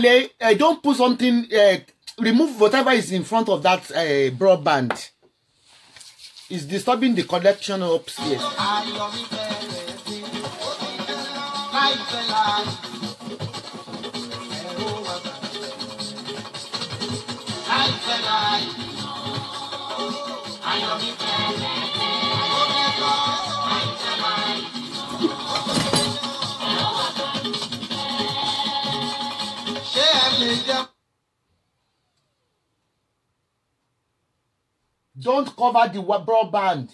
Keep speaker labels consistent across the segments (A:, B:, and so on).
A: Wale, uh, don't put something, uh, remove whatever is in front of that uh, broadband. It's disturbing the connection upstairs.
B: Ayọ̀ mi fẹ́rẹ̀
A: cover the broadband.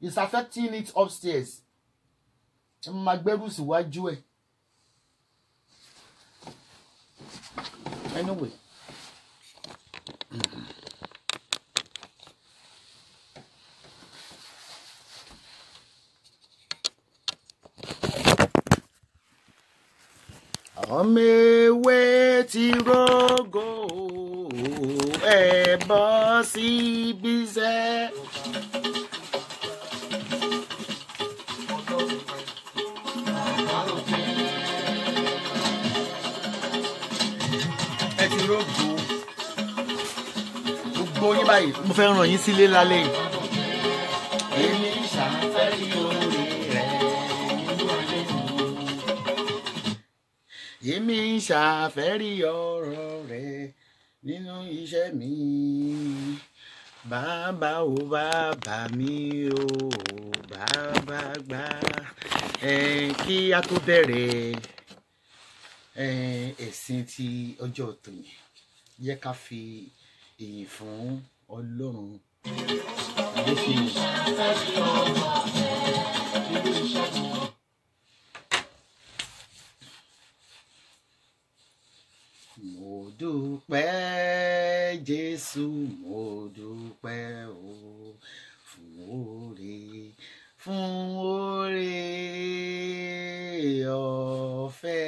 A: It's affecting it upstairs. Ẹ máa gbẹ́rù síwájú ẹ̀. Anyway. ọmọ ewé ti rógò báyìí mo fẹ́ ràn yín sílé lálẹ́ yìí. èmi ń ṣàfẹ́rí ọ̀rọ̀ rẹ̀ nínú iṣẹ́ mi. Bàbá o bàbá mi o bàbá gbà. Kí a tó bẹ̀rẹ̀ ẹ̀sìn ti ọjọ́ tòní. Yẹ ká fi èyìn fún ọlọ́run lókè. Mo dúpẹ́ Jésù, mo dúpẹ́ o fún oore fún oore ọ̀fẹ́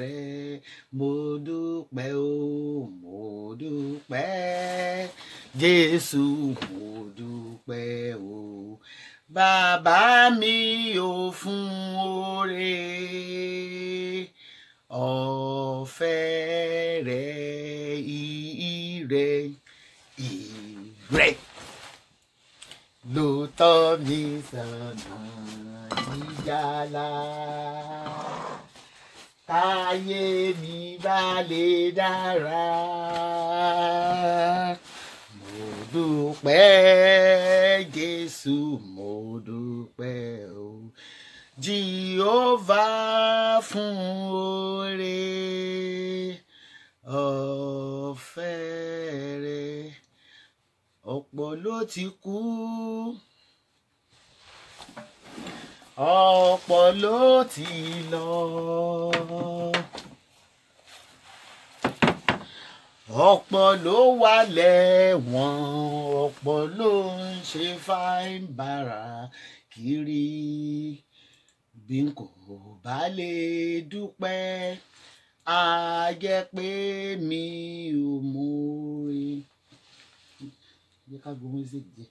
A: rẹ. Mo dúpẹ́ o, mo dúpẹ́ Jésù, mo dúpẹ́ o. Bàbá mi ò fún oore. Ọ̀fẹ́ rẹ̀ ire ire ló tọ́ mi sọ̀nà ìjàlá káyé mi bá lè dára dúpẹ́ Jésù mo dúpẹ́ o. Jehovah fún oore ọ̀fẹ́ rẹ̀ ọ̀pọ̀ ló ti kú ọ̀pọ̀ ló ti lọ ọ̀pọ̀ ló wà lẹ́wọ̀n ọ̀pọ̀ ló ń ṣe fáin kiri bí n kò bá lè dúpẹ́ á jẹ́ pé mi ò music díẹ̀.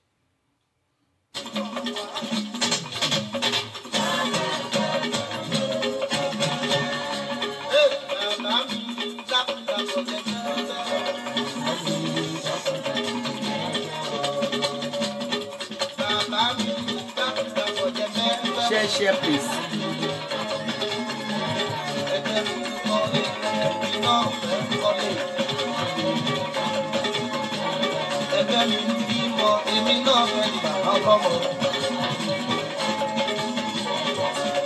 B: Èmi náà fẹ́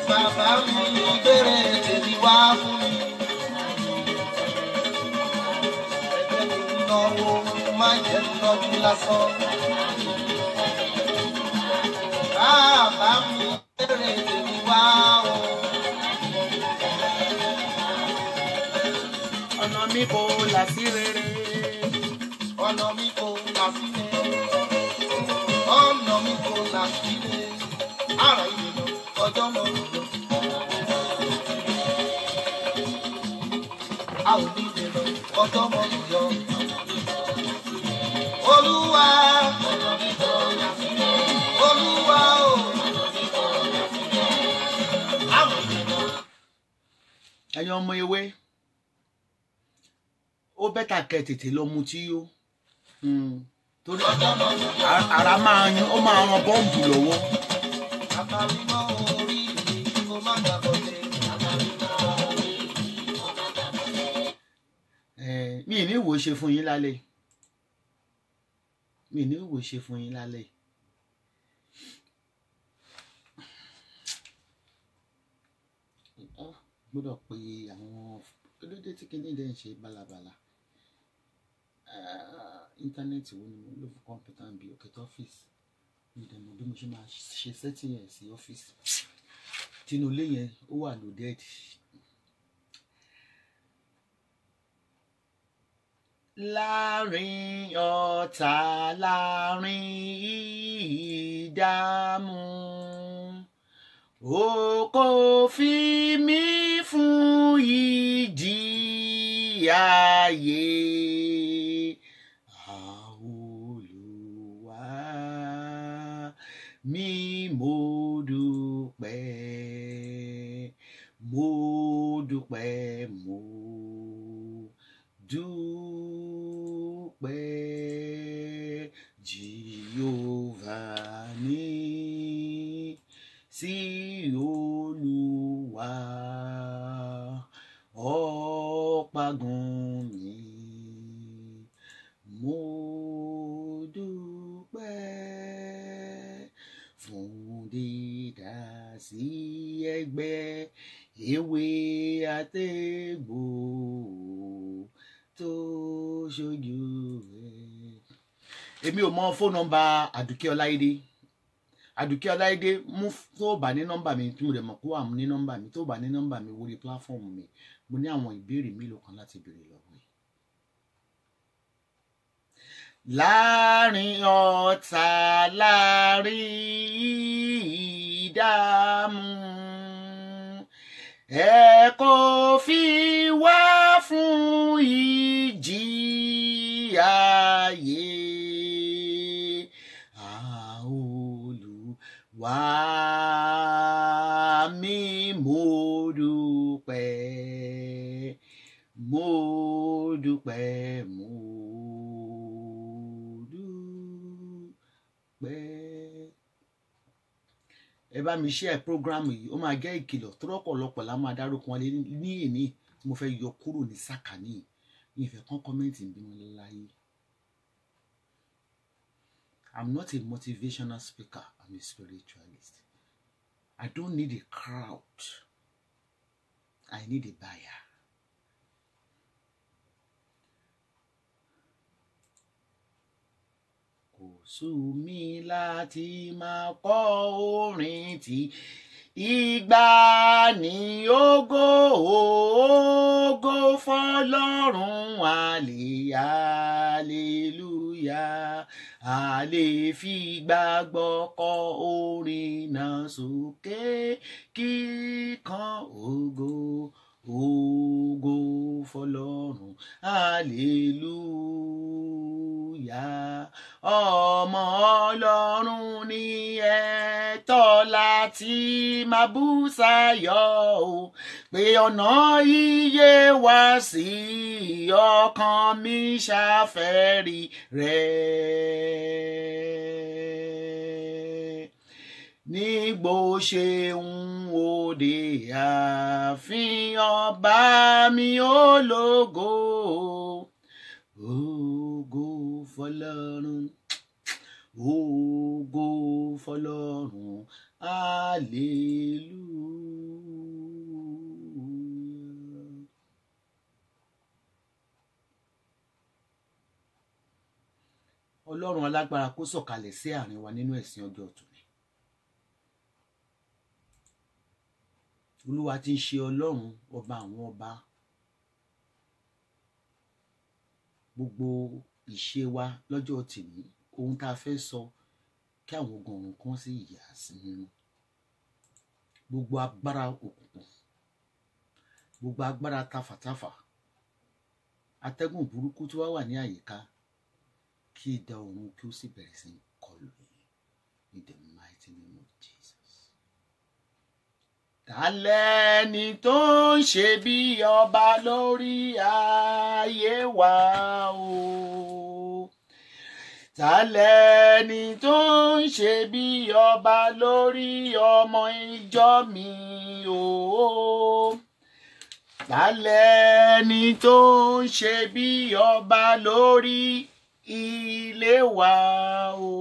B: bàbá mi gbére tèmi wá fún mi. Ẹgbẹ́ mi náwó má jẹ́ lọ́jú lásán.
A: Là sí rere.
B: Ọ̀nà mi
A: ọmọ ewé bẹ́tà kẹ́ tètè lọ mu tí yó Mm. torí ara máa yan ó máa ran bọ́ǹbù lọ́wọ́.
B: Mi
A: ní ìwò ṣe fún yín lálẹ́. Mi ní ìwò ṣe fún yín lálẹ́. Gbọ́dọ̀ pe àwọn olóde tí kìíní dẹ̀ ń ṣe bálabàla íńtánẹ́ẹ̀tì wo ni mo lò fún kọ̀ǹpútà ń bí? Òkè tó ọ́fíìsì mi dẹ̀ mọ̀ bí mo ṣe máa ṣe sẹ́tìn ẹ̀ sí ọ́fíìsì tinú ilé yẹn ó wà loaded. Láàrin ọ̀tá láàárín ìdààmú o kò fi mí fún ìdí ayé Olúwa mi mo dúpẹ́ mo dúpẹ́ mo dúpẹ́. Jehovah ní sí Olúwa ọ̀págun mi mo dúpẹ́ fún dídá sí ẹgbẹ́ ewé àtẹ̀gbò tó ṣojú rẹ̀. èmi ò mọ fóònù nọ́mbà àdùkẹ́ ọláìdé àdùkẹ́ ọláìdé mú tó bá ní nọ́mbà mi tí mo dẹ̀ mọ̀ kó wà ní nọ́mbà mi tó bá ní nọ́mbà mi wọlé pílàfọ́ọ̀mù mi mo ní àwọn ìbéèrè mélòó kan láti béèrè lọ́wọ́ yìí. láàárín ọ̀tá láàárín ìdààmú ẹ kò fi wá fún ìjì ayé Olúwa mi mo dúpẹ́ mo dúpẹ́ mo dúpẹ́ ẹ bá mi share program yìí ó máa jẹ́ ìkìlọ̀ tó rọ́pọ̀lọpọ̀ la máa dárúkọ wọn ní èní tí mo fẹ́ yọ kúrò ní sàkání ní ìfẹ́ kán kọ́mẹ́ǹtì bí wọ́n láyé. I'm not a motivational speaker I'm a spiritualist I don't need a crowd I need a buyer. kò sú mi láti máa kọ orin tí ìgbà ní ògo ògo fọ́lọ́run àlè aleluya àlè fi gbàgbọ́ kọ orin náà sókè kíkan ògo ògo fọ́lọ́run. Aleluya ọmọ ọlọ́run ní ẹ̀tọ́ láti máa bú sáyọ̀ o. Pé ọ̀nà iye wá sí ọkàn mi ṣàfẹ́rí rẹ̀ nígbò ṣeun òde àfihàn bá mi ológo. Ògo fọ́lọ́run ògo fọ́lọ́run. Hallelujah. ọlọ́run alágbára kó sọ̀kalẹ̀ sí àárín wa nínú ẹ̀sìn ọjọ́ òtún olúwa tí ń ṣe ọlọ́run ọba àwọn ọba. Gbogbo ìṣe wa lọ́jọ́ tìní ohun tá a fẹ́ sọ kí àwọn ogun ọ̀run kan sì yà sí nínú. Gbogbo agbára òkùnkùn gbogbo agbára tafàtafà atẹ́gùn burúkú tó wá wà ní àyíká kí idà ọ̀run kí ó sì bẹ̀rẹ̀ sí í kọlù yín in the mighty name of Jesus. Tàlẹ́ni tó ń ṣe bí ọba lórí ayé wa o. Tàlẹ́ni tó ń ṣe bí ọba lórí ọmọ ìjọ mi o. Tàlẹ́ni tó ń ṣe bí ọba lórí ilé wa o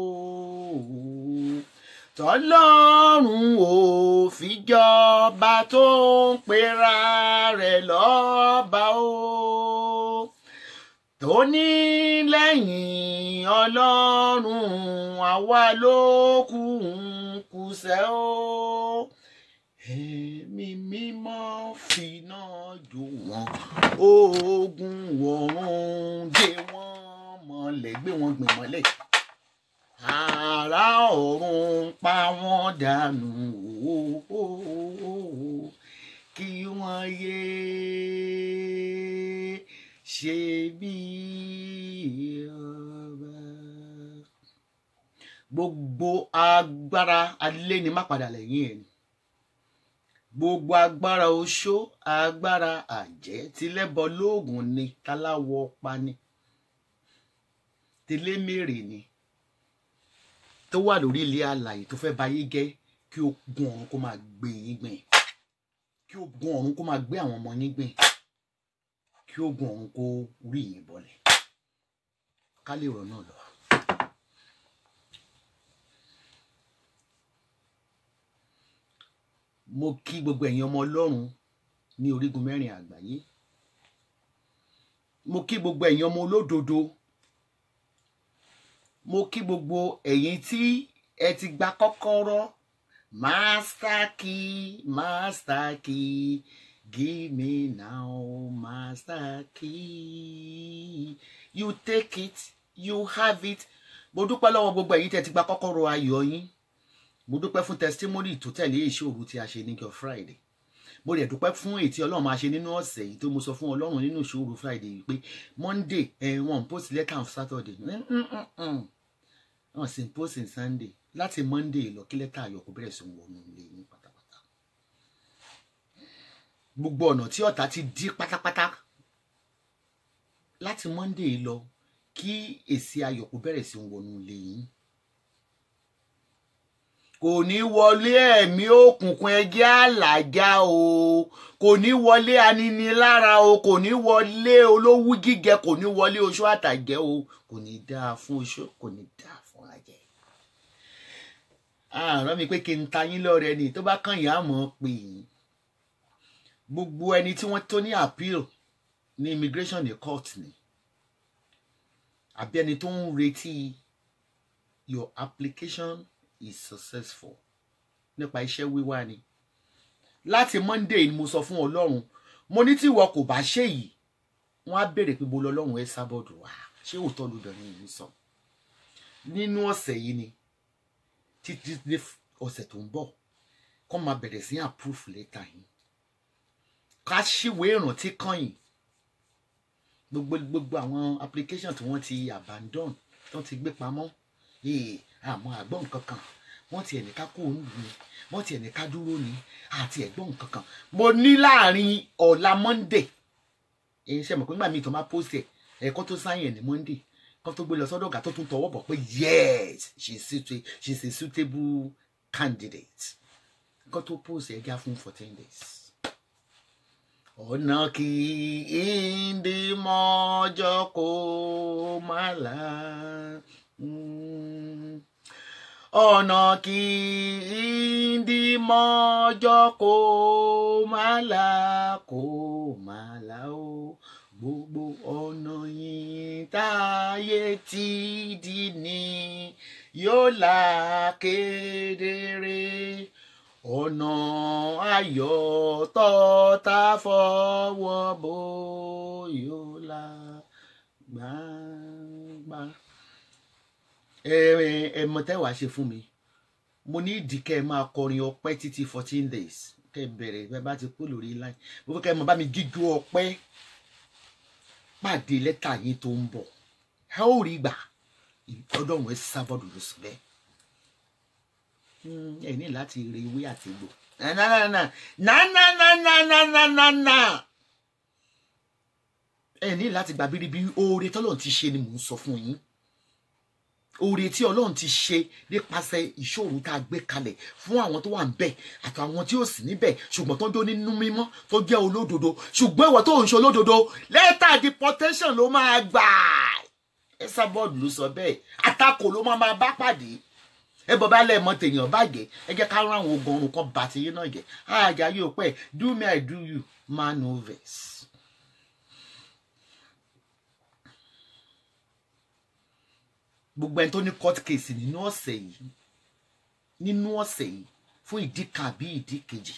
A: tọlọ́run ò fìjọba tó ń pera rẹ̀ lọ́ba o. Tó ní lẹ́yìn ọlọ́run àwa ló kù ń kùsẹ́ o. Ẹ̀mí mímọ́ finá jó wọn ogun ọ̀run dé wọn mọ́lẹ̀ gbé wọn gbìn àrá ọ̀run pa wọ́n dànù ooo kí wọ́n yé ṣe bí ọba. gbogbo agbára alẹ́ ni má padà lẹ́yìn ẹ̀ gbogbo agbára oṣó agbára àjẹ́ tilẹ̀bọ lóògùn ni káláwọ̀ pa ni. Tẹlẹ́mẹ̀rẹ̀ ni tó wà lórí ilé alàyè tó fẹ́ bayé gẹ́ kí ogun ọ̀run kó máa gbé yín gbìn. Kí ogun ọ̀run kó máa gbé àwọn ọmọ yín gbìn. Kí ogun ọ̀run kó rí yín bọ̀lẹ̀. Ká lè rọ̀ náà lọ. mo kí gbogbo ẹ̀yin ọmọ ọlọ́run ní orígun mẹ́rin àgbáyé. Mo kí gbogbo ẹ̀yin ọmọ olódodo mo kí gbogbo ẹ̀yin tí ẹ ti gba kọ́kọ́rọ́. Master key master key. Give me now master key. You take it you have it. Mo dúpẹ́ lọ́wọ́ gbogbo ẹ̀yin tí ẹ ti gba kọ́kọ́rọ́ ayọ̀ yín. Mo dúpẹ́ fún testimony tó tẹ̀lé ìṣòro tí a ṣe níjọ́ friday. Mo rẹ̀ dúpẹ́ fún èyí tí ọlọ́run máa ṣe nínú ọ̀sẹ̀ yìí tó mo sọ fún ọlọ́run nínú ìṣòro friday yìí pé monday ẹ̀ wọ́n post letter on saturday wọ́n sì ń post sunday. Láti monday lọ kí lẹ́tà àyọkù bẹ̀rẹ̀ sí wọnú ilé yín pátápátá. Gbogbo ọ̀nà tí ọ̀tá ti dí pátápátá. Láti monday lọ kí èsì àyọkù bẹ̀rẹ̀ sí wọnú ilé yín. Kò ní wọlé ẹ̀mí òkùnkùn ẹgbẹ́ àlàjá o. Kò ní wọlé aninilára o. Kò ní wọlé olówú gígẹ. Kò ní wọlé oṣó àtàjẹ o. Kò ní dáa fún oṣó. Kò ní dáa. Àrùn mi pé kí n ta yín lọ́rẹ ni tó bá kàn yín àmọ́ pè yín. Gbogbo ẹni tí wọ́n tó ní appeal ní immigration ní court ni. Àbí ẹni tó ń retí your application is successful. Nípa iṣẹ́ wíwá ni. Láti monday ni mo sọ fún ọlọ́run mo ní tí ìwọ kò bá ṣe yìí wọ́n á béèrè pé mo lọ ọlọ́run ẹ sábọ̀dù wá. Ṣé òótọ́ ló ní ìlú sọ? Nínú ọ̀sẹ̀ yìí ni títí dé ọ̀sẹ̀ tó ń bọ̀ kọ́ máa bẹ̀rẹ̀ sí approve lẹ́tà yìí ká ṣíwèé ìrántí kan yìí gbogbo gbogbo àwọn application tí wọ́n ti abandon wọ́n ti gbé pamọ́ àmọ́ àgbọ̀n kankan wọ́n ti ẹ̀ní ká kó òun ní. Wọ́n ti ẹ̀ní ká dúró ní. Àti ẹ̀gbọ́n kankan mo ní láàárín ọ̀la monday. Èyí ṣe mọ̀ pé nígbà míì tó máa post ẹ̀ ẹ̀kọ́ tó sáyẹn ní monday kó tó gbé lọ sọ́dọ̀ ọ̀gá tó tún tọwọ́ bọ̀ pé yes she is suitable she is a suitable candidate. Kó tó post ẹ̀ gá fún fourteen days. Ọ̀nà kì í ndí mọ́jọ́ kó má la ọ̀nà kì í mọ́jọ́ kó má la kó má la o gbogbo ọ̀nà yìí tá a ayé ti di ní yóò là kedere. Ọ̀nà ayọ̀ tọ́ta fọwọ́ bò yóò là gbangba. ẹ ẹ mọ tẹ́wàá ṣe fún mi. Mo ní ìdí kẹ́ ẹ máa kọrin ọpẹ́ títí fourteen days. Kẹ́ ẹ bẹ̀rẹ̀ bẹ́ẹ̀ bá ti kú lórí line. Mo fẹ́ kẹ́ ẹ mọ bá mi jíjó ọpẹ́ pàdé lẹ́tà yín tó ń bọ̀ ẹ ó rí gbà ọdọ̀run ẹ sábọ̀dù ló sọ bẹ́ẹ̀ ẹ ní láti rí ewé àti egbò na na na na na na na na na na na ẹ ní láti gbà bíríbí oore tọ́lọ́run ti ṣe ni mò ń sọ fún yín oore tí ọlọ́run ti ṣe nípasẹ̀ ìṣòro tá a gbé kalẹ̀ fún àwọn tó wà ń bẹ̀ àti àwọn tí ó sì níbẹ̀. Ṣùgbọ́n tó ń jó nínú mímọ́ tó jẹ́ olódodo. Ṣùgbọ́n ìwọ tó ń ṣe olódodo lẹ́tà deportation ló máa gbà. Ẹsà bọ́ọ̀dù ló sọ bẹ́ẹ̀. Àtakò ló máa bá pàdé. Ẹ bọ bá lẹ́ẹ̀mọ́ tèèyàn bàjẹ́ ẹ jẹ́ ká rán àwọn ogun ọrùn kan bá ti yín náà jẹ́. Àjà yóò pẹ́. Do me i do you. Man no vex. Gbogbo ẹni tó ní court case nínú ọ̀sẹ̀ yìí nínú ọ̀sẹ̀ yìí fún ìdí kan àbí ìdí kejì.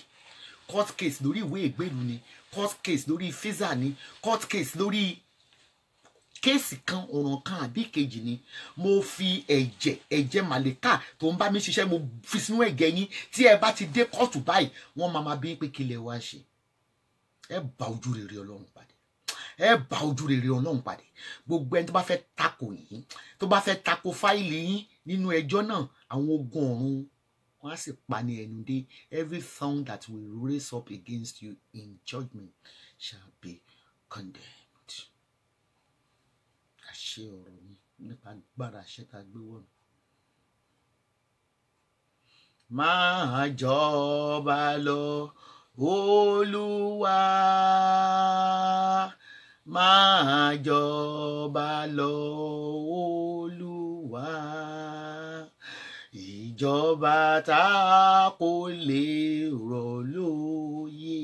A: Court case lórí ìwé ìgbélú ni court case lórí visa ni court case lórí kéèsì kan ọ̀ràn kan àbí kejì ni. Mo fi ẹ̀jẹ̀ ẹ̀jẹ̀ màlẹ́kà tó ń bá mi ṣiṣẹ́ mo fi sínú ẹ̀gẹ́ yín. Tí ẹ bá ti dé kóòtù báyìí wọ́n máa máa bí pé kí lẹ wá ṣe? Ẹ bá ojú rere ọlọ́run pàdé ẹ bá ojú rere ọlọ́run pàdé. Gbogbo ẹni tó bá fẹ́ takò yín tó bá fẹ́ takò fáìlì yín nínú ẹjọ́ náà àwọn ogun ọ̀run wọn á sì pa ní ẹnu dé. Every sound that will raise up against you in judgment shall be condemned. Àṣẹ ọ̀rọ̀ mi nípa agbára àṣẹ tá a gbé wọ̀nù. máa jọba lọ olúwa máa jọba lọ olúwa. Ìjọba tá a kò lè rọ̀ lóyè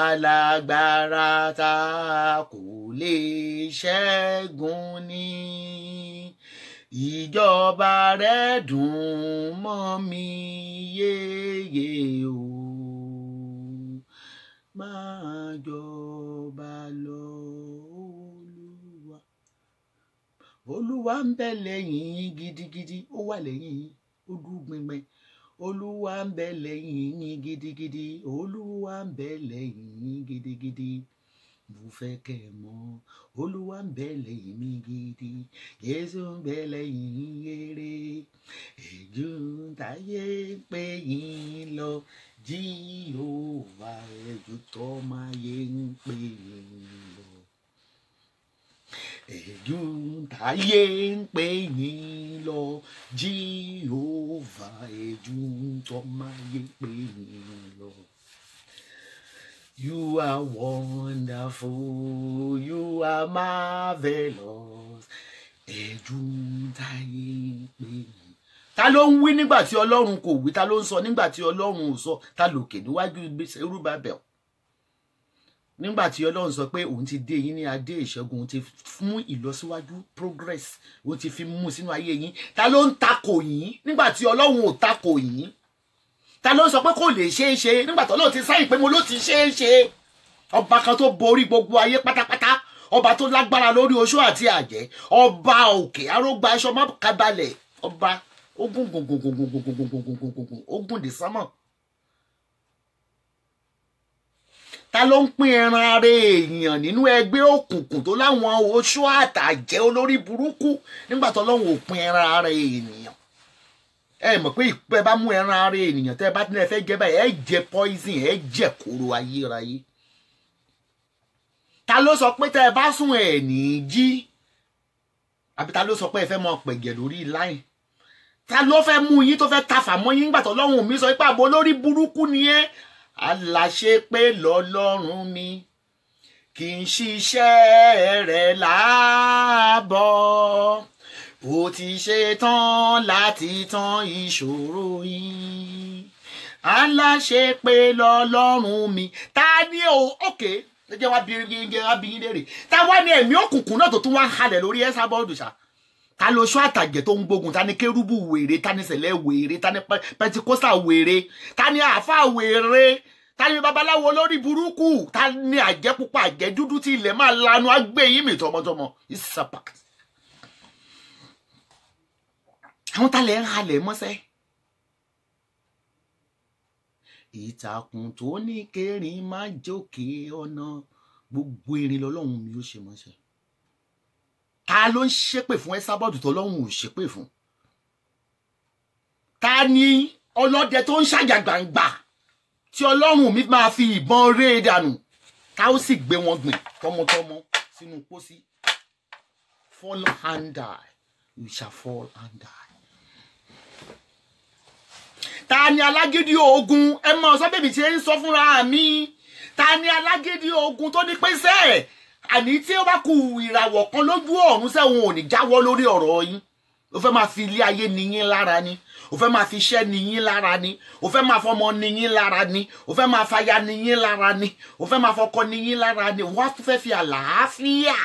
A: alágbára tá a kò lè ṣẹ́gun ní ìjọba rẹ̀ dùn mọ́ mi yéye o máa jọba lọ olúwa. Olúwa ń bẹ lẹ́yìn yín gidigidi ó wà lẹ́yìn yín ó dúró gbingbin. Olúwa ń bẹ lẹ́yìn yín gidigidi olúwa ń bẹ lẹ́yìn yín gidigidi. Mo fẹ́ kẹ́ ẹ mọ̀ olúwa ń bẹ lẹ́yìn mi gidi. Jésù ń bẹ lẹ́yìn yín yéré èjú ń pè yín lọ jíhóvá ẹjú tọ́máyé ń pè yín lọ èjú táyé ń pè yín lọ ń pè. You are wonderful, you are marvelous. Ẹ̀dùn táyé pé yìí. Ta ló ń wí nígbà tí Ọlọ́run kò wí? Ta ló ń sọ nígbà tí Ọlọ́run ò sọ? Ta lòkè níwájú Serubabel? Nígbà tí Ọlọ́run sọ pé òun ti dé yín ní adé ìṣẹ́gun, òun ti mú ìlọsíwájú progress, òun ti fi mú sínú ayé yín. Ta ló ń takò yín nígbà tí Ọlọ́run ò takò yín? ta ló ń sọ pé kò lè ṣeé ṣe nígbà tó lóò ti sáyìn pé mo ló ti ṣeé ṣe ọba kan tó borí gbogbo ayé pátápátá ọba tó lágbára lórí oṣó àti àjẹ́ ọba òkè arógbá aṣọ má ọba ogun gungungungungungungungungungungun ogun dè sánmọ̀ ta ló ń pín ẹran ara èèyàn nínú ẹgbẹ́ òkùnkùn tó láwọn oṣó àtàjẹ́ olórí burúkú nígbà tó lọ́wọ́ òpin ẹran ara ènìyàn ẹ mọ̀ pé ìpẹ́ bá mú ẹran ara ènìyàn tẹ́ ẹ bá tilẹ̀ fẹ́ jẹ báyìí ẹ jẹ poison ẹ jẹ kóró ayérayé ta ló sọ pé tẹ́ ẹ bá sùn ẹ ní jí àbí ta ló sọ pé ẹ fẹ́ mọ pẹ̀gẹ̀ lórí láì ta ló fẹ́ mú yín tó fẹ́ tafà mọ́ yín nígbà tó lọ́rùn mi sọ pé àbò lórí burúkú ni ẹ́? Aláṣẹ pé lọ́lọ́run mi kì í ṣiṣẹ́ rẹ̀ láàbọ̀. Ó ti ṣe tán láti tán ìṣòro yín. Aláṣẹ pé lọ́lọ́run mi ta ni o? Òkè ẹ jẹ́ wá bí yín wá léèrè. Táwa ní ẹ̀mí òkùnkùn náà tó tún wá halẹ̀ lórí ẹ̀ sábọ́ọ̀dù ṣá ta ló ṣọ́ àtàjẹ̀ tó ń gbógun? Ta ni kérúbù wèrè? Ta ni sẹ̀lẹ̀ wèrè? Ta ni pẹ- pẹtikósà wèrè? Ta ni àáfà wèrè? Ta ni babaláwo lórí burúkú? Ta ni àjẹpupa àjẹ dúdú tí ilẹ̀ máa lanu agbé yín mi tọmọtọmọ. Ìsapà àwọn ta ń halẹ̀ mọ́sẹ́ ìtàkùn tó ní kẹrin má jókè ọ̀nà. Gbogbo erin lọ́lọ́run mi ó ṣe mọ́ṣẹ́ ta ló ń ṣépè fún ẹ́sàbọ̀dù tọ́lọ́run ò ṣépè fún? Ta ni ọlọ́dẹ tó ń ṣàjàgbàǹgbà tí ọlọ́run mi máa fi ìbọn ré e dànù? Ta ó sì gbé wọn gbìn tọmọtọmọ sínú pósí? Fall and die you shall fall and die ta ni alágídí ogun? Ẹ mọ sọ bèbí tí ẹ ń sọ fúnra mi. Ta ni alágídí ogun tó ní pèsè àní tí ó bá ku ìràwọ̀ kan lójú ọ̀run sẹ́wọ̀n ò ní jáwọ́ lórí ọ̀rọ̀ yín. Ó fẹ́ máa fi ilé ayé ni yín lára ni. Ó fẹ́ máa fi iṣẹ́ ni yín lára ni. Ó fẹ́ máa fọmọ ni yín lára ni. Ó fẹ́ máa faya ni yín lára ni. Ó fẹ́ máa fọkọ ni yín lára ni. Wọ́n tún fẹ́ fi àlàáfíà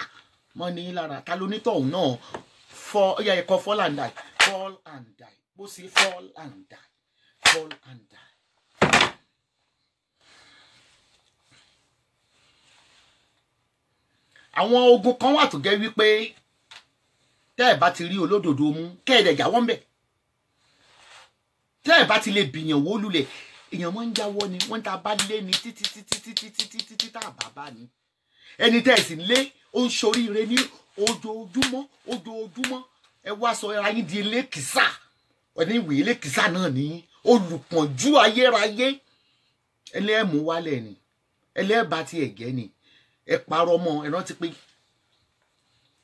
A: mọ́ ni yín lára. Ta ló nítọ̀hún náà? Fọ́ ẹ̀kọ́ fall and die. Fall and die. Bó sì fall and die. Fall and die. Àwọn ogun kan wà tó jẹ́ wípé tẹ́ ẹ̀ bá ti rí olódodo mú kẹ́ẹ̀dẹ̀ jáwọ́ ń bẹ̀ tẹ́ ẹ̀ bá ti lè bìyàn wó lulẹ̀ èèyàn máa ń jáwọ́ ni. Wọ́n ta bá lé ni títí títí títí títí títí tá a bá bá ni. Ẹni tẹ́ ẹ̀ sì lé ó ń ṣoríire ní ojoojúmọ́ ojoojúmọ́. Ẹ wá sọ ara yín di elékìsà. Ẹni ìwé elékìsà náà ní olùpọ̀njú ayérayé. Ẹlẹ́ẹ̀mú wálẹ̀ ni. Ẹlẹ́ẹ̀bá ti ẹ̀gẹ́ ni ẹ parọ́ mọ́ ẹ pé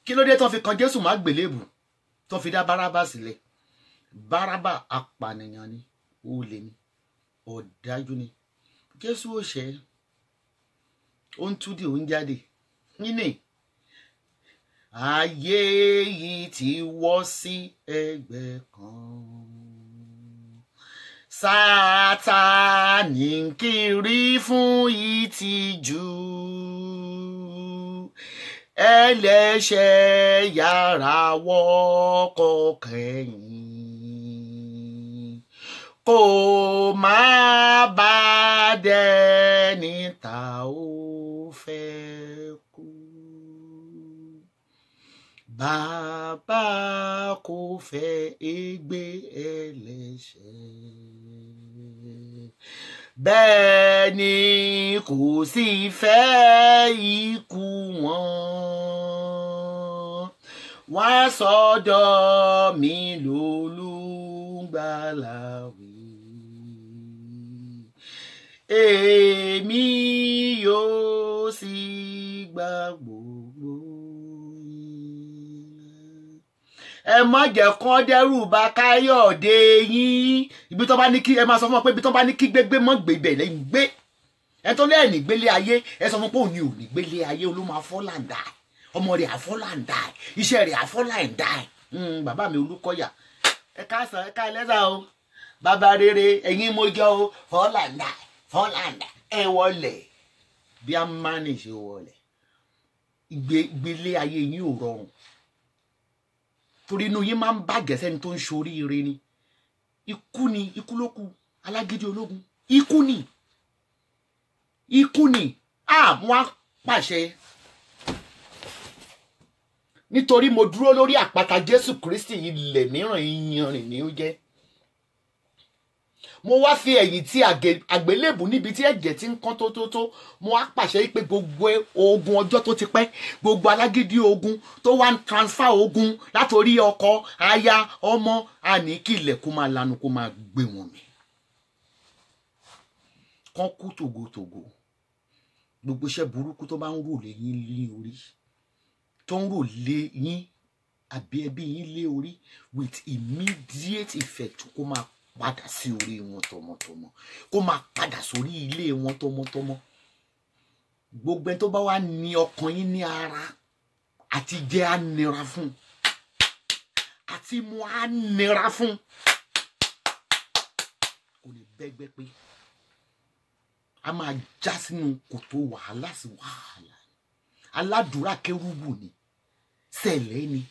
A: kí ló dé tó fi kan jésù má gbélébù tó fi dá bárábà sílẹ̀? Bárábà apànìyàn ni olè ni ọ̀dájú ni. Jésù ò ṣẹ̀ ó ń túdì ó ń jáde. Nínú ayé yìí ti wọ́ sí ẹgbẹ́ kan. Sátánì kiri fún ìtìjú ẹlẹ́ṣẹ̀ yára wọ́kọ̀ kẹ́yìn. Kó má bá dẹni tá ó fẹ́ kú. Bàbá kò fẹ́ ègbé ẹlẹ́ṣẹ̀ bẹ́ẹ̀ ni kò sì fẹ́ ikú wọn. Wá sọ́dọ̀ mi lólùgbàlà wí èmi yóò sì gba ẹ má jẹ́ kán dẹ́rù bà káyọ̀dé yín. Ibi tó bá ní kí ẹ máa sọ fún wọn pé ibi tó bá ní kí gbégbé mọ́ gbébẹ̀ lẹ́yìn gbé. Ẹ tó lẹ́yìn ní gbélé ayé ẹ sọ fún pé òun ni ò ní gbélé ayé olú máa fọ́làǹdà ọmọ rẹ̀ àfọ́làǹdà iṣẹ́ rẹ̀ àfọ́làǹdà bàbá mi olúkọ̀yà. Ẹ káàsán ẹ ká ẹlẹ́sà o. Bàbá rere ẹ̀yin mo jọ o. Fọ́làǹdà fọ́làǹdà ẹ wọlé. Bí a máa ní ṣe wọlé torí inú yín máa ń bàjẹ́ sẹ́ni tó ń ṣoríire ni. Ikú ni ikú ló kù. Alágídí ológun. Ikú ni. Ikú ni. Àwọn apàṣẹ nítorí mo dúró lórí àpáta jésù kristi ilẹ̀ mìíràn iyanrìn ni ó jẹ́ mo wá fi ẹ̀yìn tí àgbélébù níbi tí ẹ̀jẹ̀ ti ń kán tó tó tó. Mo wá pàṣẹ pé gbogbo ogun ọjọ́ tó ti pẹ́ gbogbo alágídí ogun tó wá ń transfer ogun látòrí ọkọ aya ọmọ àní kí ilẹ̀ kó máa lanu kó máa gbé wọn mì kán kú tògótògó gbogbo iṣẹ́ burúkú tó bá ń rò lé yín lé orí tó ń rò lé yín àbí ẹbí yín lé orí with immediate effect kó máa padà sí orí wọn tọmọtọmọ kó máa padà sórí ilé wọn tọmọtọmọ. Gbogbo ẹni tó bá wà ní ọkàn yín ní ara àti jẹ á nira fún. Àti mu á nira fún. Kò ní bẹ́gbẹ́ pé a máa já sínú kòtò wàhálà sí wàhálà aládùúrà kérúbù ni. Sẹ̀lẹ̀ ni.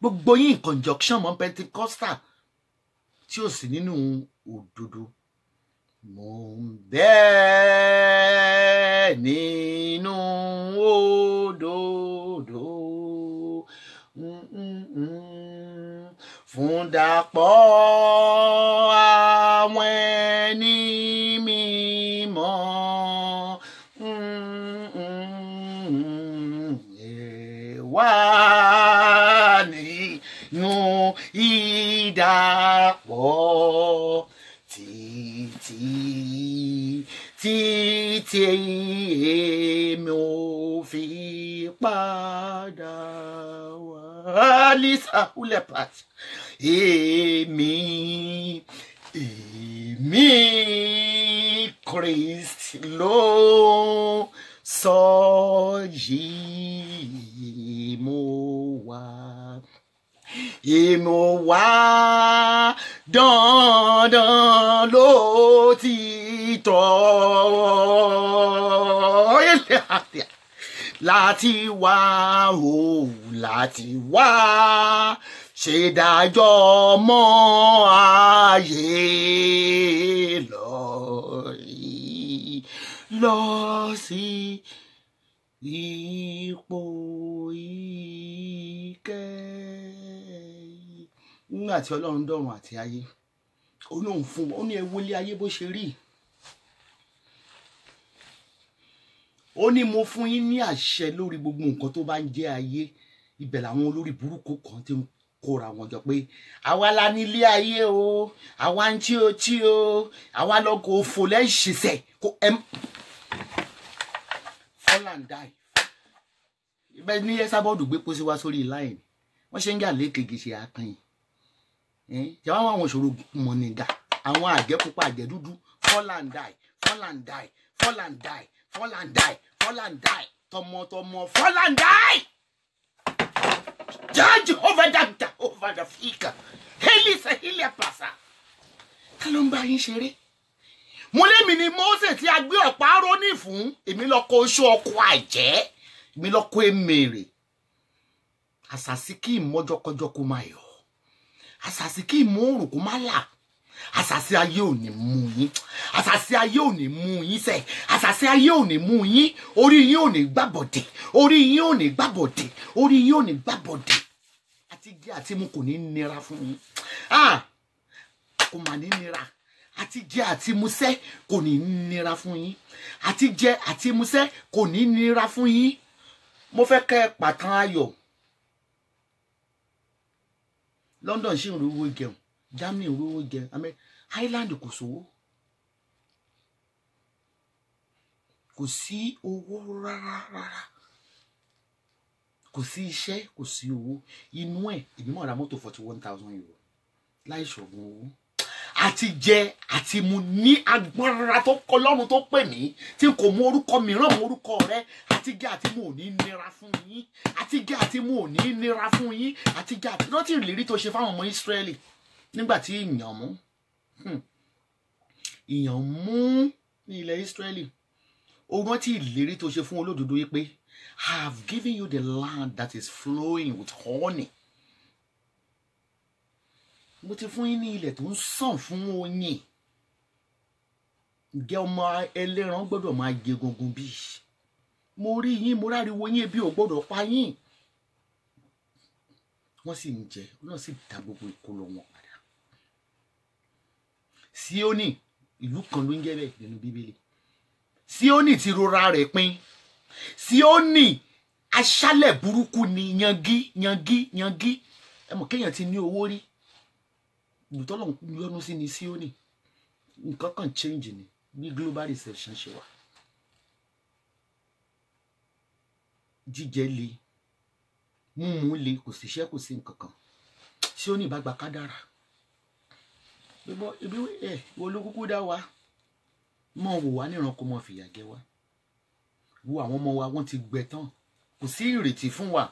A: Gbogbo yín conjunction mọ́ pentecostal tí ò sí nínú òdodo. Mo ń bẹ́ẹ̀ nínú òdodo. Fún dàpọ̀ àwọn ẹni mímọ́. Mm, mm, ẹ wà nínú ìdàpọ̀ títí títí èmi ò fi padà wá. Lisa Hulepat. Èmi èmi Christ ló sọ yìí mo wá èmi ò wá dandan ló ti tọ́. Láti wá o láti wá. Ṣèdájọ́ mọ́ ayé lọ lọ sí ipò ìkẹyìn nígbà tí ọlọ́run dọ̀run àti ayé ó ní òun fún ó ní ẹ wọlé ayé bó ṣe rí. Ó ní mo fún yín ní àṣẹ lórí gbogbo nǹkan tó bá ń jẹ́ ayé. Ibẹ̀ làwọn olórí burúkú kan ti ń kóra wọn jọ pé àwa la nílé ayé o àwa ń tí o tí o àwa lọkọ òfò lẹ́ṣinṣẹ́ kó ẹ fall and die. Ibẹ̀ ní ẹ́sàbọ̀dù gbé pósí wá sórí line. Wọ́n ṣe ń gà lékege ṣe jẹ́ wọ́n àwọn ìṣòro mọ̀nìgà àwọn àjẹpupa àjẹdúdú fall and die fall and die fall and die fall and die fall and die tọmọtọmọ fall and die! Judge over that over the fika heli sahili apasa. Ká ló ń bá yín ṣeré? Mo lémi ni Mósè tí a gbé ọ̀pá rónì fún. Èmi lọ kó oṣù ọkọ àjẹ́. Èmi lọ kó èmèrè àṣàsí kí ìmọ́jọ́kọ́jọ́ kó máa yọ àṣàsí kí ìmọ̀ òrùn kó má là. Àṣàsí ayé ò ní mú yín. Àṣàsí ayé ò ní mú yín sẹ. Àṣàsí ayé ò ní mú yín. Orí yín ò ní gbàbọdè orí yín ò ní gbàbọdè orí yín ò ní gbàbọdè àti jẹ àti mu kò ní nira fún yín. Kò mà ní nira. Àti jẹ àti musẹ kò ní nira fún yín. Àti jẹ àti musẹ kò ní nira fún yín. Mo fẹ́ kẹ́ pàtàn ayọ̀ London ṣì ń rówó jẹun Germany ń rówó jẹun amẹ Ireland kò sówó. Kò sí owó rárá rárá. Kò sí iṣẹ́ kò sí owó. Inú ẹ̀ èmi ra mọ́tò forty one thousand euro. Láì ṣọ̀gbọ́n owó àti jẹ àti mu ní agbára tó kọ lọ́run tó pè mí tí n kò mú orúkọ mìíràn mú orúkọ rẹ. Àti jẹ àti mu ò ní nira fún yín. Àti jẹ àti mu ò ní nira fún yín. Àti jẹ àti rántí ìlérí tó ṣe fáwọn ọmọ Ísírẹ́lì nígbà tí ìyàn mú. Hmm, ìyàn mú ní ilẹ̀ Ísírẹ́lì. Ó rántí ìlérí tó ṣe fún olódodo yìí pé I have given you the land that is flowing with honey mo ti fún yín ní ilẹ̀ tó ń sàn fún oyin. Ǹjẹ́ ọmọ ẹlẹ́ran gbọ́dọ̀ máa jẹ gungun bí? Mo rí yín mo ráriwo yín ebi ò gbọ́dọ̀ pa yín. Wọ́n sì ń jẹ wọ́n sì dá gbogbo ìkólọ wọn padà. Síónì ìlú kan ló ń jẹ́ bẹ́ẹ̀ nínú bíbélì. Síónì ti rora rẹ̀ pin. Síónì aṣálẹ̀ burúkú ni yangi yangi yangi ẹ mọ̀ kéèyàn ti ní owó rí ìtọ́lọ̀ yọnu sí ni Síónì. Nǹkan kan change ni bí global recession ṣe wà. Jíjẹ le mímu le kò síṣẹ́ kò sí nǹkan kan. Síónì bá gba kádàrà ibi ẹ olókùkù dá wa. Mọ wò wá níran kó mọ fìyà jẹ wá. Wo àwọn ọmọ wa wọ́n ti gbẹ tán. Kò sí ìrètí fún wa.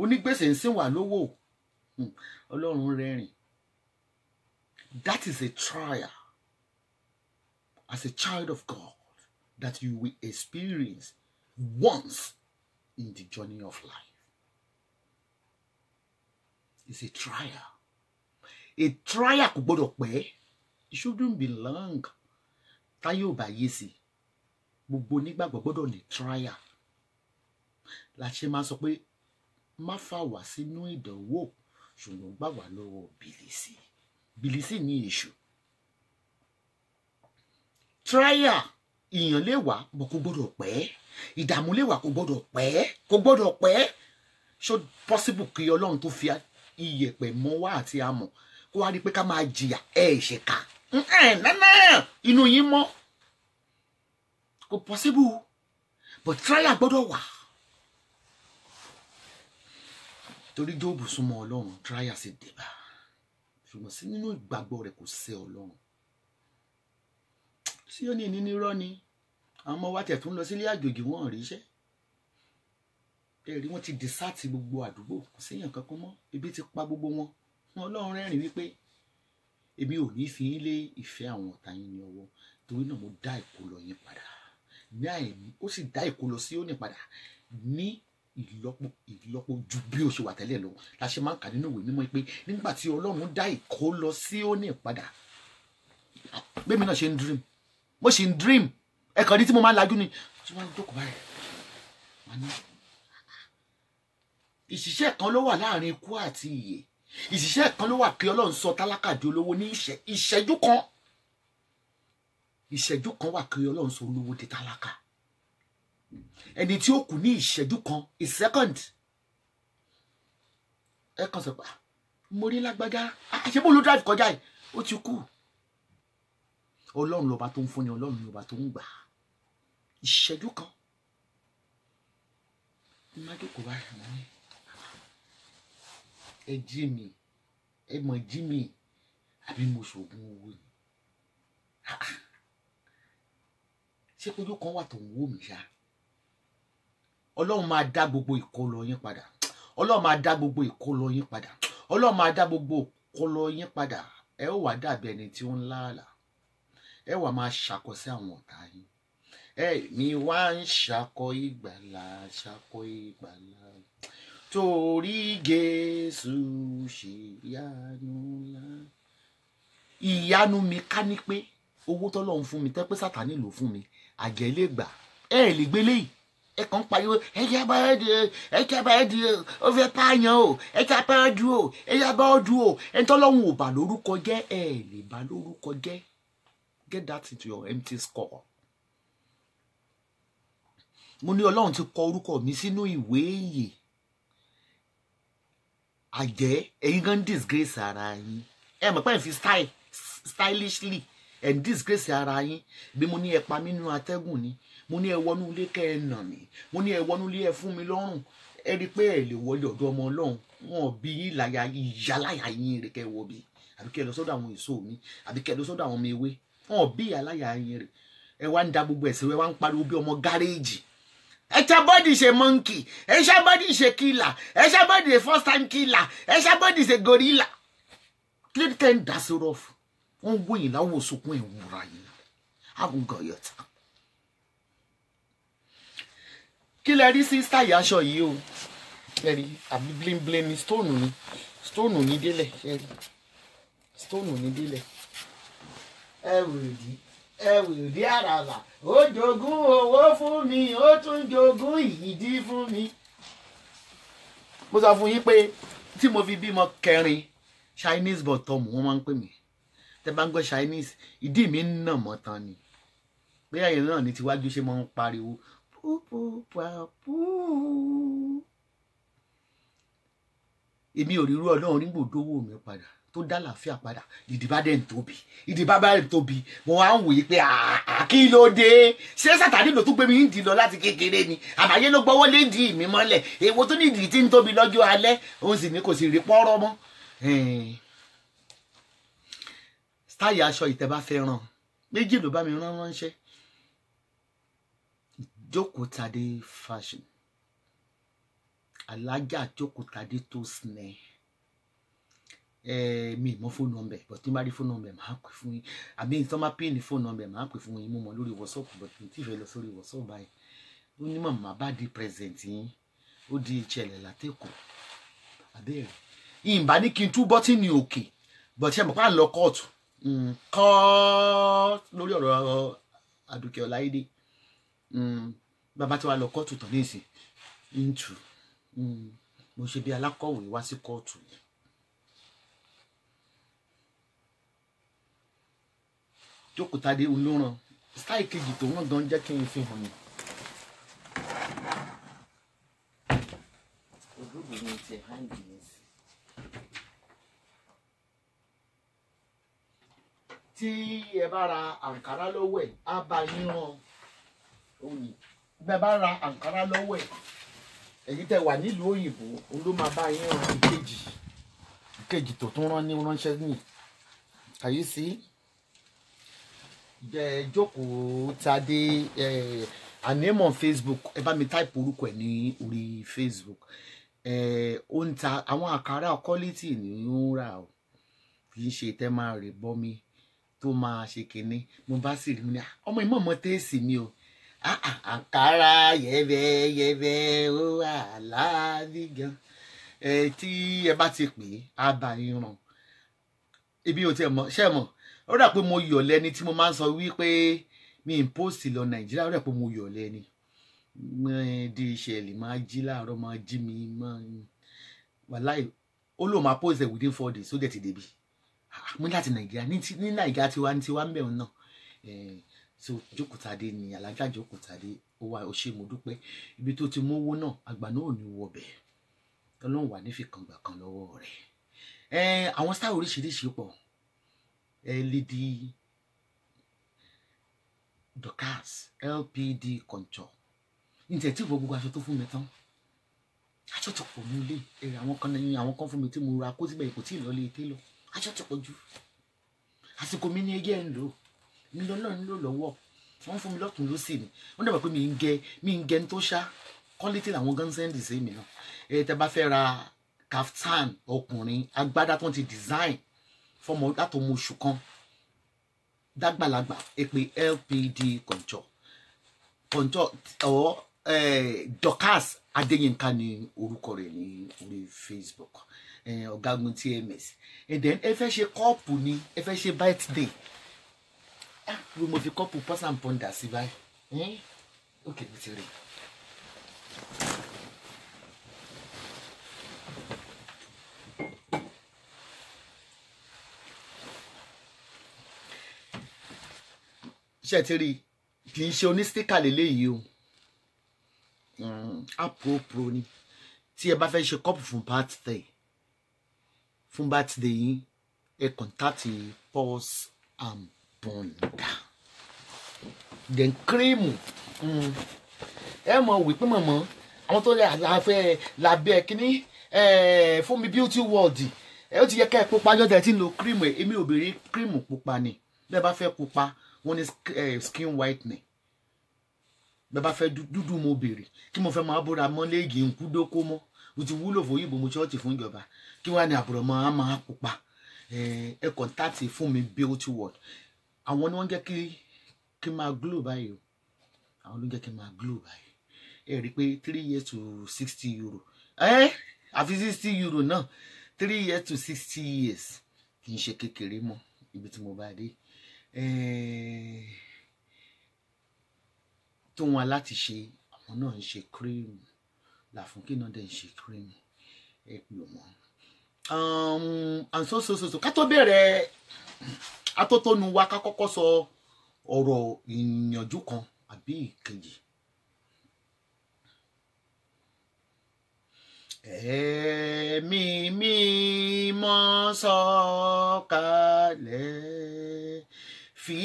A: Onígbèsè ń sìn wá lówó. Ọlọ́run rẹ́rìn that is a trial as a child of God that you will experience once in the journey of life. It's a trial. A trial kò gbọdọ̀ pẹ́. It shouldn't be long. Táyé ò bá yé sí. Gbogbo onígbàgbọ́ gbọ́dọ̀ ní trial. La ṣe máa sọ pé má fà wá sínú ìdánwò ṣùgbọ́n gbà wá lọ́wọ́ bìlìsì. Bìlìsì ní èṣù. Trial ìyàn lè wà bọ̀ kò gbọ́dọ̀ pẹ́. Ìdààmú lè wà kò gbọ́dọ̀ pẹ́. Kò gbọ́dọ̀ pẹ́. Ṣó possible kí Ọlọ́run tó fi iyẹ̀pẹ̀ mọ́ wá àti amọ̀ kó wá rí pé ká máa jìyà ẹ̀ ṣe ká. Nánà inú yín mọ́. Kò possible. But trial gbọ́dọ̀ wà. Torí Jóòbù súnmọ́ Ọlọ́run trial sì dé bá. Ṣùgbọ́n sí nínú ìgbàgbọ́ rẹ̀ kò sẹ́ Ọlọ́run. Sí ó ní ìní nírọ́ ni. Àwọn ọmọ wa tẹ̀ tún lọ sílé àjòjì wọn ríṣẹ́. Ẹ̀rí wọn ti dìsáàtì gbogbo àdúgbò kò séèyàn kankan mọ́. Ebi ti pa gbogbo wọn. Ọlọ́run rẹ́rìn wípé èmi ò ní fi yín lé ìfẹ́ àwọn ọ̀tá yín ní ọwọ́ torí náà mo dá ìkólọ yín padà ní àìní ó sì dá ìkólọ sí òní padà ní ìlọ́po ìlọ́po ju bí ó ṣe wà tẹ́lẹ̀ lọ. La ṣe máa ń kà nínú ìwé mímọ́ pé nígbà tí ọlọ́run dá ìkólọ sí òní padà bẹ́ẹ̀ mi náà ṣe ń dream mo ṣe ń dream. Ẹ̀kan ní tí mo máa ń lajú ni. Tí wọ́n á jókòó báyìí wọ́n ní ìṣiṣẹ́ kan ló wà láàárín ikú àti ìyè. Ìṣiṣẹ́ kan ló wà kí ọlọ́run sọ tálákà di olówó ní ìṣẹ́jú kan. Ìṣẹ́jú kan wà kí ọlọ́run sọ olówó di tálákà ẹni tí ó kù ní ìṣẹ́jú kan a second. Ẹ kàn sọ pé mo rí lágbájá. Àṣẹ bó ló drive kọjá yìí? Ó ti kú. Ọlọ́run lọ́ba tó ń fúnni ọlọ́run lọ́ba tó ń gbà ìṣẹ́jú kan. Ní má jókòó báyìí wọ́n ní ẹ jí mi. Ẹ mọ̀ jí mi. Àbí mo ṣoògùn owó ni? Ṣé kójú kan wà tó ń wò mí ṣá ọlọ́run máa dá gbogbo ìkólọ yín padà. Ọlọ́run máa dá gbogbo ìkólọ yín padà. Ọlọ́run máa dá gbogbo ìkólọ yín padà. Ẹ ó wà dàbí ẹni tí ó ń láàlà ẹ wà máa ṣàkọ sí àwọn ọ̀tá yín. Ẹ mi wá ń ṣàkọ ìgbàlà ṣàkọ ìgbàlà. Torí Jésù ṣe ìyanu ńlá. Ìyanu mi ká ní pé owó tọ́lọ́run fún mi tẹ́ pé Sátánì ló fún mi àjẹ́ lè gbà. Ẹ lè gbélé yìí ẹ kàn ń pariwo ẹ jẹ́ bá ẹ di ẹ jẹ́ bá ẹ di ó fẹ́ pààyàn o ẹ jẹ́ bá ẹ du o ẹ jẹ́ bá ọ du o. Ẹ tọ́lọ́run ò bà lórúkọ jẹ́ ẹ lè bà lórúkọ jẹ́. Get that into your empty score mo ní ọlọ́run ti kọ orúkọ mi sínú ìwé ìyè. Àjẹ́ ẹ̀yin gan disgrace ara yín. Ẹ mọ̀ pé ẹ̀ fi style stylishly ń disgrace ara yín. Bí mo ní ẹ pa nínú atẹ́gùn ni mo ní ẹ wọnú ilé kẹ́ ẹ nà mí. Mo ní ẹ wọnú ilé ẹ fún mi lọ́rùn. Ẹ rí i pé ẹ lè wọlé ọ̀dọ̀ ọmọ ọlọ́run. Wọn ò bí yín láyà ìyá láyà yín rè kẹ́ wọ bí. Àbí kẹ́ ẹ lọ sọ́dọ̀ àwọn èso mi àbí kẹ́ lọ sọ́dọ̀ àwọn ọmọ ewé. Wọn bí ìyá láyà yín rè. Ẹ wá ń da gbogbo ẹ̀sìn ẹ wá ń pariwo bí ọmọ gáréèjì. Ẹ ṣá bọ́dì ṣe monkey ẹ ṣá bọ́dì ṣe killer ẹ ṣá bọ́dì ṣe first time killer ẹ ṣá bọ́dì ṣe gorilla. Kí ló dé tẹ́ ń dá sí rọ́ọ̀fù? Wọ́n ń wòyìn láwọ̀ sunkún ẹ̀ wúra yìí àwọn gọ̀yọ̀ tán. Kí lẹ rí sí stáì aṣọ yìí o ẹ rí àbí bling bling ni stone ni stone ni délẹ̀ ẹ rí stone ni délẹ̀ ẹ wò di ẹ wò di àràlà ó jogún owó fún mi ó tún jogún ìdí fún mi. mo sọ fún yín pé tí mo fi bímọ kẹrin chinese bottom wọn máa ń pè mí tẹ bá ń gbọ́ chinese ìdí mi ń nà mọ́ tán ni bí ẹ̀yìn náà ní tiwájú ṣe máa ń pariwo. Èmi ò rí irú ọlọ́run nígbò dówó mi padà tó dá làáfíà padà. Ìdìbà dẹ̀ ń tóbi ìdìbà bá ń tóbi mo wá ń wòye pé kí ló dé? Ṣé sátani ló tún gbé mi ń dì lọ láti kékeré ni? Àbáyé ló gbọ́wọ́ lé dì mí mọ́lẹ̀. Èwo tó ní ìdí tí ń tóbi lọ́jọ́ alẹ́? Òun sì ní kò sì rí pọ́ọ́rọ́ mọ́. Stáì aṣọ ìtẹ́bá fẹ́ràn méjì ló bá mi rán ránṣẹ́ jókòtadé fashion. Alájà jókòtadé tó sinẹ ẹ mi mọ fóònù nọ́mbà but tí n bá rí fóònù nọ́mbà màá pè fún yín. Àbí tí wọ́n bá pín ní fóònù nọ́mbà màá pè fún yín. Mo mọ lórí whatsapp but mi tí ì fẹ́ lọ sórí whatsapp báyìí. Ó ní màmá bá di present yín. Ó di ìṣẹ̀lẹ̀ látẹ̀kọ̀. Àbẹ́rẹ́ ìyìnbá ní kí n tú bọ́tìnì òkè but ṣe mọ̀ pé à ń lọ kóòtù kọ́ lórí ọ̀rọ̀ Àdùkẹ́ Ọláìdé Mm, bàbá tí wàá lọ kóòtù tán ní ìsìn ntù mo ṣe bí alákọ̀wé wá sí kóòtù yẹn. jókòó tadé olóran stáì kejì tó rán gan jẹ́ kí n fi hàn yín. ti hàǹdì yẹn sí. tí ẹ bá ra àǹkárá lọ́wọ́ ẹ̀ á bá yín rán òní bẹ́ẹ̀ bá ra àǹkárá lọ́wọ́ ẹ̀ èyí tẹ́ wà nílùú òyìnbó òun ló máa bá yín rán ìkejì. Ìkejì tó tún rán ní ránṣẹ́ ní àyè sí jẹ jókòó tadé ẹ ànímọ̀ Facebook. Ẹ bá mi táìpù orúkọ ẹ̀ ní orí Facebook. Ẹ ó àwọn àkàrà quality ní ń rà ó kì í ṣe tẹ́ máa rè bọ́ mi tó máa ṣe kinní. Mo bá sì rí mi ní ọmọ ìmọ̀ ọmọ tẹ́sì mi o. Ah, ah, àǹkárá yẹ̀bẹ̀ yẹ̀bẹ̀ ó wà láàbí gan. Ẹ tí ẹ bá ti pè é á bá yín ràn ibi ò tiẹ̀ mọ̀ ṣe mọ̀? Ó dà pé mo yọ̀ lẹ́ni tí mo máa ń sọ wípé mi ń post lọ nàìjíríà ó dà pé mo yọ̀ lẹ́ni di ìṣẹ̀lẹ̀ máa jí láàárọ̀ máa jí mi máa wàláì ó lóun máa post it within four days ó dẹ̀ ti débi mo ní láti nàìjíríà ní nàìjíríà tiwa ní tiwa ń bẹ̀rù náà so jókòtadé ni alájà jókòtadé ó wá ó ṣe mo dúpẹ́. Ibi tó ti mówó náà àgbà náà ò ní wọbẹ̀ ọlọ́run wà nífi kan lọ́wọ́ rẹ̀. Ẹ àwọn sáà oríṣiríṣi pọ̀. Ẹ lady Dorcas LPD control ní tẹ̀ tí ìwọ gbogbo aṣọ tó fún mi tán. Aṣọ tó pọ̀ ní ilé. Ẹ àwọn kan ní àwọn kan fún mi tí mo ra kó síbẹ̀ kò tí ì lọ́ọ́ lé télọ̀ aṣọ tó pọ̀ jù. Àsìkò mi ní ẹgẹ́ ń lò. mi lọ́nà ń lò lọ́wọ́. Wọ́n fún mi lọ́tún ló sì ní wọ́n dàgbà pé mi ń gẹ mi ń gẹ tó ṣá. Quality làwọn gan sẹ́ndì sí mi náà. Ẹ tẹ bá fẹ́ ra kaftan ọkùnrin agbádá tó ti design fọmọ látọmọ oṣù kan. Dágbàlagbà èpè LPD kọ̀ǹjọ́ kọ̀ǹjọ́ ọ̀ Dorcas Adéyínká ni orúkọ rẹ̀ ní orí Facebook. Ọ̀gágun TMS and then ẹ fẹ́ ṣe kọ́ọ̀pù ni ẹ fẹ́ ṣe birthday ah bí mo fi kọ́ọ̀pù pọ́sà ń pọ́ndà sí báyìí eh? ok mo ti rí i. ṣe ti rí kì í ṣe onístíkà lélẹ́yìí o Mm, apro pro ni tí ẹ bá fẹ́ ṣe kọ́pù fún birthday fún birthday yín ẹ kọ̀ǹtàtì pause and bonder then kírímù mm, ẹ mọ̀ wípé mọ̀mọ́ àwọn tó lè àlàáfẹ́ làbẹ́ kínní fún mi beauty world. Ẹ ó ti yẹ ká ẹ pupa jọ́jà tí ń lo kírímù ẹ. Èmi béèrè kírímù pupa ni. Bẹ́ẹ̀ bá fẹ́ pupa wọ́n ní sk- skin whitening. Bẹ́ẹ̀ bá fẹ́ dú- dúdú mo béèrè. Kí mo fẹ́ máa bóra mọ́ léègì ń kú dóko mọ́. Mo ti wúlò fún òyìnbó mo ṣọ́ọ̀tì fún ìjọba. Kí wàá ní àbúrò á máa pupa? Ẹ kọ̀ǹtàtì fún mi beauty world àwọn ni wọ́n jẹ́ kí kí n máa glow báyìí o. Àwọn ló jẹ́ kí n máa glow báyìí. Ẹ rí i pé three years to sixty euro. Ẹ àfi sixty euro náà. Three years to sixty years. Kì í ṣe kékeré mọ́ ibi tí mo bá dé. Tó wọn láti ṣe àwọn náà ń ṣe cream. Làfúnkì náà dẹ̀ ń ṣe cream. Ẹ pè wọ́n. Um, and so so so so. Ká tó bẹ̀rẹ̀ atótónu wa ká kọ́kọ́ sọ ọ̀rọ̀ ìyànjú kan àbí ìkejì. Ẹ̀mí mímọ́ sọ̀kalẹ̀ fi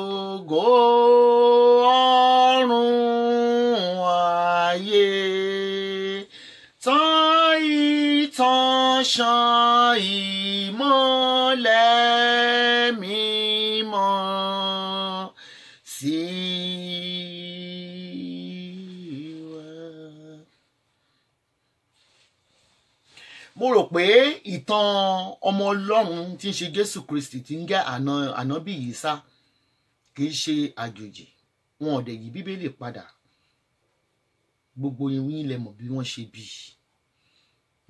A: ògo ọ̀run ayé tán ìtànṣán ìmọ́lẹ̀ mímọ́ sí wa. Mo rò pé ìtàn ọmọ ọlọ́run tí ń ṣe jésù kristi tí ń jẹ́ àná ànábì Ìsá kì í ṣe àjòjì. Wọn ò dẹ̀ yí bíbélì padà. Gbogbo yín lẹ mọ̀ bí wọ́n ṣe bí.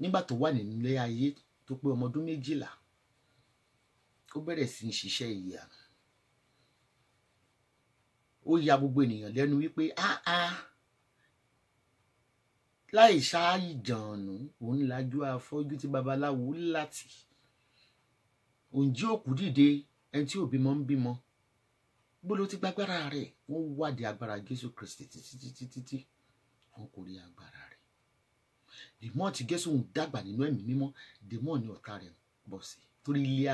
A: Nígbà tó wà nínú ilé ayé tó pé ọmọ ọdún méjìlá ó bẹ̀rẹ̀ sí í ṣiṣẹ́ ìyanu ó ya gbogbo ènìyàn lẹ́nu wípé áá láì ṣáàyì jàǹnù òun lajú afọ́jú tí babaláwo láti. Òǹjí òkú dìde ẹni tí ò bímọ ń bímọ. Ló ti gbàgbára rẹ̀? Wọ́n wádìí agbára Jésù Kristi títí wọn kò rí agbára rẹ̀. Dèmọ Jésù ń dàgbà nínú ẹ̀mí mímọ́. Dèmọ ní ọ̀tá rẹ̀ bọ̀ sí torí ilé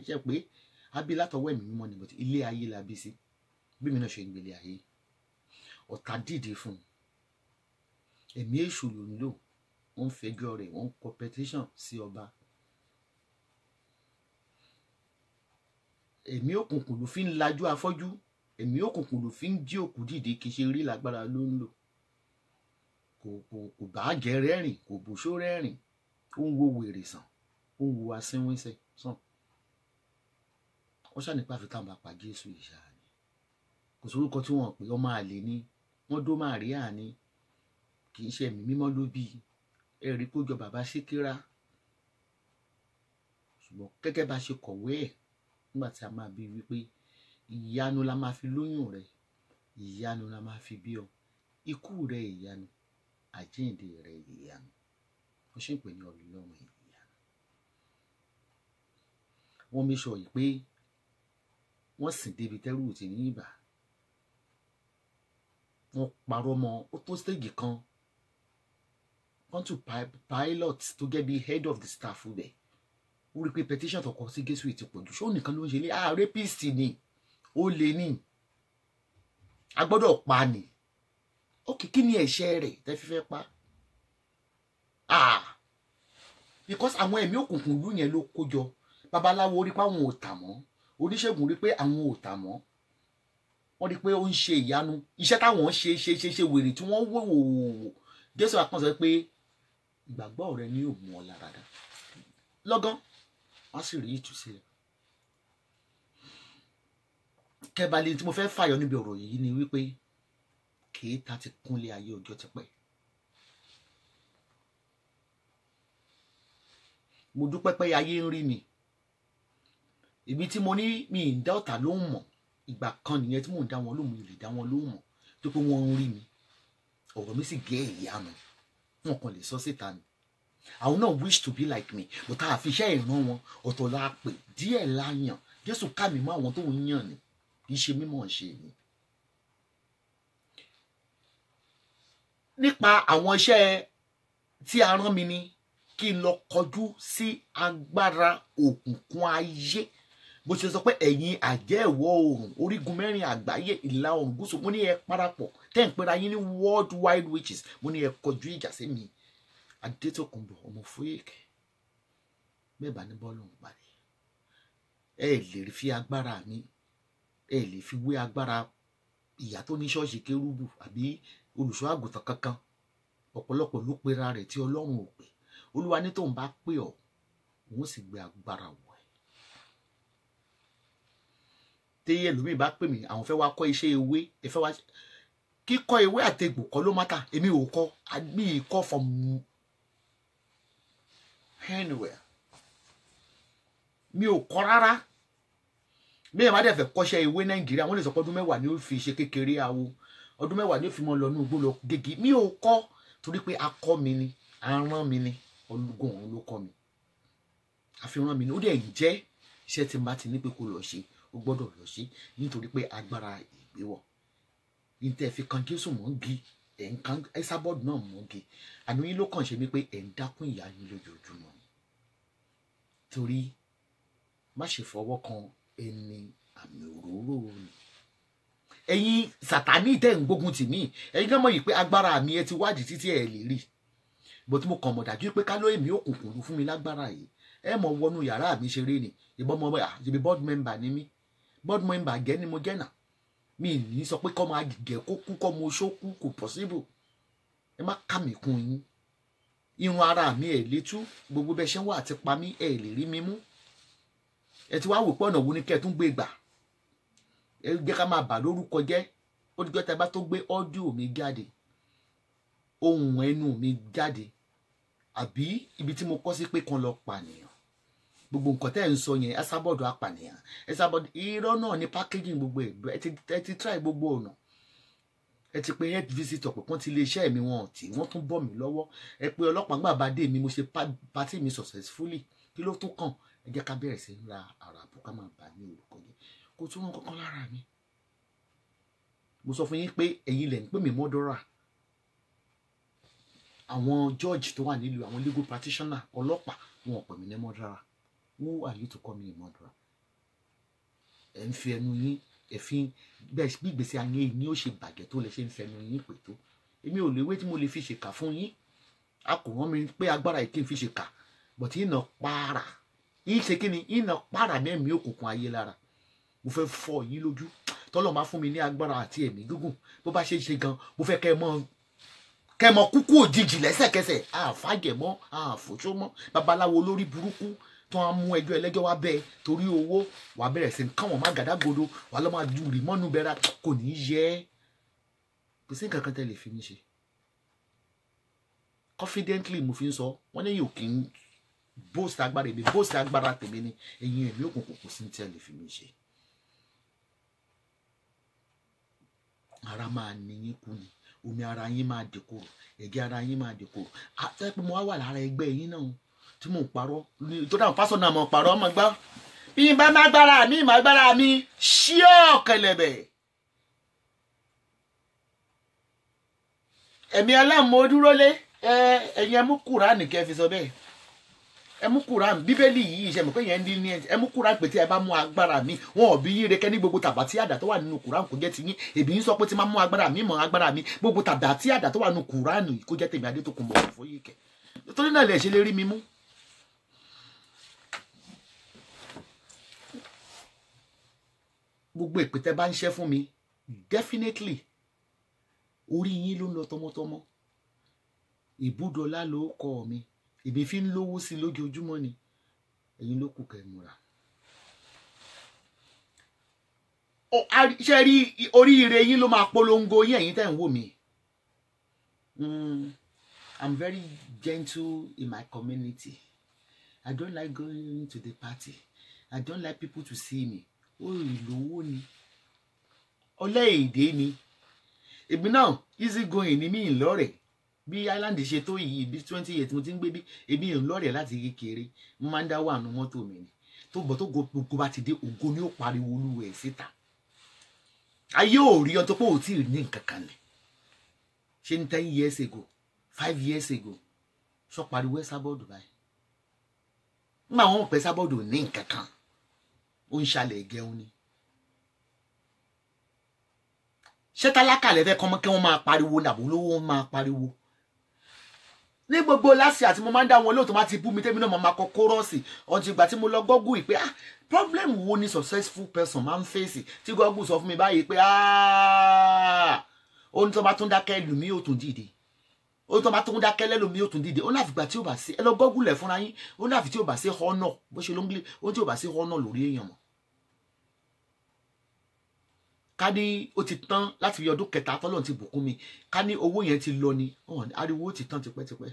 A: iṣẹ́ pé abí látọwọ́ ẹ̀mí mímọ́ ni bọtí ilé ayé la bí sí. Bí mi náà ṣe ń gbélé ayé. Ọ̀tá dìde fún un. Ẹ̀mí èṣù ló ń lò. Wọ́n ń fẹjọ́ rẹ̀ wọ́n ń competition sí ọba. Ẹ̀mí òkùnkùn ló fi ń lajú afọ́jú. Ẹ̀mí òkùnkùn ló fi ń jí òkú dìde. Kì í ṣe rí lágbára ló ń lò. Kò kò kò bá jẹ rẹ́rìn kò bòṣó rẹ́rìn ó ń wo wèrè sàn ó wo asínwínsẹ̀ sàn. Wọ́n ṣànípa fi táwọn bá pa Jésù ìṣá ni. Kò sórúkọ tí wọ́n pè ọmọ àlè ni. Wọ́n dó Màríà ni. Kì í ṣe ẹ̀mí mímọ́ ló bí. Ẹ̀rí kó jọ bàbá Síkírà ṣùgbọ́n gẹ́gẹ́ bá ṣe kọ̀wé ẹ̀ nígbà tí a máa bí wípé ìyanu la máa fi lóyún rẹ ìyanu la máa fi bí ọ. Ikú rẹ ìyanu àjíǹde rẹ ìyanu. Wọ́n pè ní Ọlọ́run ìyanu wọ́n mi sọ yìí pé wọ́n sìn débi tẹ́rù tì ní ìbà wọ́n parọ́ mọ́ ó tó stage kan wọ́n pilot tó gẹ́ bí head of the staff bẹ̀. Ó rí i pé petition tó kọ sí Jésù ti pọ̀ jù ṣó nìkan ló ń ṣe lé? Ah rapist ni ó lè ní a pa ni. Ok kí ni ẹ̀ṣẹ̀ rẹ̀ tẹ́ fi fẹ́ pa? Ah because àwọn ẹ̀mí òkùnkùn ìlú yẹn ló kó jọ babaláwo rí pé àwọn ò tà mọ́. Oníṣègùn rí pé àwọn ò tà mọ́. Wọ́n rí pé ó ń ṣe ìyanu. Iṣẹ́ táwọn ṣe ṣe ṣe ṣe wèrè tí wọ́n wò wò wò Jésù àkànṣe pé ìgbàgbọ́ rẹ ní òmù ọ láradá lọ́gán wọ́n sì rí ìtúsílẹ̀ kẹbalẹ̀ tí mo fẹ́ fàyọ níbi ọ̀rọ̀ yìí ni wípé kìí ta ti kúnlé ayé ọjọ́ ti pẹ́. Mo dúpẹ́ pé ayé ń rí mi ibi tí mo ní mi ì dá ọ̀tá lóhùn mọ̀. Ìgbà kan nìyẹn tí mò ń dá wọn lóhùn mi lè dá wọn lóhùn mọ̀. Tó pé wọ́n ń rí mi. Ọ̀rọ̀ mi sì gé ìyanu wọn kàn lè sọ síta ni. Àwọn náà wish to be like me. But a fi iṣẹ́ ìran wọn ọ̀tọ̀ la pè. Díẹ̀ la yàn. Jésù ká mi mọ́ àwọn tó ń yàn ni. Kì í ṣe mímọ̀ ṣe ni. nípa àwọn iṣẹ́ tí a rán mi ni kí n lọ kọjú sí agbára òkùnkùn ayé bó ṣe sọ pé ẹ̀yin àjẹ́ ìwọ̀ oòrùn orígun mẹ́rin àgbáyé ìlà oòrùn gúúsù mo ní ẹ parapọ̀. Tẹ́ ń pera yín ní world wide witches mo ní ẹ kọjú ìjà sí mi. Adétòkùnbọ̀ ọmọ fúyèkẹ́ bẹ́ẹ̀ bá ní bọ́ọ̀lù ń parí. Ẹ lè fi agbára mi ẹ lè fi wé agbára ìyá tó ní ṣọ́ọ̀ṣì kérúbù àbí olùṣọ́ àgùntàn kankan. Ọ̀pọ̀lọpọ̀ ló pera rẹ̀ tí ọlọ́run ò pè. Olúwa ní tóun bá pè ọ́ òun sì gbé agbára wọ̀ téyé ẹlòmíì bá pè mí àwọn fẹ́ wá kọ́ iṣẹ́ ewé ẹ fẹ́ wá kíkọ́ ewé àtegbò kọ́ ló mátà èmi ò kọ́ àgbì kọ́ from anywhere. Mi ò kọ́ rárá. Bí ẹ má dẹ̀ fẹ́ kọ́ṣẹ́ ewé nàìjíríà wọ́n lè sọ pé ọdún mẹ́wàá ni ó fi ṣe kékeré awo ọdún mẹ́wàá ni ó fi mọ́ lọ ní igbó lọ gègé. Mi ò kọ́ torí pé akọ́ mi ni aràn mi ni olùgùn òun ló kọ́ mi. Àfihàn mi ni ó dẹ̀ jẹ́ iṣẹ́ tí n bá ti ní pé kó lọ ṣe ó gbọ́dọ̀ lọ ṣe nítorí pé agbára ìgbéwọ̀. Níta fi kan jésù mọ́ gi ẹ̀ ń kan ẹ́sàbọ́ọ̀dù náà mọ́ gi àní yín ló kàn ṣe mí pé ẹ̀ ń dákún ìyá yín lójoojúmọ́. Torí má ṣe fọwọ́ kan ẹni àmì òróró ni. Ẹ̀yin sàtánì tẹ́ ń gbógun tì mí ẹ̀yin náà mọ̀ yìí pé agbára mi ẹ ti wádìí títí ẹ̀ lè rí. Bó tí mo kàn mọ̀ dájú pé ká ló èmi òkùnkùn ló fún mi lágbára yìí. Ẹ mọ̀ wọnú yàrá mi ṣeré ni. Ìbọn mọ̀ àjẹbí board member ni mí board member gẹ́ ni mo jẹ́ náà. Mi ní sọ pé kọ́ máa gẹ̀ kó kú kọ́ mo ṣó kò possible. Ẹ má kà mí kún yín. Irun ara mi ẹ̀ létú gbogbo bẹ́ẹ̀ ṣe ń wà àti pa mí ẹ̀ lè rí mi mú. Ẹ ti wá wò pé ọ̀nà wo ni kẹ́ ẹ tún gbé gbà? Ẹ jẹ́ ká máa bà lórúkọ jẹ́. Ó dìgbà tá a bá tó gbé ọ́díò mi jáde ohun ẹnu mi jáde àbí ibi tí mo kọ́ sí pé kan lọ pànìyàn gbogbo nǹkan tẹ́ ẹ̀ ń sọ yẹn ẹsábọ̀dù apànìyàn ẹsábọ̀dù irọ́ náà ní packaging gbogbo ẹ̀ ẹ ti try gbogbo ọ̀nà. Ẹ ti pe health visitor pé wọ́n ti lé iṣẹ́ mi wọn tí wọ́n tún bọ̀ mí lọ́wọ́. Ẹ pe ọlọ́pàá gbà bá dé mi mo ṣe party mi successfully. Kí ló tún kàn? Ẹ jẹ́ ká bẹ̀rẹ̀ sí ń ra àràbù ká máa bà ní orúkọ yẹn. Kò tún wọn kankan lára mi. Mo sọ fún yín pé ẹ̀yin lẹ̀ ń pè mí mọ́dọ́rà àwọn judge tó wà nílùú àwọn legal practitioner ọlọ́pàá wọn ò pè mí ní mọ́dọ́rà who are you to call me a murderer? Ẹ ń fi ẹnu yín ẹ̀fín bẹ́ẹ̀ bí ìgbésí ayé ni ó ṣe bàjẹ́ tó lè ṣe ń fi ẹnu yín pè tó. Èmi ò léwé tí mo lè fi ṣèkà fún yín. A kò rán mi pé agbára yìí kí n fi ṣèkà bọ̀tí ìnà pààrà yín ṣe kí ni? Ìnà pààrà mẹ́mí òkùnkùn ayé lára. Mo fẹ́ fọ́ yín lójú. Tọ́lọ́ máa fún mi ní agbára àti ẹ̀mí gígùn. Bó bá ṣe ń ṣe gan mo fẹ́ kẹ́ ẹ mọ́ kẹ́ ẹ mọ́ kúkú òjijì lẹ́sẹ̀kẹsẹ̀. Àfàjẹ̀mọ́ àfòṣómọ́ babaláwo lórí burúkú tó ń mú ẹjọ́ ẹlẹ́jọ́ wá bẹ́ẹ̀ torí owó wàá bẹ̀rẹ̀ sí káwọn má gàdágodo wàá lọ́ máa ju rìmọ́nù bẹ́ra kò ní í yẹ ẹ́. Kò sí nǹkan kan tẹ́ lè fi mí ṣe. Confidently mo fi ń sọ wọ́n ní yóò kí n boost agbára èmi boost agbára tèmi ni. Ẹ̀yin ẹ̀mí òkùnkùn kò sí ní tẹ́ lè fi mí ṣe. ara máa ní yín kú ni. Omi ara yín máa dìkòrò ẹ̀jẹ̀ ara yín máa dìkòrò àtẹ́pẹ́ mo wá wà lára ẹgbẹ́ yín náà tí mò ń parọ́ tó dáhùn pásọ̀ náà mọ̀ parọ́ ọmọ gbá bí n bá má gbára mi má gbára mi. Ṣíọ́ kẹlẹ̀bẹ̀. ẹ̀mí aláàmú dúró lé. Ẹ̀yin ẹmú kúránì kẹ́ fi sọ bẹ́ẹ̀. Ẹmú kúránì bíbélì yìí ṣe mọ̀ pé yẹn ń dín ní ẹmú kúránì pé tí ẹ bá mú agbára mi wọn ò bí yín rekẹ́ ní gbogbo tàbá tí àdá tó wà nínú kúránì kò jẹ́ ti yín. Èbí yín sọ pé tí máa mú agbára mi mọ̀ agbára mi. Gbogbo tàbá tí àdá tó wà nínú kúránì kò jẹ́ tèmi adé fún yìí kẹ́. Nítorí náà lè ṣe lè rí mi mú gbogbo èpè tẹ bá ń ṣe fún mi definitely orí yín ló ń lọ tọmọtọmọ. Ìbúdọlá ló kọ mi. Èmi fi ń lówó sí lójoojúmọ́ ni. Ẹ̀yin ló kù kẹmúra ṣe rí oríire yín ló máa polongo yín ẹ̀yin tẹ́ ń wò mí? Mm, I'm very gentle in my community. I don't like going to the party. I don't like people to see me ó ìlówó ni. Ọlẹ́èdè ni. Èmi náà easy going ni mí ìlọ́rẹ̀ bí island ṣe tó yìí bí twenty years mo ti ń gbé bí èmi ìlọ́rẹ̀ láti kékeré. Mo máa ń dá wà nù mọ́tò mi ni. Tó bọ̀ tó gbogbo bá ti dé ògo ni ó pariwo olúwẹ̀ síta. Ayé ò rí ọtọ́ pé ò tí ì ní nǹkan kan lẹ̀ ṣé ní ten years ago five years ago sọ pariwo ẹ sábọ́ọ̀dù báyìí. Nígbà wọn pẹ sábọ́ọ̀dù ní nǹkan kan ó ń ṣàlẹ̀ gẹun ni. Ṣé tálákà lẹ́fẹ́ kọ́mọ́ kí wọ́n máa pariwo làbó lówó wọn máa pariwo? Ní gbogbo láti àti mo máa ń dá wọn lóòótọ́ máa ti bú mi tẹ́mi náà máa kọ kórọ́ọ̀sì. Ọ̀tí ìgbà tí mo lọ yìí pé ah problem wo ni successful person máa ń fèsì tí gọ́gù sọ fún mi báyìí pé ah ó ní tó bá tún dákẹ́ yóò tún dìde ó tó bá tún dákẹ́ lẹ́lùmí yóò tún dìde. Ó ní àfìgbà tí ó bá sí ẹ lọ gọ́gù lẹ̀ fúnra yín. Ó àfi tí ó bá sí họ́nà bó ṣe ló ń gbé ó tí ó bá sí họ́nà lórí èèyàn mọ́. Ká ní ó ti tán láti fi ọdún kẹta tọ́lọ́run ti bùkún mi. Ká ní owó yẹn ti lọ ni. Ariwo ti tán tipẹ́tipẹ́.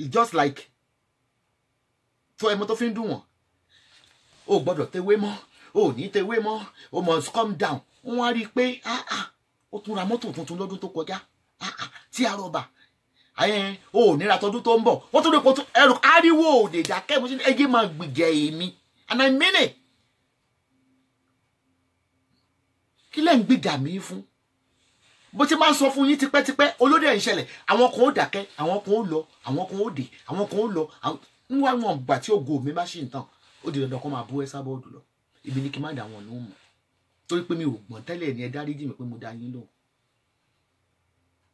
A: It's just like tó ẹmọ tó fi ń dùn wọ́n? O gbọ́dọ̀ tewé mọ́. O ní tewé mọ́. O must calm down. Wọ́n á rí i pé ah ah ó tún ra mọ́tò tuntun lọ́dún tó kọjá tí a rọ̀bà ò níra tọdún tó ń bọ̀. Wọ́n tún rí pọ̀ ẹrù ariwo ò lè dákẹ́ mo ṣe ẹgbẹ́ máa gbìjẹ́ èmi. And I mean it. kí lẹ́ ń gbìjà mí fún? Bó ti máa ń sọ fún yín tipẹ́tipẹ́ olóde ẹ̀ ń ṣẹlẹ̀. Àwọn kan ó dákẹ́ àwọn kan ó lọ àwọn kan ó dè àwọn kan ó lọ. Níwá wọn gbà tí ògo mi bá ṣì ń tàn ó di dandan kó máa bú ẹ sábọ́ọ̀dù lọ. Ibi ni kí n má dà wọn lóhùn torí pé mi ò gbọ́n tẹ́lẹ̀ ní ẹ dáríjì mi pé mo dá yín lóhùn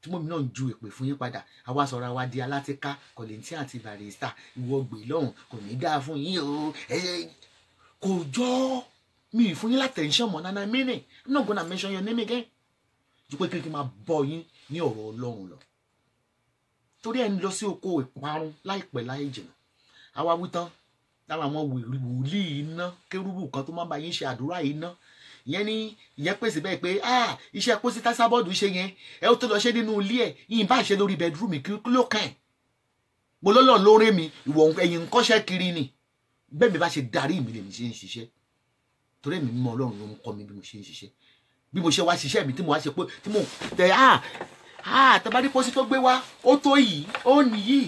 A: tí mo náà ju èpè fún yín padà àwa sọ̀rọ̀ àwa di alátìká kọ̀lẹ́ntì àti barista ìwọ gbè lọ́hùn kò ní dáa fún yín o. Kò jọ́ mi fún yín látẹ̀ńṣán mọ́ nana mínì i'm not gonna mention your name again. Ju pé n máa bọ́ yín ní ọ̀rọ̀ ọlọ́run lọ. Torí ẹ̀ ń lọ sí oko ìparun láìpẹ́ láì jìnnà. Àwa wí tán láwọn àwọn wòlíì iná kérúbù kan tó máa bá yín ṣe àdúrà iná ìyẹn ní ìyẹn pèsè bẹ́ẹ̀ pé ah iṣẹ́ pósí tásábọ́ọ̀dù ṣe yẹn ẹ ó tó lọ ṣe nínú ilé ẹ̀ yìí bá ṣe lórí bẹ́ẹ̀dúrúmù kí ló kàn ẹ́? Mo lọ́lọ́ lórí mi ìwọ ẹ̀yìn ń kiri ni. Bẹ́ẹ̀ mi bá ṣe darí mi lèmi ṣe ń ṣiṣẹ́. Torí èmi mímọ́ ọlọ́run ló ń kọ́ mi bí mo ṣe ń ṣiṣẹ́. Bí mo ṣe wá ṣiṣẹ́ mi tí mo wá ṣe pé tí mo tẹ ah ah tẹ bá rí pósí tó gbé wá ó tó yìí ó nìyí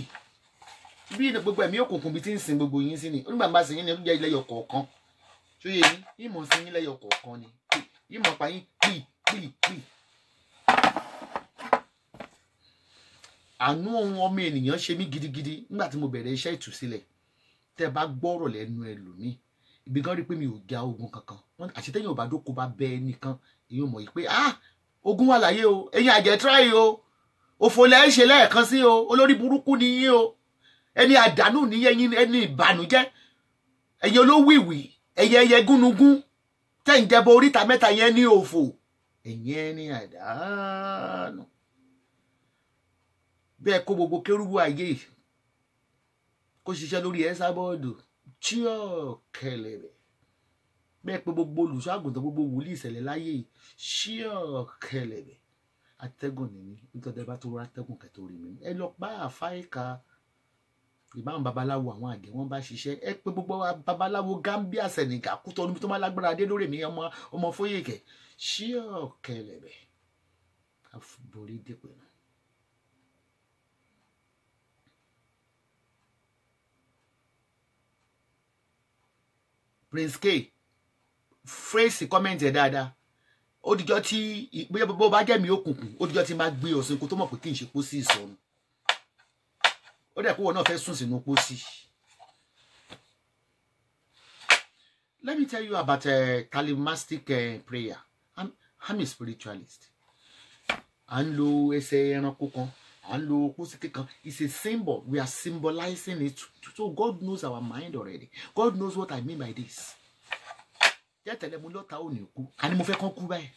A: bí gbogbo ẹ̀mí òkùnkùn bí ti ń sin gbogbo yín sí ni. Onígbà máa sin yín ní oúnjẹ ilẹ̀ kọ̀ọ̀kan ṣó yẹ yín ìmọ̀ sin yín lẹ́yọ kọ̀ọ̀kan ni. Ìmọ̀ pa yín pì pì pì. àánú ohun ọmọ ènìyàn ṣe mí gidigidi nígbà tí mo bẹ̀rẹ̀ iṣẹ́ ìtúsílẹ̀. Tẹ́ ẹ bá gbọ́rọ̀ lẹ́nu ẹlòmíì ibi kan rí pé mi ò ga ogun kankan. Àti tẹ́yìn bá dóko bá bẹ ẹnìkan? Èyí ò mọ̀ yìí pé ah ogun wà láyé o. Ẹ̀yin àjẹ́ tíráì o. Òfò lẹ́ ṣe lẹ́ẹ̀kan sí o. Olórí burúkú ni yín o. Ẹni àdánù ní ẹ̀yin ẹni ìbànújẹ́. Ẹ̀yin olówìwì ẹ̀yẹ ẹyẹ gúnugún. Tẹ́ ń jẹbọ oríta mẹ́ta yẹn ní òfò. Ẹ̀yin ẹni àdánù. Bẹ́ẹ̀ kó gbogbo kérúbù ayé kó ṣiṣẹ́ lórí ẹ́sàbọ́ọ̀dù tí ó kẹlẹ̀bẹ̀ bẹ́ẹ̀ pé gbogbo olùṣọ́ àgùntàn gbogbo wòlíì ìṣẹ̀lẹ̀ láyé tí ó kẹlẹ̀bẹ̀ atẹ́gùn nìyí nítorí ẹ bá tó rọ atẹ́gùn kẹtó rí mi. Ẹ lọ bá àfáìka ìbáwọn babaláwo àwọn àgẹ wọn bá ṣiṣẹ́. Ẹ pé gbogbo babaláwo Gambia Senegal kú tọdún tó má lágbára dé lórí mi ọmọ ọmọ Fóyèkẹ́ tí ó kẹlẹ̀bẹ̀ àforí dépò náà. Prince K fèsì kọ́mẹ́ǹtì ẹ̀ dáadáa. Ó dijọ́ tí bó bá jẹ́ mi òkùnkùn ó dijọ́ tí bá gbé ọ̀sìn kó tó mọ̀ pé kí n ṣe pósí ìsọnù ó dẹ̀ kówó náà fẹ́ sùn sínú pósí. Let me tell you about uh, talismanic uh, prayer. I'm, I'm a spiritualist. À ń lo ẹsẹ̀ ẹranko kan à ń lo pósí kan. It's a symbol. We are symbolizing it. So God knows our mind already. God knows what I mean by this. Tẹ́tẹ̀lẹ́ mo lọ́ta ò ní kú. Àní mo fẹ́ kán kú báyìí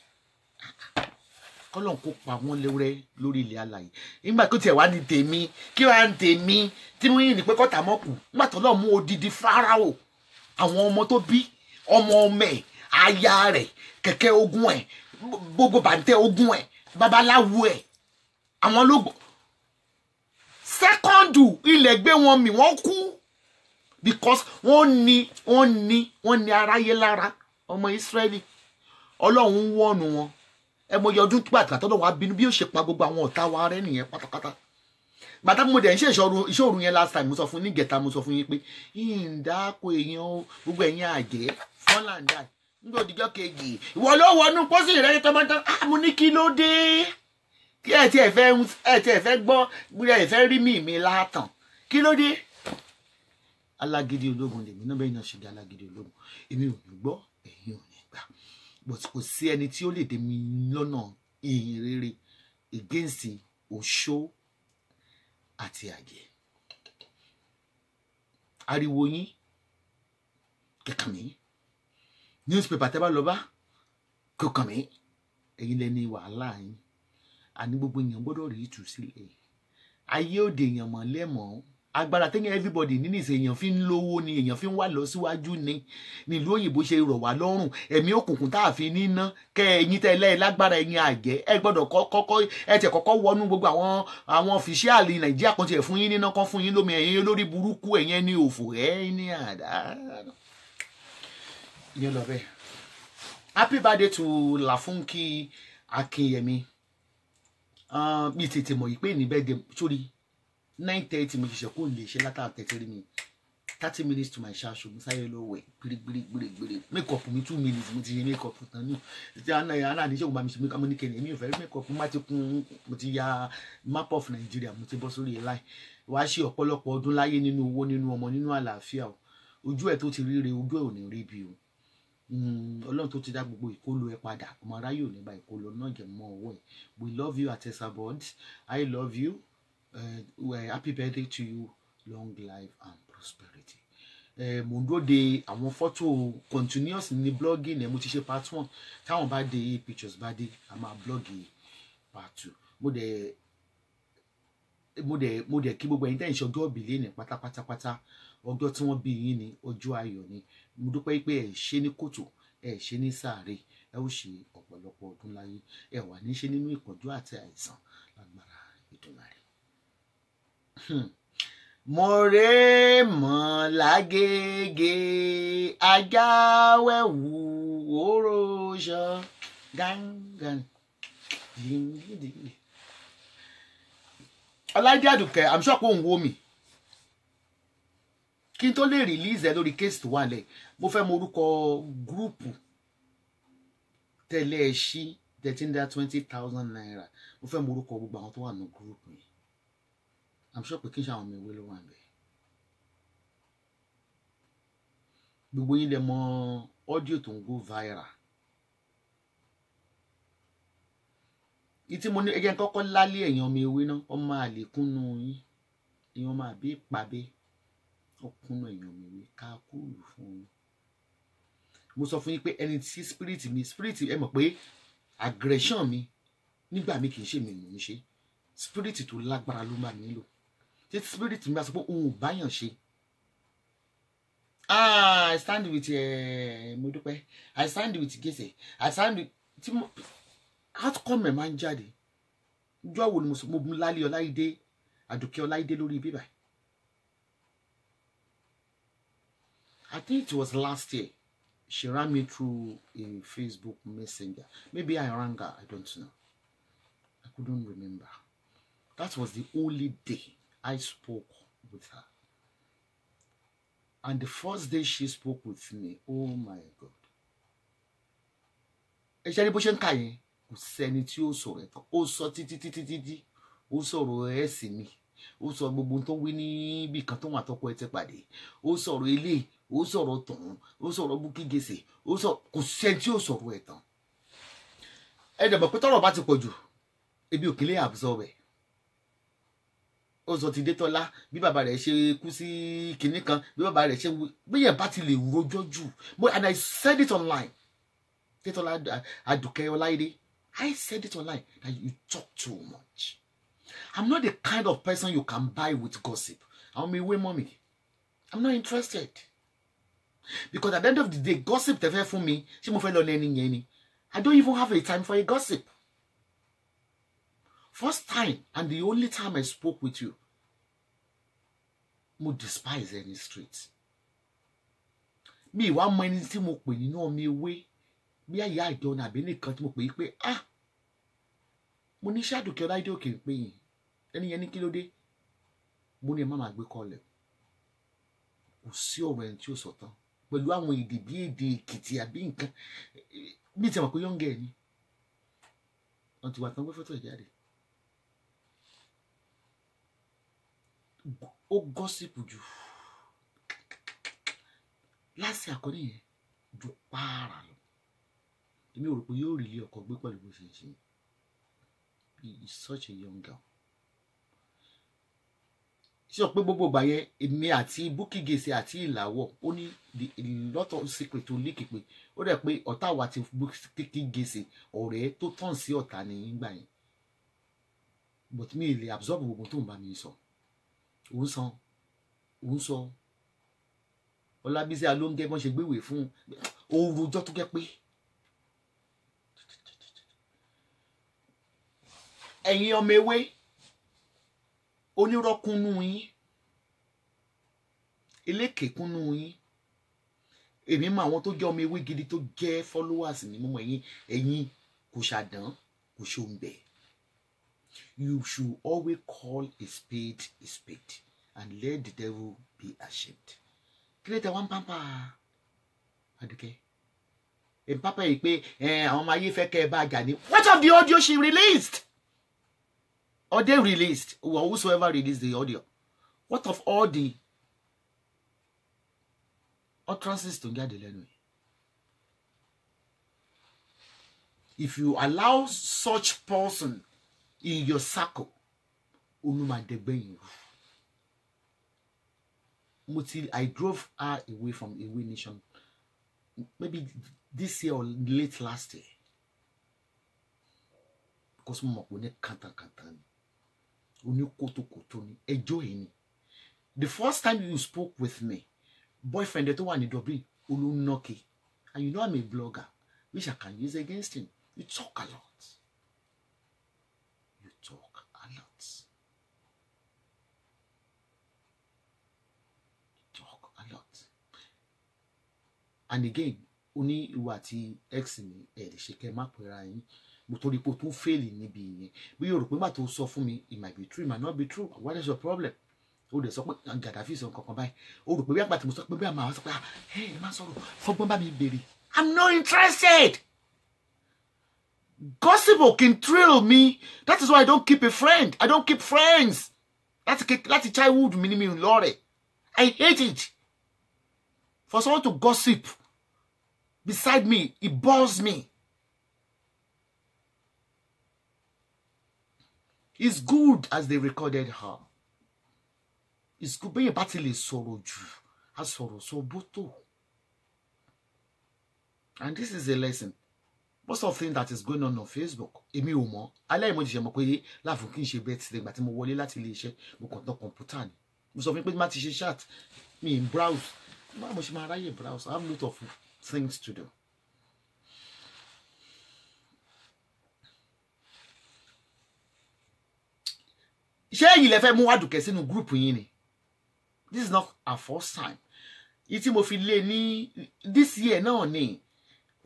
A: kọ́lọ́n kó pa wọ́n lẹ́wọ́rẹ́ lórí ilẹ̀ alàyè nígbà tó tiẹ̀ wá ní tèmi kí wàá ní tèmi tí wọ́n yìn ní pé kọ́tà mọ́ kù. Nígbà tó lọ́ọ́ mú odidi fáráò àwọn ọmọ tó bí ọmọ ọmọ ẹ̀ aya rẹ̀ kẹ̀kẹ́ ogun ẹ̀ gbogbo bàǹtẹ̀ ogun ẹ̀ babaláwo ẹ̀ àwọn lógo sẹ́kọ́ndù ilẹ̀ gbé wọn mì wọ́n kú. Because wọ́n ní wọ́n ní wọ́n ní aráyé lára ọmọ Ísírẹ́lì. Ọlọ́run wọ́ọ̀nù wọn ẹ mọ iye ọdún gbàgbà tọ́lọ́ wa bínú bí ó ṣe pa gbogbo àwọn ọ̀tá wa rẹ́ nìyẹn pátápátá. Gbàtà mo dẹ̀ ń ṣe ìṣòro yẹn last time mo sọ fún nígẹ̀ta mo sọ fún yín pé ìdáko èèyàn o gbogbo ẹ̀yin àjẹ́ fọ́nlàndà nígbà òdìjọ́ kejì ìwọ ló wọnú pósí rẹ tọmọtọ. Ah mo ní kí ló dé? Kí ẹ tiẹ̀ fẹ́ ẹ tiẹ̀ fẹ́ gbọ́ gbúdọ̀ ẹ fẹ́ rí mi mi látàn. Kí ló dé? Alágídí ológun lèmi náà bẹ́ẹ̀ náà ṣe alágídí ológun. Èmi ò ní gbọ́ ẹ̀yin ò ní kò sí ẹni tí ó lè dé mi lọ́nà ìhìn rere against oṣó àti àjẹ́ ariwo yín kẹkàn mí. Newspaper tẹ́ bá lọ bá kẹkàn mí. Ẹ̀yin lẹni wàhálà yín. Àní gbogbo èèyàn gbọ́dọ̀ rí ìtúsílẹ̀. Ayé òde èèyàn mọ̀. lẹ́mọ̀ọ́ agbára téèyàn everybody nínú èèyàn fi ń lówó ni èèyàn fi ń wà lọ síwájú ni. Nílùú òyìnbó ṣe rọ̀ wá lọ́rùn. Ẹ̀mí òkùnkùn tá a fi níná kẹ ẹ̀yin tẹ lẹ́yìn lágbára ẹ̀yin àjẹ́ ẹ gbọ́dọ̀ kọ́kọ́ ẹ tẹ̀ kọ́kọ́ wọnú gbogbo àwọn àwọn ọ̀fíṣíàlì nàìjíríà kan tiẹ̀ fún yín níná kan fún yín lómi ẹ̀yin olórí burúkú ẹ̀yin ẹni òfò ẹ̀ ní àdá. ìyẹn lọ happy birthday to Láfúnkí Akínyẹmí bí tètè mọ̀ yìí pé ní nine thirty mo ṣiṣẹ́ kó lè ṣe látara tẹ̀tẹ̀rẹ̀ mi. thirty minutes to my ṣaṣo mo sáré lọ wẹ̀ gbirigbiri make up mi two minutes mo ti ṣe make up tán ní ti àná àná àdéṣe bá mi ṣe make up mo ní kẹ́ni èmi ò fẹ́ make up má ti kun mo ti ya map of Nigeria mo ti bọ́ sórí ẹ̀ láì. Wàá ṣe ọ̀pọ̀lọpọ̀ ọdún láyé nínú owó nínú ọmọ nínú àlàáfíà o. Ojú ẹ̀ tó ti ríre ojú ẹ̀ ò ní rí bí o. Ọlọ́run tó ti dá gbogbo ìkólọ ẹ padà. Ọmọ aráyè ò ní bá ìkólọ náà jẹ mọ́ ọwọ́ ẹ̀. We love you Atesabod I love you uh, well, happy birthday to you. Long life and prosperity. Uh, mo ń dúró de àwọn fọ́tò continuous ní blogging. Ẹ̀ mo ti ṣe part one. Táwọn bá dé pictures bá dé a máa blọ́ọ̀gì part two. Mo dẹ̀ mo dẹ̀ mo dẹ̀ kí gbogbo ẹ̀yin tẹ́ ń ṣe ọjọ́ ìbí lé ní pátápátápátá. Ọjọ́ tí wọ́n bí yín ni ọjọ́ ayọ̀ ni. Mo dúpẹ́ pé ẹ̀ ṣe ní kòtò ẹ̀ ṣe ní sàárè ẹ ó ṣe ọ̀pọ̀lọpọ̀ ọdún láyé. Ẹ wà ní ṣe nínú ìpọ́njú àti àìsàn lágbára. Mọ̀rẹ́ mọ̀ lágége ajáwẹ̀wù òróṣọ gángan yìnyín ọláìdí àdùkẹ́ i'm sure pé òun wo mi. Kí n tó lè release lórí case tó wà lẹ̀ mo fẹ́ mọ orúkọ gúrùpù tẹ́lẹ̀ ẹ ṣí thirteen dá twenty thousand naira. Mo fẹ́ mọ orúkọ gbogbo àwọn tó wà ní gúrùpù yẹn i'm sure pé kí n ṣe àwọn ọmọ ìwé ló wà bẹ́ẹ̀ gbogbo yín lè mọ ọ́díò tó ń go viral. Ìtí mo ní ẹjẹ kọ́kọ́ lálé ẹ̀yàn ọmọ ewé náà ọmọ àlékúnnú yín èèyàn máa bí pàbẹ ọkùnrin ẹ̀yàn ọmọ ewé ká fún yín. Mo sọ fún yín pé ẹni tí spirit mi spirit ẹ mọ̀ pé aggression mi nígbà mi kì í ṣe mi mò ń ṣe. Spirit tó lágbára ló máa nílò tí spirit mi bá sọ pé òun ò báyàn ṣe. Ah i stand with ẹ mo dúpẹ́. I stand with gèsè i stand with tí mo outcome ẹ̀ máa ń jáde. Ìjọ wo ni mo sọ mo mú lálẹ́ ọláìdé àdùkẹ́ ọláìdé lórí bíbá I think it was last year. She ran me through a Facebook messenger. Maybe I rang her I don't know. I couldn't remember. That was the only day I spoke with her. And the first day she spoke with me oh my God. Ẹ ṣe ní bó ṣe ń kà yẹn? Kò sẹ́ni tí ó sọ̀rọ̀ ẹ̀tàn. Ó sọ títí títí títí. Ó sọ̀rọ̀ ẹ̀sìn mi. Ó sọ gbogbo tó wí níbi kan tó wà tọkọ ẹ ti pàdé. Ó sọ̀rọ̀ ilé. Ó sọ̀rọ̀ tọ̀hún. Ó sọ̀rọ̀ bukí gèsè. Ó sọ kò sẹ́ni tí ó sọ̀rọ̀ ẹ̀tàn. Ẹ dẹ̀ mọ̀ pé tọ́rọ̀ bá ti pọ̀ jù ebi ò kí lè ó sọ ti Détọ́lá bí bàbá rẹ̀ ṣe kú sí kinní kan bí bàbá rẹ̀ ṣe bí yẹn bá ti lè rojọ́ jù and I said it online Détọ́lá Adùkẹ́ Ọláìdé I said it online that you talk too much. I'm not the kind of person you can buy with gossip. I'm a way mommy. I'm not interested. Because at the end of the day, gossip tẹ fẹ́ fún mi, ṣé mo fẹ́ lọ lẹ́ni yẹn ni? I don't even have a time for a gossip. First time and the only time I spoke with you, mo despise any street. Mi ìwà mọ ẹni tí mo pè nínú ọmọ ewé. Bí àyà àjọ nàbí nìkan tí mo pè é ah! Mo ní ṣàdùkẹ́ ọláìdé òkè pé yìí ẹni yẹn ní kí ló dé? Mo ní ẹ má máa gbé kọlẹ̀ kò sí ọ̀rọ̀ ẹni tí ó sọ tán. Pẹ̀lú àwọn èdè bí èdè èkìtì àbí nǹkan ti mọ̀ pé yọ̀ǹgẹ̀ ni. Wọ́n ti wà tán ó gọ́sìpù jù. Láti àkọ́ní yẹn ju pààrà lọ. Èmi ò rò pé yóò rí ilé ọkọ gbé pẹ̀lú bó ṣe ń ṣe. He is such a young girl. Ṣé o pé gbogbo ìgbà yẹn èmi àti Bukky Gèsè àti Ìlàwọ̀ ó ní a lot of secret tó líkì pé ó dẹ̀ pé ọ̀tá wa ti Bukky Gèsè ọ̀rẹ́ tó tàn sí ọ̀tá ní ìgbà yẹn. But mi ì absorb gbogbo tó ń bá mi sọ òun san òun sọ Ọlábísí Alóńgẹ́ bọ́n ṣe gbéwèé fún òun rojọ́ tó gẹ́ pé. ẹ̀yin ọmọ ewé onírọ́kúnnú yín. Elékèékúnnú yín. Èmi mọ àwọn tó jẹ́ ọmọ ewé gidi tó jẹ́ followers ní mímọ́ ẹ̀yin. Ẹ̀yin kò ṣàdán kò ṣòǹgbẹ you should always call a spade a spade and let the devil be ashamed. Kí ló tẹ wá ń pàmpà Adùkẹ́ pàmpà yìí pé àwọn ọmọ ayé fẹ́ kẹ́ ẹ bá jà ní what of the audio she released? Or they released or whosoever released the audio. What of all the utterances tó ń jáde lẹ́nu if you allow such person in your circle olùmọ̀dẹ́gbẹ̀yìn mo ti I drove her away from Away Nation maybe this year or late last year. Because mo mọ̀ pé ní kàntàkàntà ni. Oníkótókótó ni. Ẹjọ́ ẹ̀ ni. The first time you spoke with me boyfriend ẹ tó wà ní Dublin olùnàkè and you know I'm a blogger which I can use against him. You talk a lot you talk a lot you talk a lot and again ó ní ìwà àti ex mi ẹ lè ṣe kẹ má pera yín. Mo torí pé o tún fèèlì níbi ìyẹn. Bí yóò rò pé má tó sọ fún mi it might be true it might not be true what is your problem? O lè sọ pé Gaddafi sọ nǹkan kan báyìí. O rò pé bí àgbà tí mo sọ pé bí àmà sọ pé ah ẹ ẹ má sọ̀rọ̀ fọgbọ́n bá mi béèrè i'm not interested. Gossip ò kí n thrill me. That is why i don't keep a friend. I don't keep friends. Láti láti childhood mi ni mi ò lọ́rẹ̀ i hate it. For someone to gossip beside me. It bores me. It's good as they recorded her. It's good. Bẹ́ẹ̀ bá ti lè sọ̀rọ̀ jù sọ̀rọ̀ sọ bótó and this is a lesson. Most of things that is going on on Facebook èmi ò mọ̀. Alẹ́ ìmọ̀ ìṣẹ̀ mọ̀ pé láàfin kí n ṣe bẹ́ẹ̀ tilẹ̀ ìgbà tí mo wọlé láti ilé iṣẹ́. Mo kàn tán kọ̀ǹpútà ni. Mo sọ fún yín pé má ti ṣe chat mi ń browse. Báwo mo ṣe máa ráyè browse? I have lot of things to do. ṣé ẹ̀yin lẹ fẹ́ mú Àdùkẹ́ sínú gúrùpù yín ni? This is not our first time. Yìí tí mo fi lé ní this year náà ni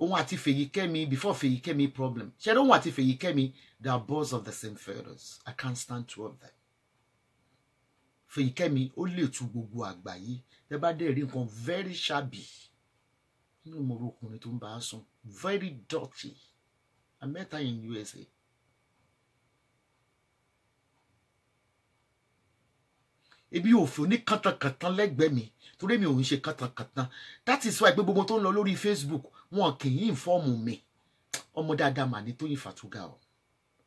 A: òun àti Fèyíkẹ́mi before Fèyíkẹ́mi problem. Ṣé òun àti Fèyíkẹ́mi they are birds of the same feathers I can't stand two of them. Fèyíkẹ́mi ó lè tu gbogbo àgbáyé. Ẹ bá dé rí nǹkan very shabby nínú ìmọ̀ràn ọkùnrin tó ń bá a sùn very dirty. Her in USA. ebi ò fi oní kàntànkàntàn lẹ́gbẹ̀ẹ́ mi torí mi ò ń ṣe kàntànkàntàn that is why pé gbogbo tó ń lọ lórí Facebook wọn kì í ìfọ́ọ̀mù mi. Ọmọ dáadáa mà ní Tóyìn Fàtúgà o.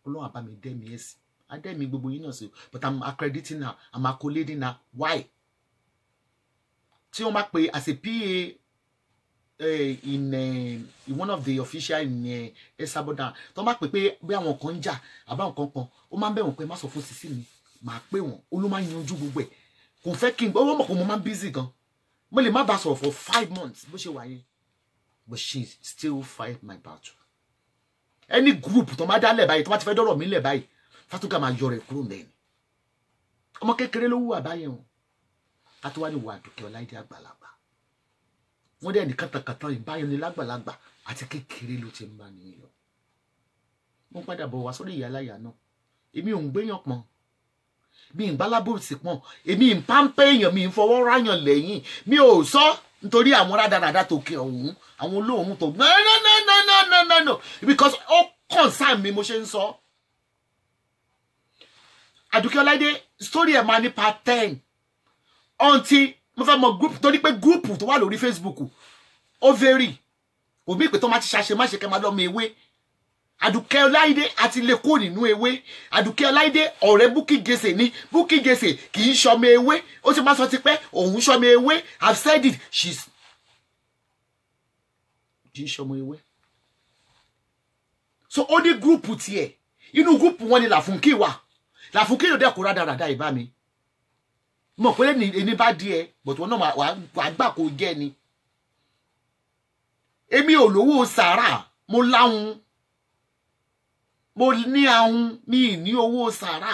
A: Ọlọ́run àbá mi dẹ́mi ẹ̀ sí. Adẹ́mi gbogbo yín náà sí but i'm accrediting her. I'm accolading her. Why? Tí wọ́n bá pe as a PA in, uh, one of the official in uh, Esabodan tó bá pè pé bí àwọn kan ń jà àbá nǹkan kan ó máa ń bẹ̀ wọ́n pé má sọ fún sísí mi màá pè wọ́n. Olú máa ń yanjú gbogbo ẹ̀. Kò fẹ́ kí n gbọ́ mọ̀ pé mo máa ń busy gan. Mo lè má bá sọ̀rọ̀ for five months bó ṣe wà yẹn. But she still fight my battle. Any group tó máa dálẹ̀ báyìí tó bá ti fẹ́ dọ̀rọ̀ mí lẹ̀ báyìí Fatuga máa yọ rẹ̀ kúrò mẹ́rin ọmọ kékeré ló wù àbáyẹn o. Kátó wá ní wà Àdùkẹ́ Ọláìdé àgbàlagbà wọ́n dẹ̀ ní kàtàkàtà ìbáyọni lágbàlagbà àti kékeré ló ti ń bá nìyẹn lọ. padà bọ̀ wá sórí ìyáláyà náà. Èmi ò ń gbéyàn pọ̀n. Mi ń bálábòsì pọ̀n. Èmi ń páńpẹ́ èèyàn mi ń fọwọ́ ráyàn lẹ́yìn. Mi ò sọ nítorí àwọn rádaràdà tòkè ọ̀hún àwọn olóòórùn tó gbọ́n. No no no no no no no because ó kàn sáà mi mo ṣe ń sọ. Àdùkẹ́ Ọláìdé story ẹ̀ máa ní ten. Until mo fẹ́ mọ group torí pé group tó wà lórí Facebook ó vary. Òbí ìpè tó máa ti ṣàṣe má ṣe kẹ́ máa lọ́mọ ewé. Àdùkẹ́ Ọláìdé àti lè kó nínú ewé. Àdùkẹ́ Ọláìdé ọ̀rẹ́ Bukky Jesse ní Bukky Jesse kì í ṣọmọ ewé. Ó ti máa sọ ti pẹ́ òun ṣọmọ ewé. I've said it she's kì í ṣọmọ ewé. So ó ní gúrùpù tiẹ̀. Inú gúrùpù wọn ni Làfúnkì wà. Làfúnkì yóò dẹ́kun rádaràda ìbá mi mọ̀ pé ẹni bá di ẹ bọ̀tún wọn náà wàá gbà kó jẹ́ ni. Èmi ò lówó sàárà mo láhùn mo ní ahun mi ní owó sàárà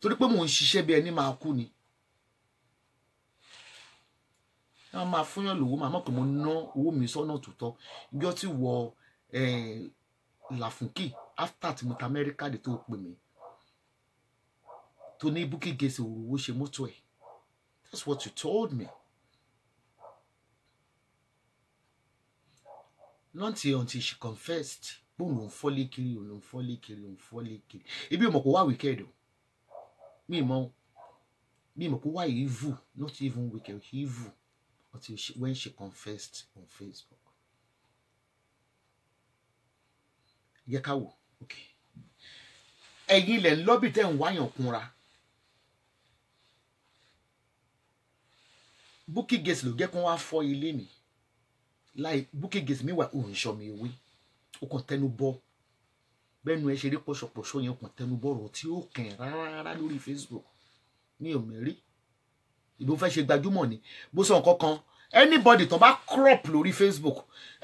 A: torí pé mò ń ṣiṣẹ́ bí ẹni máa kú ni. Wọ́n máa fúnyàn lówó máa mọ̀ pé mo ná owó mi sọ́nà tòótọ́. Ibi ọtí wọ Làfúnkì after tí mo ta Amẹ́ríkà dé tó pè mí tó ní Bukky Jesse òwò ṣe mọ́tò ẹ̀ that's what you told me. Not until she confessed bóun ló ń fọ́lé kiri òun ló ń fọ́lé kiri òun fọ́lé kiri. Ebi ò mọ̀ kó wá wicked o. Mi mọ̀ mi mọ̀ evil not even wicked evil. Until she, when she confessed on Facebook. yẹ ká wò ok ẹ̀yin ilẹ̀ ń lọ́bì tẹ́ ń Bukky Jesse ló jẹ́ kó wá fọ́ ilé mi láì Bukky Jesse mi wà òun ṣọ́ mi ewé. Ó kàn tẹnu bọ́. Bẹ́ẹ̀nu ẹ ṣe rí pọ̀ṣọpọ̀ṣọ yẹn kàn tẹnu bọ̀rọ̀ tí ó kàn rárá lórí facebook. Ní òmìnirí ìbò fẹ́ ṣe gbajúmọ̀ ni. Bó sọ nǹkan kan. Anybody tó bá crop lórí facebook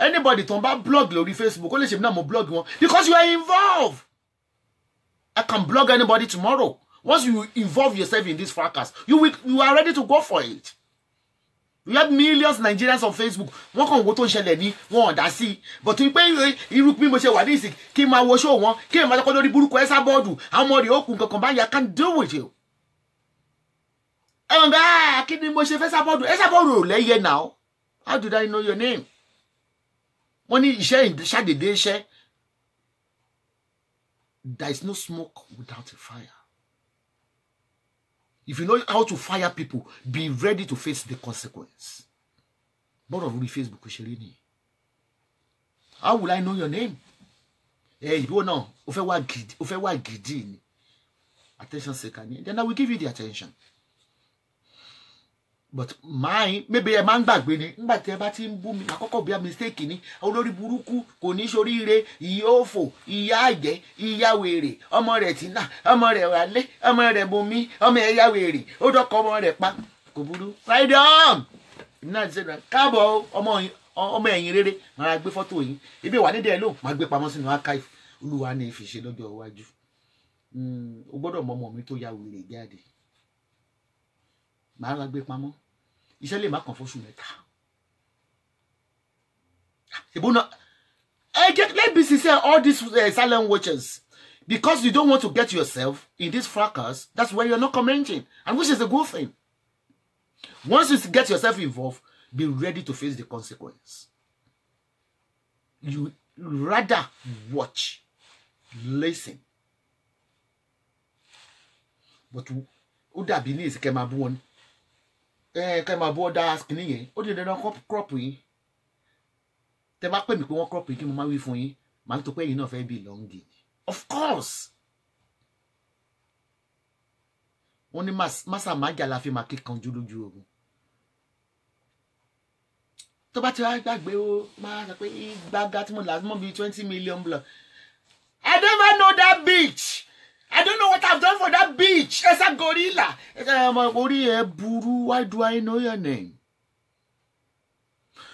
A: anybody tó bá blog lórí facebook ó lè ṣe mí náà mo blog wọn. Because you are involved. I can blog anybody tomorrow. Once you involve yourself in this fracas you you are ready to go for it we have millions nigerians on facebook wọn kàn wo tó ń ṣẹlẹ̀ ní wọn ò sí i but pé irú bí mo ṣe wà ní ìsìn kí n máa wo show wọn kí n máa tọkọ lórí burúkú ẹsà bọọdù àwọn ọmọ rẹ ó kún kankan báyìí i can deal with you. ẹ̀wọ̀n gá kí ni mo ṣe fẹ́ sábọ́ọ̀dù ẹsà bọọdù ò lẹ́yẹ now how did i know your name. wọ́n ní iṣẹ́ ìṣàdédé iṣẹ́ there is no smoke without a fire. If you know how to fire people, be ready to face the consequence. Bọ́dọ̀ lórí Facebook ṣe rí nìyí. How will I know your name? Ẹ ìbí wo náà o fẹ́ wá gidi ni. Attention seeker ni. Then I will give you the attention. But mine maybe ẹ máa ń gbàgbé ni. Nígbà tí ẹ bá ti ń bú mi àkọ́kọ́ bí a mistake ni. Olórí burúkú kò ní ṣoríire ìyá òfò ìyá àjẹ́ ìyá wèrè. Ọmọ rẹ̀ tìǹà ọmọ rẹ̀ wálé ọmọ rẹ̀ bomi ọmọ ẹ̀ wèrè. Ó dọ́kọ̀ ọmọ rẹ̀ pa. Kò burú. Ride náà ti ṣe káàbọ̀ ọmọ ẹ̀yìn rere. Máa gbé fọ́tò yín. Ibi wà nídìí ẹ̀ ló máa gbé pamọ́ sínú archive. Olúwa ní fi ṣe lọ́jọ́ iwájú. O màá ra gbé pamọ́ iṣẹ́ lè má kàn fóṣù mẹ́ta. Ìbò náà ẹ jẹ́ me say all these uh, silent watchers because you don't want to get yourself in this fracas that's why you're not commenting and which is a good thing. Once you get yourself involved be ready to face the consequence. You rather watch listen. But ó dàbí ní ìsìnkẹ́ máa bú wọn ẹ kẹ́ máa bú ọ́ dá kìnní yẹn. Ó di dandan crop yín. Tẹ bá pè mí pé wọ́n crop yín kí mo máa wí fún yín. Màá tó pé yín náà fẹ́ bí lọ́ngì of course! Wọ́n ní massa májà la fi máa kíkanjú lójú ogun. Tó bá ti wá gbàgbé ó máa sọ pé gbága tí mo là mọ́ bíi twenty million blood. I don't even know that bitch. I don't know what I've done for that bitch. It's gorilla. A orí ẹ burú. Why do I know your name?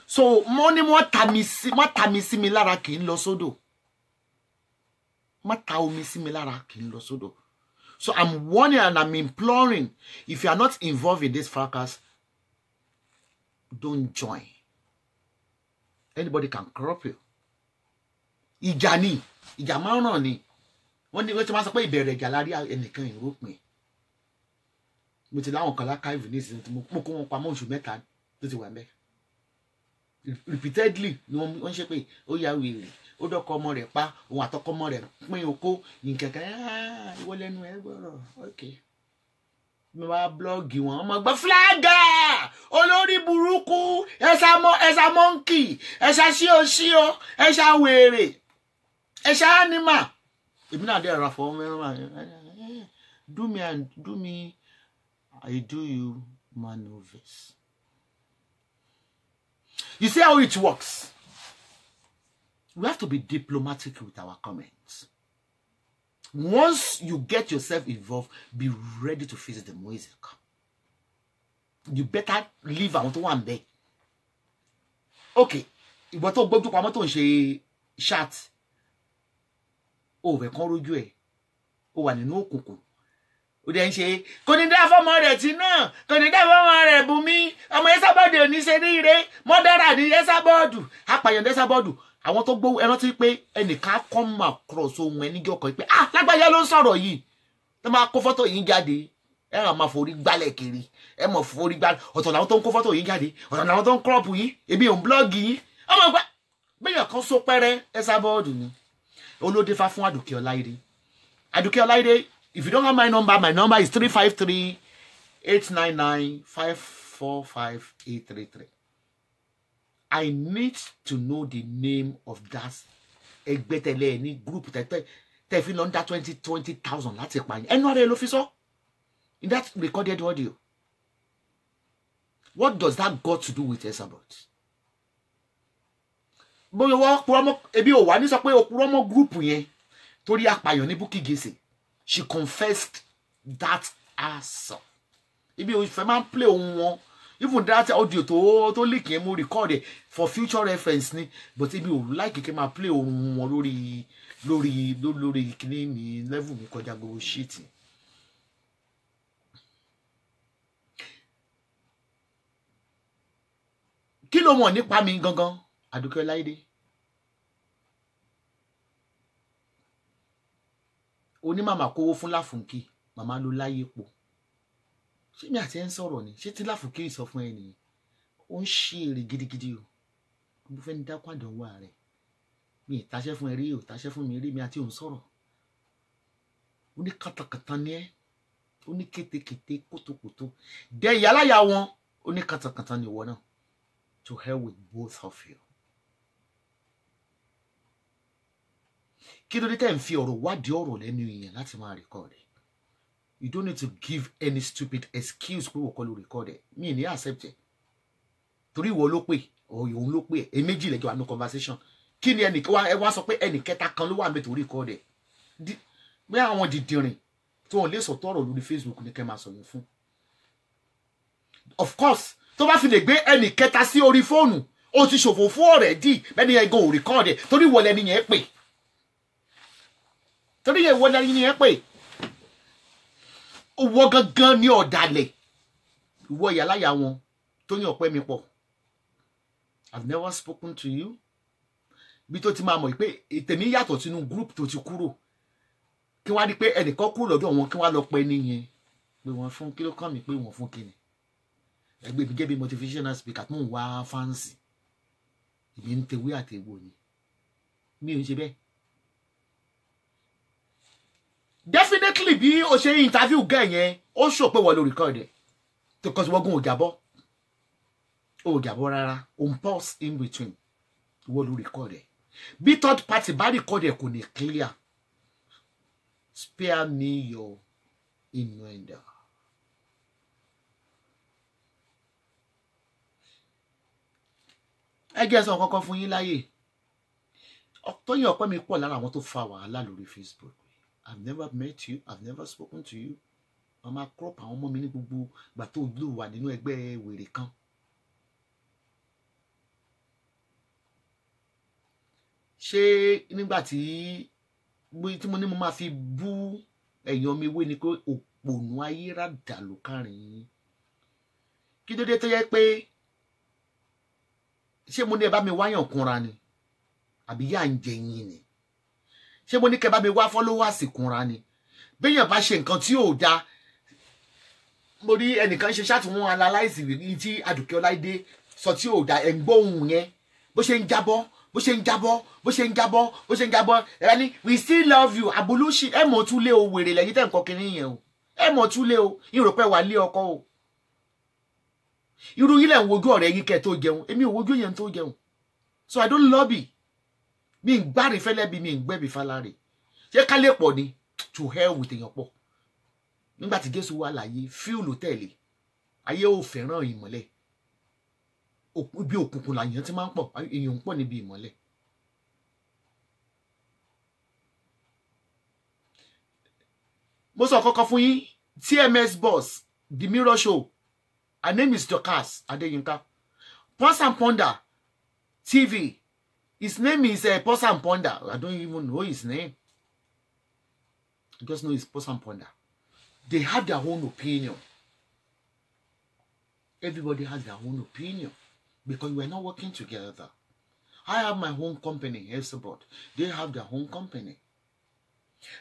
A: So mo ní wọ́n ta mi sí wọ́n ta mi sí mi lára kì í lọ sódò. Wọ́n ta omi sí mi lára kì í lọ sódò. So I'm warning and I'm imploring if you are not involved in this fracas, don't join. Anybody can crop you. Ìjà ni ìjà máa ń ni wọ́n ní wọ́n ti máa sọ pé ìbẹ̀rẹ̀ ìjà lárí ẹnìkan ìrópin mo ti láwọn kan lákàìvì ní ìsinmi mo kó wọn pamọ́ oṣù mẹ́ta tó ti wà bẹ́ repeatedly ni wọ́n ṣe pé ó ya wèrè ó dọ́kọ ọmọ rẹ̀ pa òun àtọkọ ọmọ rẹ̀ pín okó nkẹ̀kẹ́ ìwọ lẹ́nu ẹ gbọ́rọ̀. Ok. Mi wá blọ́ọ̀gì wọn ọmọ gbọ́ fúlágà olórí burúkú! Ẹ̀sà mọ́ǹkì ẹ̀sà ṣíoṣío ẹ̀sà wèrè! Ẹ̀sà ánímà èmi náà dẹ̀ ra fọwọ́ mẹ́rin máa do me and do me I do you maneuvers. You see how it works? We have to be diplomatic with our comments. Once you get yourself involved, be ready to face the music. You better leave àwọn tó wà ń bẹ̀. Okay, ìwọ tó gbójú pamọ́ tó ń ṣe chat o fẹ́ kán rójú ẹ̀. O wà nínú òkùnkùn. O dẹ̀ ń ṣe kò ní dá fọmọ rẹ̀ tí náà. Kò ní dá fọmọ rẹ̀ bùnmi ọmọ ẹsàbọọdù ò ní ṣe ní ire. Mọdàrà ní ẹsàbọọdù apàyàn ẹsàbọọdù àwọn tó gbówó ẹran tí pé ẹnìkan come across ohun ẹnìjọ kan pé ah lágbájá ló ń sọ̀rọ̀ yìí. Tó máa kó fọ́tò yìí jáde. Ẹ ràn máa forí gbálẹ̀ kiri. Ẹ mọ̀ forí gbálẹ̀. Ọ̀tọ̀ làwọn tó ń kó fọ́tò yìí jáde. Ọ̀tọ̀ làwọn tó ń crop yìí. Èmi ò ń blọ́ọ̀gì yìí. Ọmọ ìgbà gbẹ̀yàn kan so pẹ́rẹ́ ẹsàbọọdù ni olódefá fún àdùkẹ́ ọláìdé. Àdùkẹ́ ọláìdé if you don't have my number my number is three five three eight nine nine five four five eight three three. I need to know the name of that ẹgbẹ́tẹ̀lẹ́ ní group tẹ́tẹ́ tẹ́ fi lọ twenty twenty thousand láti pààyàn ẹnu ara ẹ ló fi sọ. In that recorded audio. What does that got to do with Esabod? Bóyá wọ́n purọ́ mọ́ ebi ò wá ní sọ pé o purọ́ mọ́ gúrùpù yẹn torí apààyàn ní Bukky Jesse she confessed that herself ibi òfin máa ń play ohun wọn. Even that audio tó tó leak yẹn mo record ẹ for future reference ni. But ibi ò kí n máa play ohun wọn lórí lórí ló- lórí kíní mi level mi kọjá gbogbo shit. Kí ló mọ̀ nípa mi gangan Àdùkẹ́ Ọláìdé onímàmá kówó fún láfùnkì màmá ló láyé po. Ṣé mi àti ẹ ń sọ̀rọ̀ ni? Ṣé tí láfùnkì sọ fún ẹ nìyẹn? Ó ń ṣe èrè gidigidi o. Mo fẹ́ ní dákún àdánwò ààrẹ mi ì taṣẹ́ fún ẹ rí o taṣẹ́ fún mi rí mi àti òun sọ̀rọ̀. Ó ní kàtàkàtà ni ẹ. Ó ní kétékété kótókótó dẹ ìyáláyà wọn. Ó ní kàtàkàtà ni ìwọ náà. To hell with both of you. Kí ló dé tẹ́ ń fi ọ̀rọ̀ wádìí ọ̀rọ̀ lẹ́nu èèyàn láti máa ẹ̀? You don't need to give any stupid excuse pé wọ́n kọ́ ló ẹ̀. Mi ní accept ẹ̀. Torí ìwọ ló pè ọ̀yọ̀ òun ló pè ẹ̀. Èméjì lẹ́jọ́ àánú conversation. Kí ni ẹnì ẹ wá sọ pé ẹnì kẹta kan ló wà ẹ̀? Di- bí àwọn dìdìrìn tí wọn lè sọ tọrọ lórí Facebook ní kẹ́ máa sọ yẹn fún. Of course tó bá fi lè gbé ẹnì kẹta sí orí fóònù ó ti ṣòfò fún ọ̀rẹ́ dì bẹ́ẹ̀ni ẹ̀ gan ò ẹ̀. Torí ìwọ lẹni yẹn pè torí yẹn ìwọ lẹni yẹn pè owó gangan ní ọ̀dàlẹ̀. Ìwọ ìyáláyà wọn tó ní ọ̀pẹ́ mi pọ̀ I've never spoken to you. Bí tó ti máa mọ̀ pé tèmi yàtọ̀ sínú group tó ti kúrò. Kí wọ́n á rí pé ẹnìkan kúrò lọ́dọ̀ wọn kí wọ́n á lọ pẹ́ nìyẹn pé wọ́n fún kí ló kàn mí pé wọ́n fún kíni ẹgbẹ́ mi jẹ́ bí motivational speaker tó ń wá fáǹsì èmi ń tewé àtẹ̀wò ni. Mi ò ń ṣe bẹ́ẹ̀ definitely bí o ṣe interview gẹ̀ yẹn ó sọ pé wọ́n ló record ẹ̀. Because wọ́n gun òjàbọ̀ òjàbọ̀ rárá òun pause in between. Wọ́n ló record ẹ̀. Bí third party bá record ẹ̀ kò ní clear. Spare me your innuendo. ẹ jẹ́ sọ kankan fún yín láyè. Tóyìn ọpẹ́ mi pọ̀ lára àwọn tó fa wàhálà lórí Facebook I've never met you I've never spoken to you. Wọ́n máa crop àwọn ọmọ mi ní gbogbo ìgbà tó lù wà nínú ẹgbẹ́ wèrè kan. Ṣé nígbà tí tí mo ní mo máa fi bú ẹ̀yàn ọmọ ewé ni pé òpònú ayé ràdà ló kárìn yín? Kí ló dé tó yẹ pé ṣé mo ní ẹ bá mi wáyàn kúnra ni? Àbí yà ń jẹ yín ni ṣé mo ní kẹ bá mi wá fọlọ́wọ́sì kúnra ni? Béèyàn bá ṣe nǹkan tí ò dáa mo rí ẹnìkan ṣe ṣáàtì wọn analyze ní tí Àdùkẹ́ Ọláìdé sọ tí ò dáa ẹ̀ ń gbọ́ ohun yẹn. Bó ṣe ń jábọ́ bó ṣe ń jábọ́ bó ṣe ń jábọ́ bó ṣe ń jábọ́. Ẹ ní we still love you. Àbúlúṣì ẹ mọ̀ tún lé o wèrè lẹ́yìn tẹ̀ ń kọ́ kínní yẹn o. Ẹ mọ̀ tún lé o. Ìrọ̀pẹ́ wà lé ọkọ o. Irú yín lẹ̀ ń wojú ọ̀rẹ́ yín kẹ́ tó jẹun. Èmi ò wojú yẹn tó jẹun. So I don't lobby mi ń gbárí fẹ́lẹ́bi mi ń gbẹ́bi fáláre. Ṣé ká lè pọ̀ ni? To hell with èèyàn pọ̀. Nígbà tí Jésù wà láyé fíìlù tẹ̀lé. Ayé ò fẹ́ràn ìmọ́lẹ̀. Ibi òkùnkùn làyàn ti máa ń pọ̀. Èèyàn ń pọ̀ níbi ìmọ́lẹ̀. Mo sọ kọ́kọ́ fún yín. TMS boss the mirror show. Her name is Dorcas Adeyinka Pulse and Ponder TV his name is uh, Pulse and Ponder I don't even know his name. I just know it's Pulse and Ponder they have their own opinion. Everybody has their own opinion because we're not working together. I have my own company Elsabot they have their own company.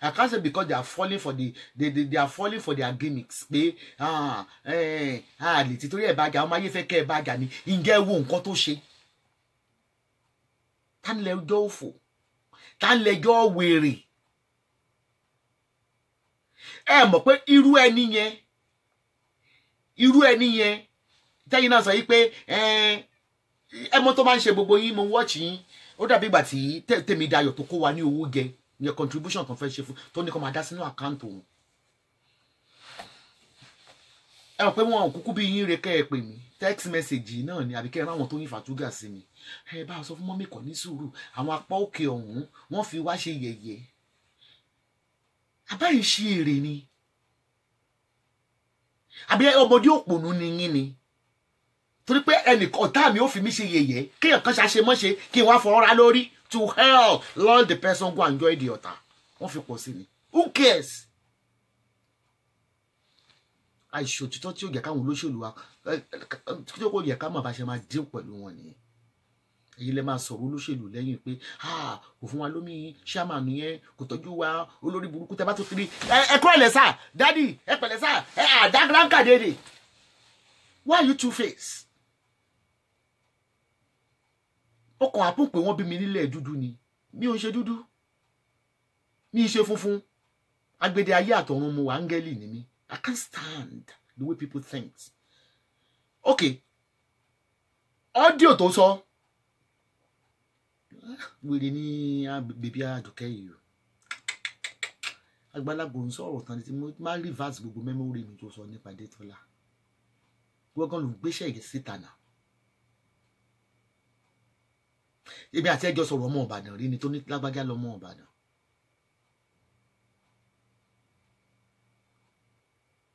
A: I can't say because they are falling for the they, they, they are falling for their gimmicks. Pé ah eh ah lè ti torí ẹ̀ bàjá ọmọ ayé fẹ́ kẹ́ ẹ̀ bàjá ni. Ǹjẹ́ ta lẹ́jọ́ òfò. Ta lẹ́jọ́ wèrè. Ẹ mọ̀ pé irú ẹni yẹn irú ẹni yẹn tẹ́yìn náà sọ yìí pé ẹ mọ̀ tó máa ń ṣe gbogbo yín mo wọ́ọ̀chì yín. Ó dàbí ìgbà tí Tẹ́- Tẹ́mídayọ̀ tó kó wa ní owó jẹ yẹ contribution tó fẹ́ ṣe fún tó ní kó máa dá sínú àkáǹtì òun ẹ mọ̀ pé wọn kúkú bí yín re kẹ́ ẹ pè mí. Text message náà ni àbí kẹ́ ẹ ráwọn tó yín fàtúgà sí mi. Ẹ bá a sọ fún mọ́mí kọ́ ní sùúrù. Àwọn apá òkè ọ̀hún wọ́n fi wá ṣe yẹ̀yẹ́. Àbáyé ṣe èrè ni. Àbí ọmọdé òpònú ni yín ni. Torí pé ẹnìkan ọ̀tá mi ò fi mí ṣe yẹ̀yẹ́. Kéèyàn kan ṣàṣe mọ́ṣe kí n wá fọwọ́ra lórí. To hell lord the person go join the ọ̀tá wọ́n fi pọ̀ sí ni. Who cares àìṣòtítọ́ tí ó yẹ káwọn olóṣèlú wa tí ó yẹ ká máa bá ṣe máa dín pẹ̀lú wọn nìyẹn èyí lè máa sọ̀rọ̀ olóṣèlú lẹ́yìn pé kò fún wa lómi ṣáàmánù yẹn kò tọ́jú wa olórí burúkú tẹ́ bá tó kiri ẹ kúrò lẹ̀ sá dádì ẹ pẹ̀lẹ́ sá ẹ àdágránkà dédè why you two face? Ó kàn àpò pé wọ́n bí mi nílẹ̀ dúdú ni. Mi ò ń ṣe dúdú. Mi ì ṣe funfun. Agbede ayé àtọ̀run mu áńgẹ́lì ni mi I can't stand the way people think. Okay. Ọ́díò tó sọ. So, wèrè ní bèbí àdùkẹ́ yìí o. Àgbàlagbò ń sọ̀rọ̀ tán tí mo máa reverse gbogbo mẹ́mórì mi tó sọ nípa Adétọ́lá. Gbọ́ngàn ló ń gbéṣẹ́ yìí síta náà. Èmi àti ẹjọ́ sọ̀rọ̀ ọmọ Ìbàdàn rí ni tó ní lágbájá lọ́mọ Ìbàdàn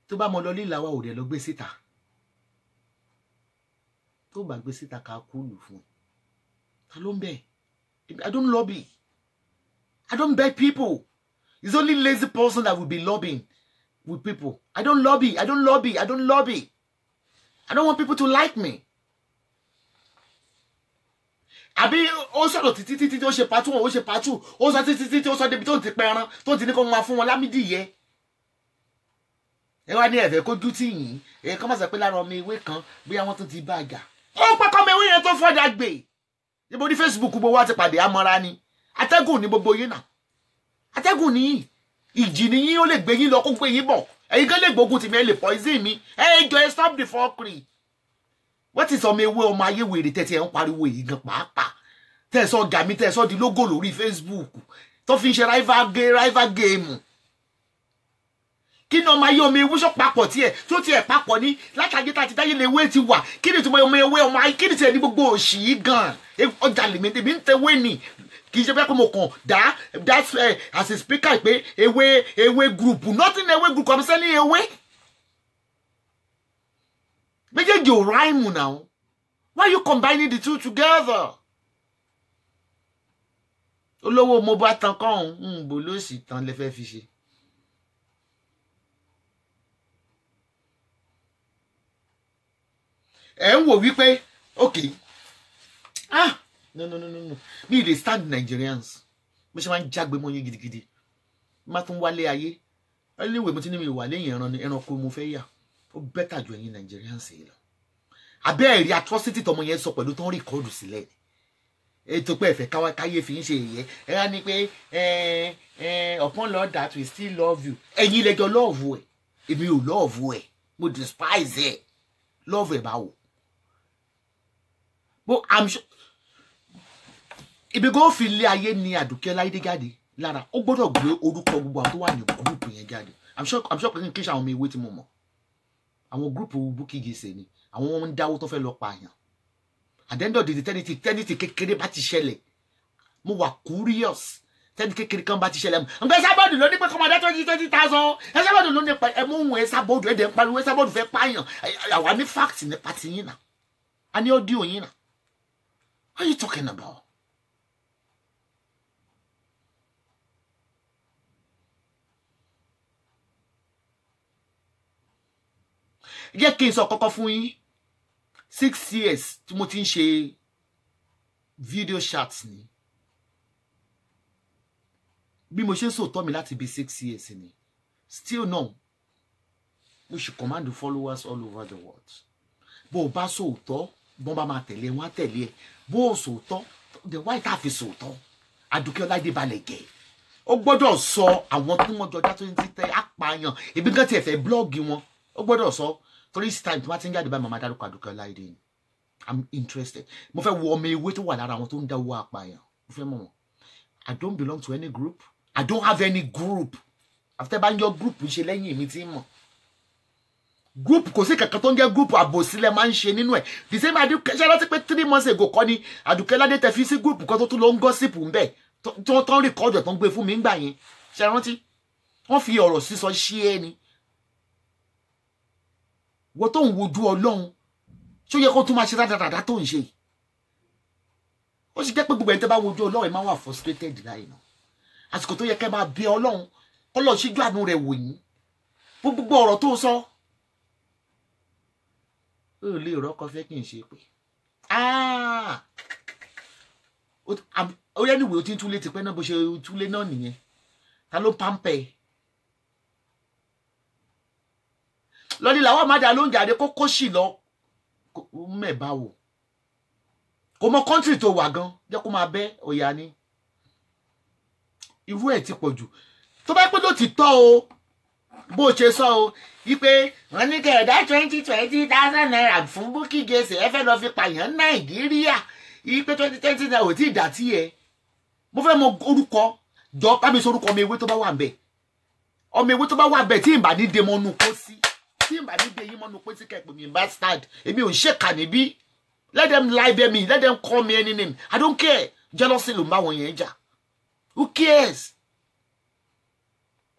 A: tó bá mọ lọ líla wa ò rẹ̀ lọ gbé síta tó bá gbé síta ká kúlù fún ta ló ń bẹ́ẹ̀. I don't lobby. I don't beg people. It's only lazy person that will be lobbying with people. I don't lobby. I don't lobby. I don't lobby. I don't want people to like me. àbí ó sọ̀rọ̀ títí títí ó ṣe pàtó ó ṣe pàtó ó sọ títí títí ó sọ débi tó ti pẹran tó ti ní kó máa fún wọn lámìdí yẹ. Ẹ wá ní ẹ̀fẹ̀ kójú tì yín. Ẹ kọ́ máa sọ pé lára ọmọ ewé kan bí àwọn tó ti bá a jà. ó pẹ́ kọ́ ọmọ ewé yẹn tó fọ́dà gbè níbo ní facebook gbogbo wa ti pàdé amọ́ra ni. Atẹ́gùn ní gbogbo yín náà. Atẹ́gùn ní ìjì ni yín ó lè gbé yín lọ kó gbé yín bọ̀. Ẹ̀yin kan gbógun tì mí lè poison mi. Ẹ jọ ẹ stop the fuckery. Wọ́n ti sọ ọmọ ewé ọmọ ayé wèrè tẹ́tí ẹ̀ ń pariwo èyí gan pàápàá? Tẹ́ ẹ sọ gàmí tẹ́ di logo lórí facebook. Tó fi ń ṣe rival game kí ni ọmọ ayé ọmọ ewé sọ papọ̀ tiẹ̀ tó tiẹ̀ papọ̀ ní látàgé tá a ti dáyé lè wé ti wà kí ni ìtumọ̀ ọmọ ewé ọmọ ayé kí ni tiẹ̀ ní gbogbo òṣì yìí gan ọjà lèmi tèmi ń tewé ni kì í ṣe pé mo kàn dá dá as a speaker pé ewé ewé group nothing ewé group I'm selling ewé. méjèèjì ò ráìmù náà why you combining the two together. olówó mo bá tan kọ́ ọ̀hún ń bò ló sì tán lè fẹ́ fi ṣe. Ẹ ń wò wípé okay ah no no no no no. Mi dey stand Nigerians. Mo ṣe máa ń jágbe mọ́ yín gidigidi. Má tún wálé ayé. Anyway mo ti ní mi wà lẹ́yìn ẹran ni ẹranko mo fẹ́ yà. Ó bẹ́tà ju ẹ̀yin Nigerians yìí lọ. Abẹ́ ẹ̀rí atrocity tọmọ yẹn sọ pẹ̀lú tó ń rìkọ́dù sílẹ̀ ètò pé ẹ̀fẹ̀ káyé fi ń ṣe èyẹ ẹ wá ní pé upon Lord that we still love you. Ẹ̀yin lẹ́jọ́ love ẹ̀. Èmi ò love ẹ̀. Mo despise ẹ̀. Love ẹ̀ báwo i'm sure ibi gan fi lé ayé ni àdùkẹ́ láìdé jáde lára. Ó gbọ́dọ̀ gbé orúkọ gbogbo àwọn tó wà ní gúrùpù yẹn i'm sure i'm sure pé kí n kí ṣe àwọn ọmọ ewé tí mo mọ̀. Àwọn gúrùpù Bukky Jesse ni. Àwọn wọn ń dáwó tó fẹ́ lọ pààyàn. Àdẹ́ńdọ̀ dìde tẹ́nitì tẹ́nitì kékeré ti ṣẹlẹ̀ mo wà curious. Tẹ́nitì kékeré kan bá ti ṣẹlẹ̀ mu nǹkan sábọ́ọ̀dù ló ní pé kọ́mọdé twenty twenty thousand. Sábọ́ọ̀dù ló ní pẹ́ ẹ mú òun ẹ sábọ́ọ̀dù ẹ dẹ̀ ń pariwo sábọ́ọ̀dù fẹ́ pààyàn. Àwa ní fact nípa ti yín náà. A ní ọ́díò yín náà what are you talking about? jẹ́ kí n sọ kọ́kọ́ fún yín. Six years tí mo ti ń ṣe video chats ni. Bí mo ṣe sòótọ́ mi láti bí six years ni. Still no mo ṣe command followers all over the world. Bó o bá sòótọ́ bọ́n bá máa tẹ̀lé wọn á tẹ̀lé ẹ bó o sòótọ́ the white half is sòótọ́ Adúkẹ́ Ọláìdé balẹ̀ gẹ̀. Ó gbọ́dọ̀ sọ àwọn tí wọ́n jọjá tó ń ti tẹ apààyàn. Ebi kan tiẹ̀ fẹ́ blọ́ọ̀gì wọn. Ó gbọ́dọ̀ sọ. Torí this time tí wọ́n ti ń jáde báyìí màmá dárúkọ Adúkẹ́ Ọláìdé ni. I'm interested. Mo fẹ́ wo ọmọ ewé tó wà lára àwọn tó ń dá owó apààyàn. Mo fẹ́ mọ̀ wọn. I don't belong to any group. I don't have any group. Àfitẹ́ bá ń yọ group ṣe lẹ́yìn èmi tí ń mọ̀ group kò sí kankan tó ń jẹ́ group àbòsílẹ̀ máa ń ṣe nínú ẹ̀. The same Adúkẹ́ ṣe pé three months ago kọ́ ni Adúkẹ́ Ọláìdé tẹ fi sí group kan tó tún lọ ń gọ́sìpù ń bẹ̀ tí wọ́n tán rìkọ́dù tó ń gbé fún mi ń gbà yẹn? Ṣe rántí? Wọ́n fi ọ̀rọ̀ sísọ ṣí ẹ ni. Wọ́n tó ń wojú ọlọ́run ṣó yẹ kó tún máa ṣe dáadáa tó ń ṣe? Ó sì jẹ́ pé gbogbo ẹni tẹ́ bá wojú ọlọ́run ẹ máa wà frustrated láì náà. Àsìkò tó yẹ kẹ́ máa bí ọlọ́run kọ́lọ̀ ṣíjú àánú rẹ̀ tó ó lè rọ́kọ fẹ́ kí n ṣe pé. Ó yẹ níwèé ó ti ń túlé tipẹ́ náà bó ṣe túlé náà nìyẹn. Ta ló pàmpẹ́ lọ́ní làwọn àmàdà ló ń jáde kó kó sì lọ. Mẹ́ẹ̀bá wò. Kò mọ kọ́ńtírì tó wà gan. Jẹ́ kó máa bẹ́ ọ̀yà ni. Irú ẹ̀ ti pọ̀ jù tó bá pẹ́ ló ti tọ́ o bó ṣe sọ o wípé wọ́n ní kẹ̀ẹ́dá twenty twenty thousand naira fún búkì gèsè ẹ fẹ́ lọ fi pààyàn nàìjíríà. Wípé twenty twenty naira ò tí ì dà tí ẹ. Mo fẹ́ mọ orúkọ jọ kábí sọ orúkọ ọmọ ewé tó bá wà bẹ́ẹ̀ ọmọ ewé tó bá wà bẹ́ẹ̀ tí ì bá ní de mọ́nú kó sí tí ì bá ní de yín mọ́nú kó sí kẹ́pẹ́ mi bastard. Èmi ò ń ṣèkà níbí. Let them lie by me let them call me any name. I don't care. Jealousy ló ń bá wọn yẹn jà. Who cares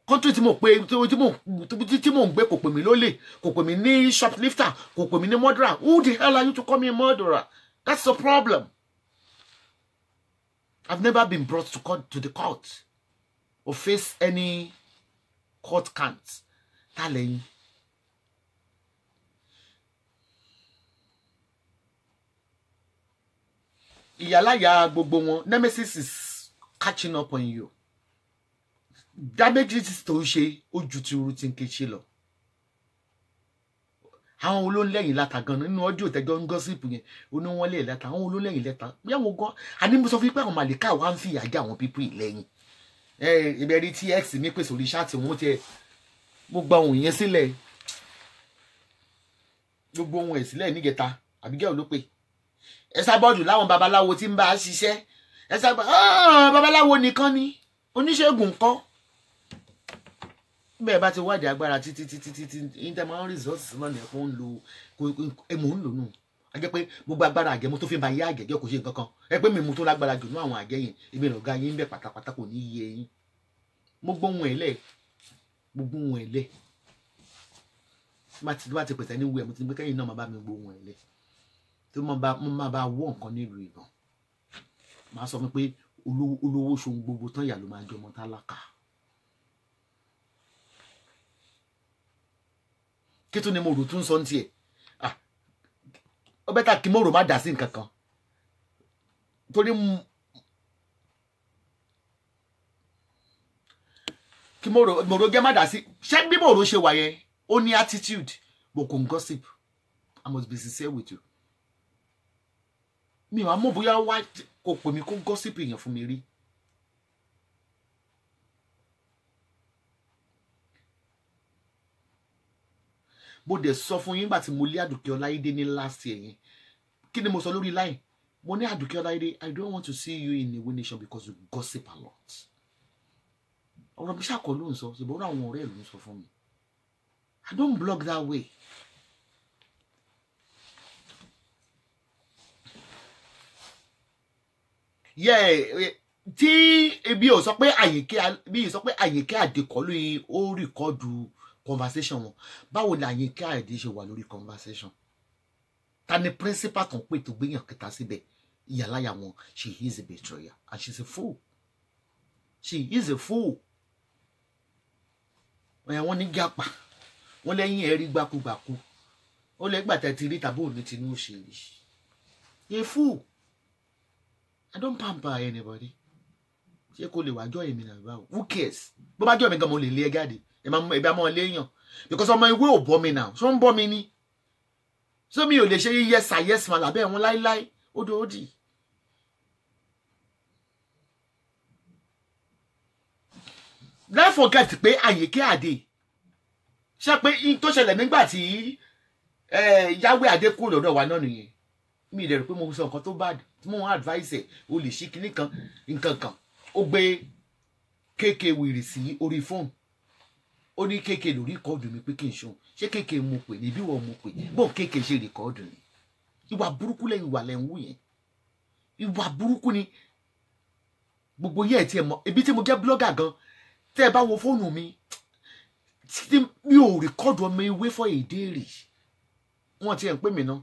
A: country tí mo mo tí mo ń gbé kò pè mí lólè kò pè mí ní shoplifter kò pè mí ní murderer. Who the hell are you to call me a murderer? That's the problem. I've never been brought to court to the court or face any court count ta lẹ́yìn. ìyálàyà gbogbo wọn nemesis is catching up on you damages tó ń ṣe ó ju ti oru tí ń kéṣe lọ. Àwọn olóńlẹ́yìn láta gan nínú ọjọ́ ìtẹ́jọ́ ń gọ́sìpù yẹn oní wọn lè lẹ́ta àwọn olóńlẹ́yìn lẹ́ta? Bí àwọn gan àní mo sọ fún yín pé àwọn màlíkà wa ń fìyà jẹ àwọn pípú ìlẹ́yìn ẹ ìbẹ̀rí tí x mi pèsè orí ṣáàtì wọn tiẹ̀ mo gba ohun yẹn sílẹ̀. Gbogbo ohun ẹ̀ sílẹ̀ nígẹta. Àbígẹ́ ò ló pè? Ẹ sábọ́ọ̀dù láwọn babaláwo tí ń bá a ṣiṣẹ́. Ẹ sábà babaláwo nìkan ni. Oníṣègùn kọ́ bẹ́ẹ̀ bá ti wádìí agbára títí títí títí intermal results náà ni ẹ̀kọ́ ń lo ẹ̀mọ́ ń lò nù. A jẹ́ pé gbogbo agbára àgẹ́ mo tó fi ba yé àgẹ́gẹ́ kò ṣe nǹkan kan. Ẹ pé mi mo tó lágbára jù ní àwọn àgẹ́ yẹn èmi lọ̀gá yín bẹ́ẹ̀ pátápátá kò ní yé yín. Mo gbóhùn ẹ̀ lẹ̀ mo gbóhùn ẹ̀ lẹ̀. Má ti bá ti pèsè ní wúwẹ̀ mo ti ní kẹ́yìn náà máa bá mi gbóhùn ẹ̀ lẹ̀. Mo máa bá wọ́ nǹkan nílùú ìbọn. Màá sọ fún pé olówó ṣohun gbogbo tán ìyá ló máa jẹ ọmọ tálákà kí tún ni mo rò tún sọ ní tiẹ̀ ó bẹ́tà kí mo rò má dà sí nǹkan kan. Torí kí mo rò yẹn attitude mo kò ń gossip. I be with you. Mi ò mọ̀ bóyá wá kò pè mí kó gossip èèyàn fún mi mo dẹ̀ sọ fún yín gbà tí mo lé àdùkẹ́ ọláyédé ní last year yẹn. Kí ni mo sọ lórí line? Mo ní àdùkẹ́ ọláyédé i don't want to see you in a nation because you gossip a lot. Ọ̀rọ̀ bí sàkọ́ ló ń sọ ṣùgbọ́n àwọn ọ̀rẹ́ ló ń sọ fún mi. I don't blog that way. Yeah tí ebi ò sọ pé àyìnkẹ́ àdèkọ́ lóye ó rìkọ́dù conversation wọn. Báwo ni àyìnkẹ́ àìdí ṣe wà lórí conversation? Ta ni principal kan pè tó gbéyàn kẹta síbẹ̀? Ìyàláyà wọn she is a betrayer and she is a fool. She is a fool. Ẹ̀ wọ́n ní gàpà wọ́n lẹ́yìn ẹ̀rí gbákúgbàkú. Ó lẹ́gbà tẹ̀ ti rí tàbí òní tinú òṣèré a fool. I don't pamper anybody. Ṣé kò lè wájọ́ èmi báwo? Who cares? Bó bá jọ́ mi gan mo lè lé ẹ jáde ẹ̀bí àmọ́ léèyàn because ọmọ ìwé ò bọ́ mi náà ṣó ń bọ́ mi ní ṣé mi ò lè ṣe yes sir yes ma lábẹ́ wọn láíláí? Ó dò ó dì. let's forget pé àyèké àdè ṣe pé tó ṣẹlẹ̀ nígbà tí yàwé àdé kúrò lọ́dọ̀ wa náà nìyẹn? Mi ì dẹ̀ rò pé mo sọ nǹkan tó bad. Tí mo ń advice ẹ̀ o lè ṣí kinní kan nǹkan kan. Ó gbé kéèké wìrì sí orí fóònù ó ní kéèké lórí rìkọ́ọ̀dù mi pé kí n ṣun ṣé kéèké mo pè ní bí wọ́n mo pè bó kéèké ṣe rìkọ́ọ̀dù ni. Ìwà burúkú lẹ́yìn ìwà lẹ́hìn wù yẹn. Ìwà burúkú ni. Gbogbo yẹ́ ẹ̀ tí ẹ mọ̀. Ebi tí mo jẹ́ blogger gan tẹ́ ẹ bá wo fóònù mi tí mi ò rìkọ́dù ọmọ ewé fọ́ èdè rì wọ́n ti ẹ̀ ń pè mí ná.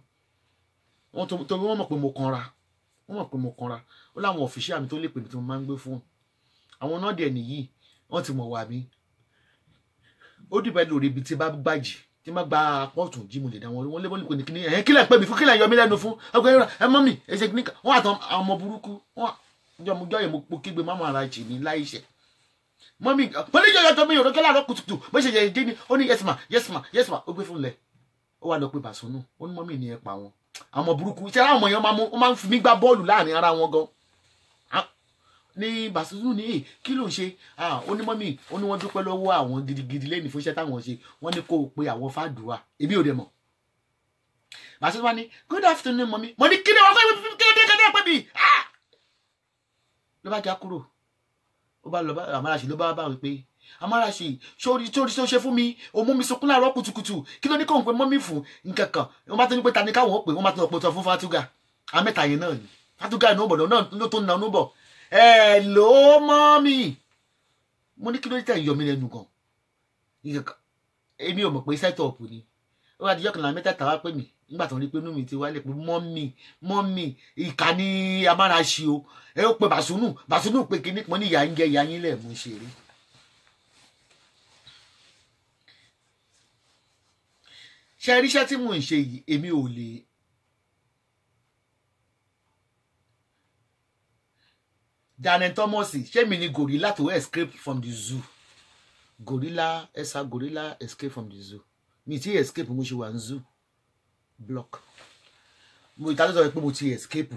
A: Wọ́n torí wọ́n mọ̀ pé mo kanra. Wọ́n mọ̀ pé mo kanra. Ó láwọn ọ̀fíṣẹ́ àmì tó lè pè mí tí máa ń gbé fún àwọn náà dẹ̀ nìyí. Wọ́n ti mọ̀ wà mí ó dìbẹ́ lórí ibi tí bá gbàjì tí má gba pọ́ọ̀tù jí mo lè dá wọn rí wọn lé bọ́ọ̀lù pé ní kíní ẹ̀yìn kílẹ̀ pè mí fún kílẹ̀ yọ mí lẹ́nu fún. Ọgbẹ́ ẹ mọ́ mi ẹ̀ṣẹ̀ kíní kan. Wọ́n àtàn ọmọ burúkú wọ́n jọ mo jọ yẹ mo kígbe máma ara jì mí láìṣẹ̀ mọ́mí pẹ̀lú ìjọ yọjọ mi ò rọ́kẹ́ láàárọ̀ kùtùkùtù. Bó ṣe yẹ dé ni ó ní ma yes ma ó gbé fún lẹ̀ ó wà lọ pé bàṣọ́nù ó ní mọ́mí ni ẹ pa wọn. Àwọn burúkú ṣe ní bàṣọ́nù ní èyí kí ló ń ṣe? Ó ní mọ́mí ó ní wọ́n dúpẹ́ lọ́wọ́ àwọn gidigidi lẹ́nu fún iṣẹ́ táwọn ṣe. Wọ́n ní kó o pe àwọn fàdùà èmi ò dẹ̀ mọ̀. Bàṣọ́nù wa ní good afternoon mọ́mí. Mo ní kí ni wọ́n fẹ́ kí ni kí ni pẹ́ mi ló bá já kúrò. Ó bá lọ bá àmàràṣì ló bá bá wípé àmàràṣì sórí sórí tó ṣe fún mi? Ó mú mi sunkún láàárọ̀ kùtùkùtù. Kí ló ní kóhùn pé mọ́mí fún? Nǹkan kan. Wọ́n bá tó ní pé ta ni káwọn ó pè wọ́n bá tó lọ pé tọ́ fún fatuga. Amẹ́ta yẹn náà ni. Fatuga ní òbọ̀dọ̀ náà ló tó ń nanú bọ̀ ẹ ló mọ́mí mo ní kí ló tẹ̀ ń yọ mí lẹ́nu gan? Èmi ò mọ̀ pé set-up ni. Ó wá dijọ́ kan láwọn mẹ́tẹ̀ẹ̀ta wá pè mí. Nígbà tó ń rí pé inú mi ti wálé pé mọ́mì mọ́mì ìka ní amáraṣi o. Ẹ ó pe bàṣúnù bàṣúnù pé kíní. Pọ́n ní ìyá ń jẹ ìyá yín lẹ̀ mú ṣeré. ṣe iríṣẹ́ tí mò ń ṣe yìí? Èmi ò lè Daniel Thomas ṣé ni gorilla to escape from the zoo? Gorilla ẹsà gorilla escape from the zoo. Mi ti escape mo ṣe wà ní zoo. Block. Mo ìta tó sọ pé mo ti escape.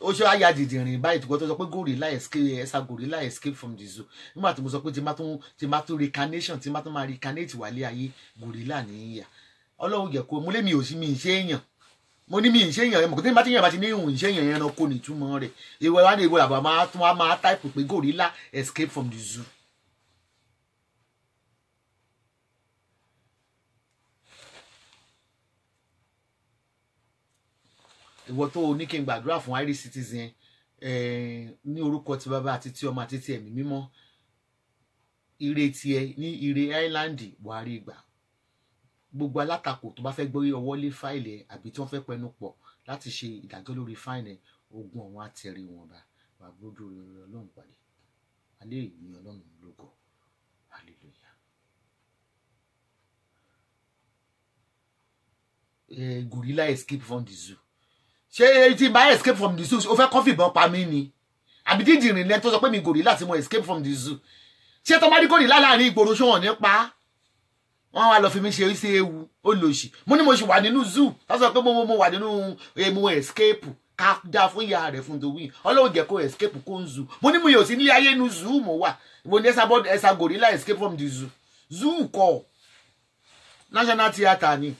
A: Ó ṣe àyà dìdìrín báyìí tó sọ pé gorilla escape ẹsà gorilla escape from the zoo. Nígbà tí mo sọ pé tí má tún tí má tún reincarnation tí má tún máa reincarnate wálé ayé gorilla níyà ọlọ́run yẹ kó mo lé mi ò sí mi ṣe èèyàn mo ní mi ìṣe èèyàn yẹn mọ̀ tí bá ti yàn bá ti ní ìhùn ìṣe èèyàn yẹn ẹranko nìtúmọ̀ rẹ̀ ìwé wa ní ìwé àbá máa tún wá máa táìpù pé gorilla escape from the zoo. ìwọ tó o ní kí n gbàdúrà fún irish citizen ní orúkọ ti bàbá àti ti ọmọ àti ti ẹ̀mí mímọ́ ire tiẹ̀ ní ire island wàá rí gbà gbogbo alátakò tó bá fẹ́ gbé ọwọ́ lé fáìlì ẹ̀ àbí tí wọ́n fẹ́ pẹnu pọ̀ láti ṣe ìdájọ́ lórí fáìlì ẹ̀ ogun ọ̀hún àtẹ̀rí wọn bá wà gbójú rere ọlọ́run pàdé alẹ́ ìní ọlọ́run lógo. Hallelujah. Eh, gorilla escape from the zoo. Ṣé tí n bá escape from the zoo o fẹ́ kọ́ fìbọn pa mí ni? Àbí dídì rìn lẹ́nu tó sọ pé mi gorilla tí mo escape from the zoo? Ṣé rí gorilla láàárín ìgboro ṣé wọn ní pa wọn wá lọ fi mí ṣe ṣe ewu sí mo ní mo ṣì wà nínú zoo. Sọ pé mo mo wà nínú mo escape ká dá fún ìyá rẹ̀ fún tòwí ọlọ́run jẹ́ kó escape kó ń zoo. Mo ní mo yóò sí nílé ayé inú zoo mo wà. Mo ní ẹsà gorilla escape from the zoo. Zoo kọ́. National theatre ni.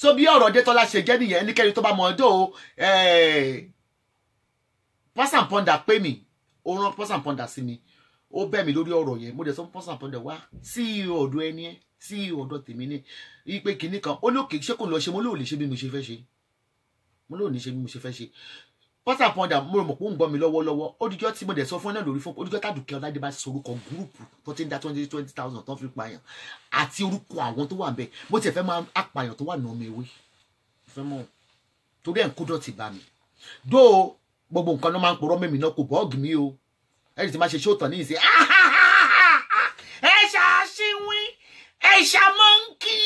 A: so bí ọ̀rọ̀ Dẹ́tọ́lá ṣe jẹ́ nìyẹn ẹnikẹ́ni tó bá mọ̀ ọdọ́ pọ́sàn pọ́ndà pé mi ó rán pọ́sàn pọ́ndà sí mi ó bẹ̀ mí lórí ọ̀rọ̀ yẹn. Mo dẹ̀ sọ fún pọ́sàn pọ́ndà wá sí ọ̀dọ̀ ẹni ẹ sí ọ̀dọ̀ tèmi ní ipe kìíní kan ó ní òkè ṣé kò lọ ṣe? Mo lóò lè ṣe bí mo ṣe fẹ́ ṣe. Mo lóò ní ṣe bí mo ṣe fẹ́ ṣe. Pọ́sàn pọ́ndà mo rò mọ̀ pé ó ń gbọ́ mi lọ́wọ́lọ́wọ́. Ó dijọ́ tí mo dẹ̀ sọ fún ẹ náà lórí fún ó dijọ́ tàdùkẹ́ ọ̀làdé bá sorúkọ gúrùpù tó ti ń da twenty twenty thousand tó fi pààyàn àti orúkọ àwọn tó wà ń bẹ. Bó tiẹ̀ fẹ́ máa apààyàn tó wà ní ọmọ ewé. Fẹ́ mọ̀ torí ẹ̀ ń kó dọ̀tí bá mi. Dó gbogbo nǹkan náà máa ń porọ́ mẹ́mi náà kò bọ́ọ̀gì mi o ẹ̀rì tí máa ṣe ṣóòtàn ní ìsìn. Ẹ ṣàṣìwín ẹ ṣàmọ́ǹkì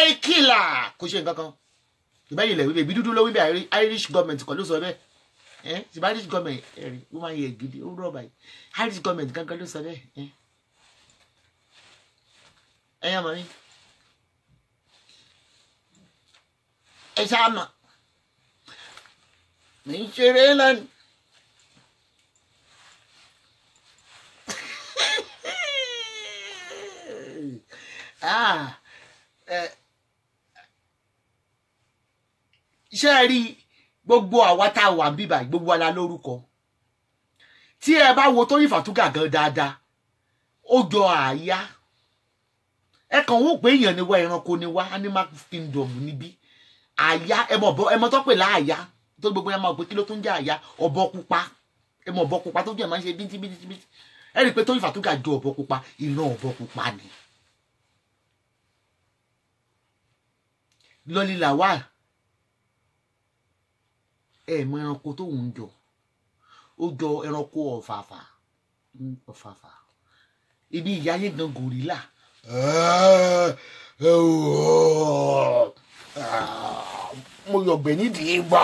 A: ẹ kìlà. Kò ṣe nǹkan kan. Ìbáyìí ilẹ̀ wíbẹ̀ ibi dúdú ló wíbẹ̀ Irish government kan ló sọ bẹ́ẹ̀. Ẹ ṣùgbọ́n Irish government ẹ̀rí ó máa yẹ gidi ó rọ̀ báyìí. Irish government kankan ló sọ bẹ́ẹ̀. Ẹ ẹ yá mọ̀ mi ẹ ṣáà mọ̀ mi ń ṣeré lẹ́nu. Ah, eh, ṣé ẹ rí gbogbo àwa tá a wà ń bíbà gbogbo wa la lórúkọ. Tí ẹ bá wo Tóyìn Fàtúgà gan dáadáa ó jọ àáyá ẹ kàn wò pé èèyàn ni wá ẹranko ni wá animal kingdom níbí. Àáyá ẹ mọ ọbọ ẹ mọ tó pè láàyá tó gbogbo yẹn máa pé kí ló tún jẹ àáyá ọ̀bọ pupa. Ẹ mọ ọ̀bọ pupa tó jẹ́ máa ń ṣe bíntín ẹ rí i pé tó ìfàtúgà jọ ọ̀bọ pupa. Ìran ọ̀bọ pupa ni lọ́lí làwà ẹ mọ ẹranko tó ń jọ. Ó jọ ẹranko ọ̀fàfà. Ọ̀fàfà. Ibi ìyá yẹn gan gòrílà. Mo yọ̀gbẹ́ nídìí gbà.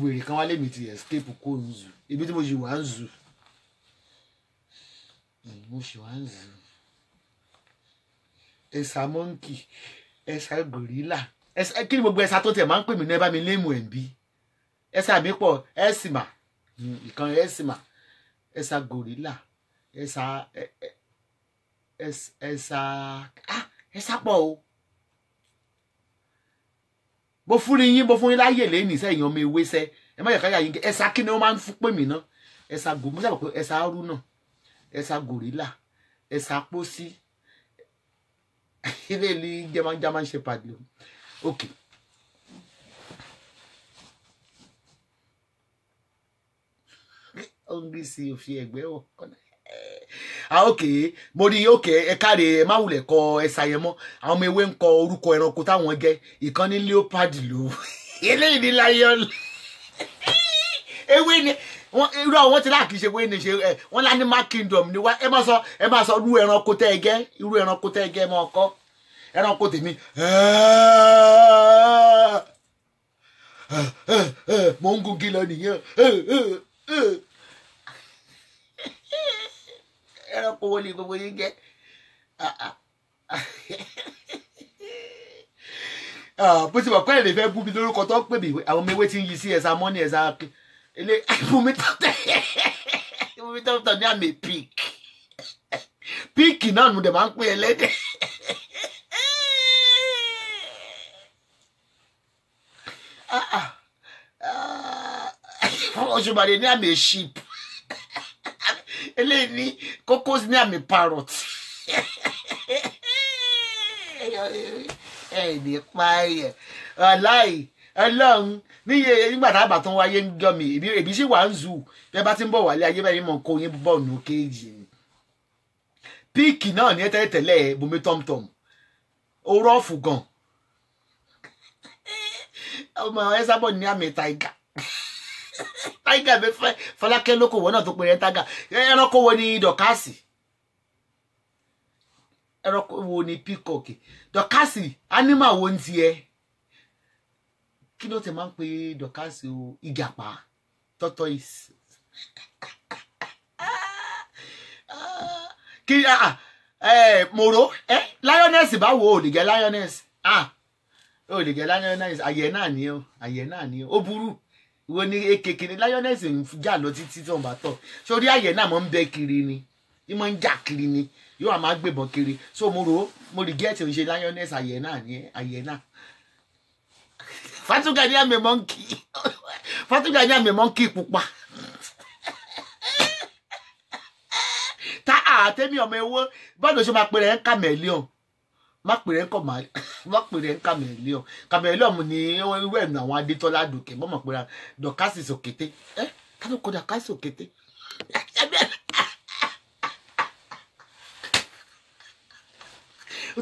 A: Wèrè kan wálé mi ti escape kó ń zù. Ibi tí mo ṣe wà ń zù. Mo ṣe wà ń zù ẹ̀sà mọ́ǹkì ẹ̀sà gòrílà ẹ̀sà kí ni gbogbo ẹ̀sà tó tẹ̀ máa ń pè mí náà bá mi léèmù ẹ̀ ń bí? Ẹ̀sà mi pọ̀ ẹ̀sìmà ìkan ẹ̀sìmà ẹ̀sà gòrílà ẹ̀sà ẹ̀sà ah ẹ̀sà pọ̀ o. Bó fún yín bó fún yín láyè lẹ́yìn sẹ́yìn ọmọ ewé sẹ́. Ẹ má yẹ káyà yín ẹ̀sà kí ni wọ́n máa ń fún pè mí ná? Ẹ̀sà gò mo sábà pé ẹ̀sà arúnà ẹ̀sà gòrílà ẹ̀sà pósí ilé ní german german shepherd lò ok. Hungry sí òfin ẹgbẹ́ wọ̀ ah ok. Mo rí ok ẹ káre ẹ má wulẹ̀ kọ ẹ̀sà yẹn mọ́. Àwọn ọmọ ewé ń kọ orúkọ ẹranko táwọn jẹ́. Ìkan ní leopard lò eléyìí ní lion. Ewé ni irú àwọn wọn ti láàkì ṣe ewé ni ṣe ẹ wọn lá animal kingdom ni wá. Ẹ má sọ ẹ má sọ irú ẹranko tẹ ẹ gẹ irú ẹranko tẹ ẹ gẹ mọ ọkọ. Ẹranko tèmi. Mo ń gun gílọ nìyẹn. Ẹranko wo ni gbogbo yín jẹ? Bó ti wà pé ẹ lè fẹ́ bú mi lórúkọ tó pè mí. Àwọn ọmọ ewé tí ń yí sí ẹ̀sà mọ́ni ẹ̀sà ilé tọ́tẹ̀ bùnmi tọ́tẹ̀ ní àmì pík píìkì náà mo dẹ̀ máa ń pè ẹlẹ́dẹ̀. ọ̀ṣùbàdé ní àmì sheep. Eléyìí ní kókó ní àmì parrot. Ẹ ní páyẹ ọláì ọlọ́run níye nígbà tá a bá tún wáyé ń jọ mi èbí sì wà ń zù bẹ́ẹ̀ bá ti ń bọ̀ wálé ayé bẹ́ẹ̀ ni mò ń kó yín bọ̀ nù kéèjì ni píìkì náà ní tẹ́lẹ̀tẹ́lẹ̀ bùnmi tọ́mtọ́m. Ó rọ́ọ̀fù gan. Ọmọ ẹ sábọ̀ ní àmì taiga taiga fẹ́ fọlákẹ́ lóko wọ́n náà tó pe ẹ taiga ẹranko wo ni dọ̀kásì? Ẹranko wo ni píkọ̀kì dọ̀kásì ánímà wo ń tiẹ̀ kí ló ti máa ń pe dọ̀kásì o? Ìjàpá. Tortoise kí ah ẹ mòró lioness báwo? Ò lè jẹ lioness. Ah ò lè jẹ lioness. Àyẹ náà ni o àyẹ náà ni o. Ó burú. Wo ni ekeke ni lioness ń jà lọ títí tí wọn bá tọ. Sórí àyẹ náà máa ń bẹ kiri ni. Ní máa ń jà kiri ni. Yóò máa gbébọn kiri. So mo rò ó mo rí gẹ́ẹ̀tì ń ṣe lioness. Àyẹ náà ni àyẹ náà fatuga ní àmì mọ́ǹkì fatuga ní àmì mọ́ǹkì pupa. tá àtẹ́mí ọmọ ewó bọ́ọ̀lù ṣe máa pèrè ẹ̀ chameleon. Má pèrè ẹ̀ kọ̀ má pèrè ẹ̀ chameleon. Chameleon ni irú ẹ̀ nù àwọn adétọ́lá dòkè mọ́mọ́ pèrè dọ̀kásì sòkété ẹ́ ká ló kó dọ̀kásì sòkété.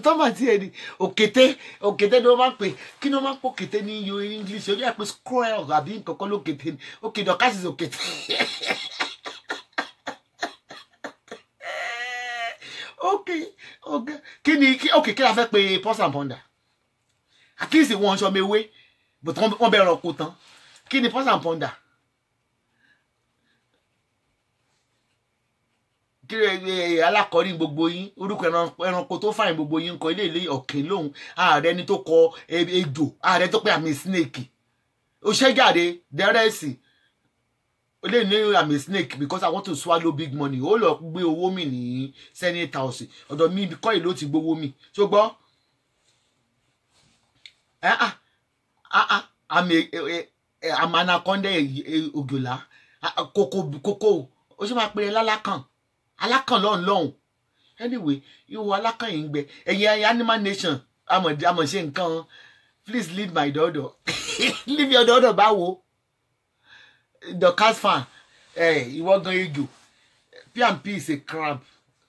A: Tọ́mà tí ẹ ní òkété òkété ni wọ́n máa ń pè. Kí ni wọ́n máa ń pò kété ní yo english? Orí àpè squirrel àbí nǹkan kan ló kété ni òkè dọ̀kásì sòkété. ok ok kí ni ok kí la fẹ́ pe pọ́s and ponder? Àkíyèsí wọn aṣọ mi ewé but wọ́n bẹ ẹranko tán. Kí ni pọ́s and ponder kí ni alákọ̀ọ́rí gbogbo yín orúkọ ẹranko tó fàyìn gbogbo yín kọ ilé ilé ọ̀kìn lóhùn ààrẹ ni tó kọ ejò ààrẹ tó pe àmì snake. Òṣèjáde dẹ́rẹ́sì ó lè ní àmì snake because i want to swallow big money. Ó lọ gbé owó mi ní senate house ọ̀dọ̀ mi kọ́ ìlú ti gbowó mi. Tó gbọ́? Àmì àmànàkọ́ndẹ̀ ògòlá kókó kókó ó ṣe máa pèrè lálákàn alákàn lọ́hùn anyway ìwọ alákàn yìí ń gbẹ. Ẹ̀yin animal nation amọ̀ṣe nǹkan. Please leave my daughter. Leave your daughter báwo? Dorcas fan ìwọ gan ejò. P&P is a crab.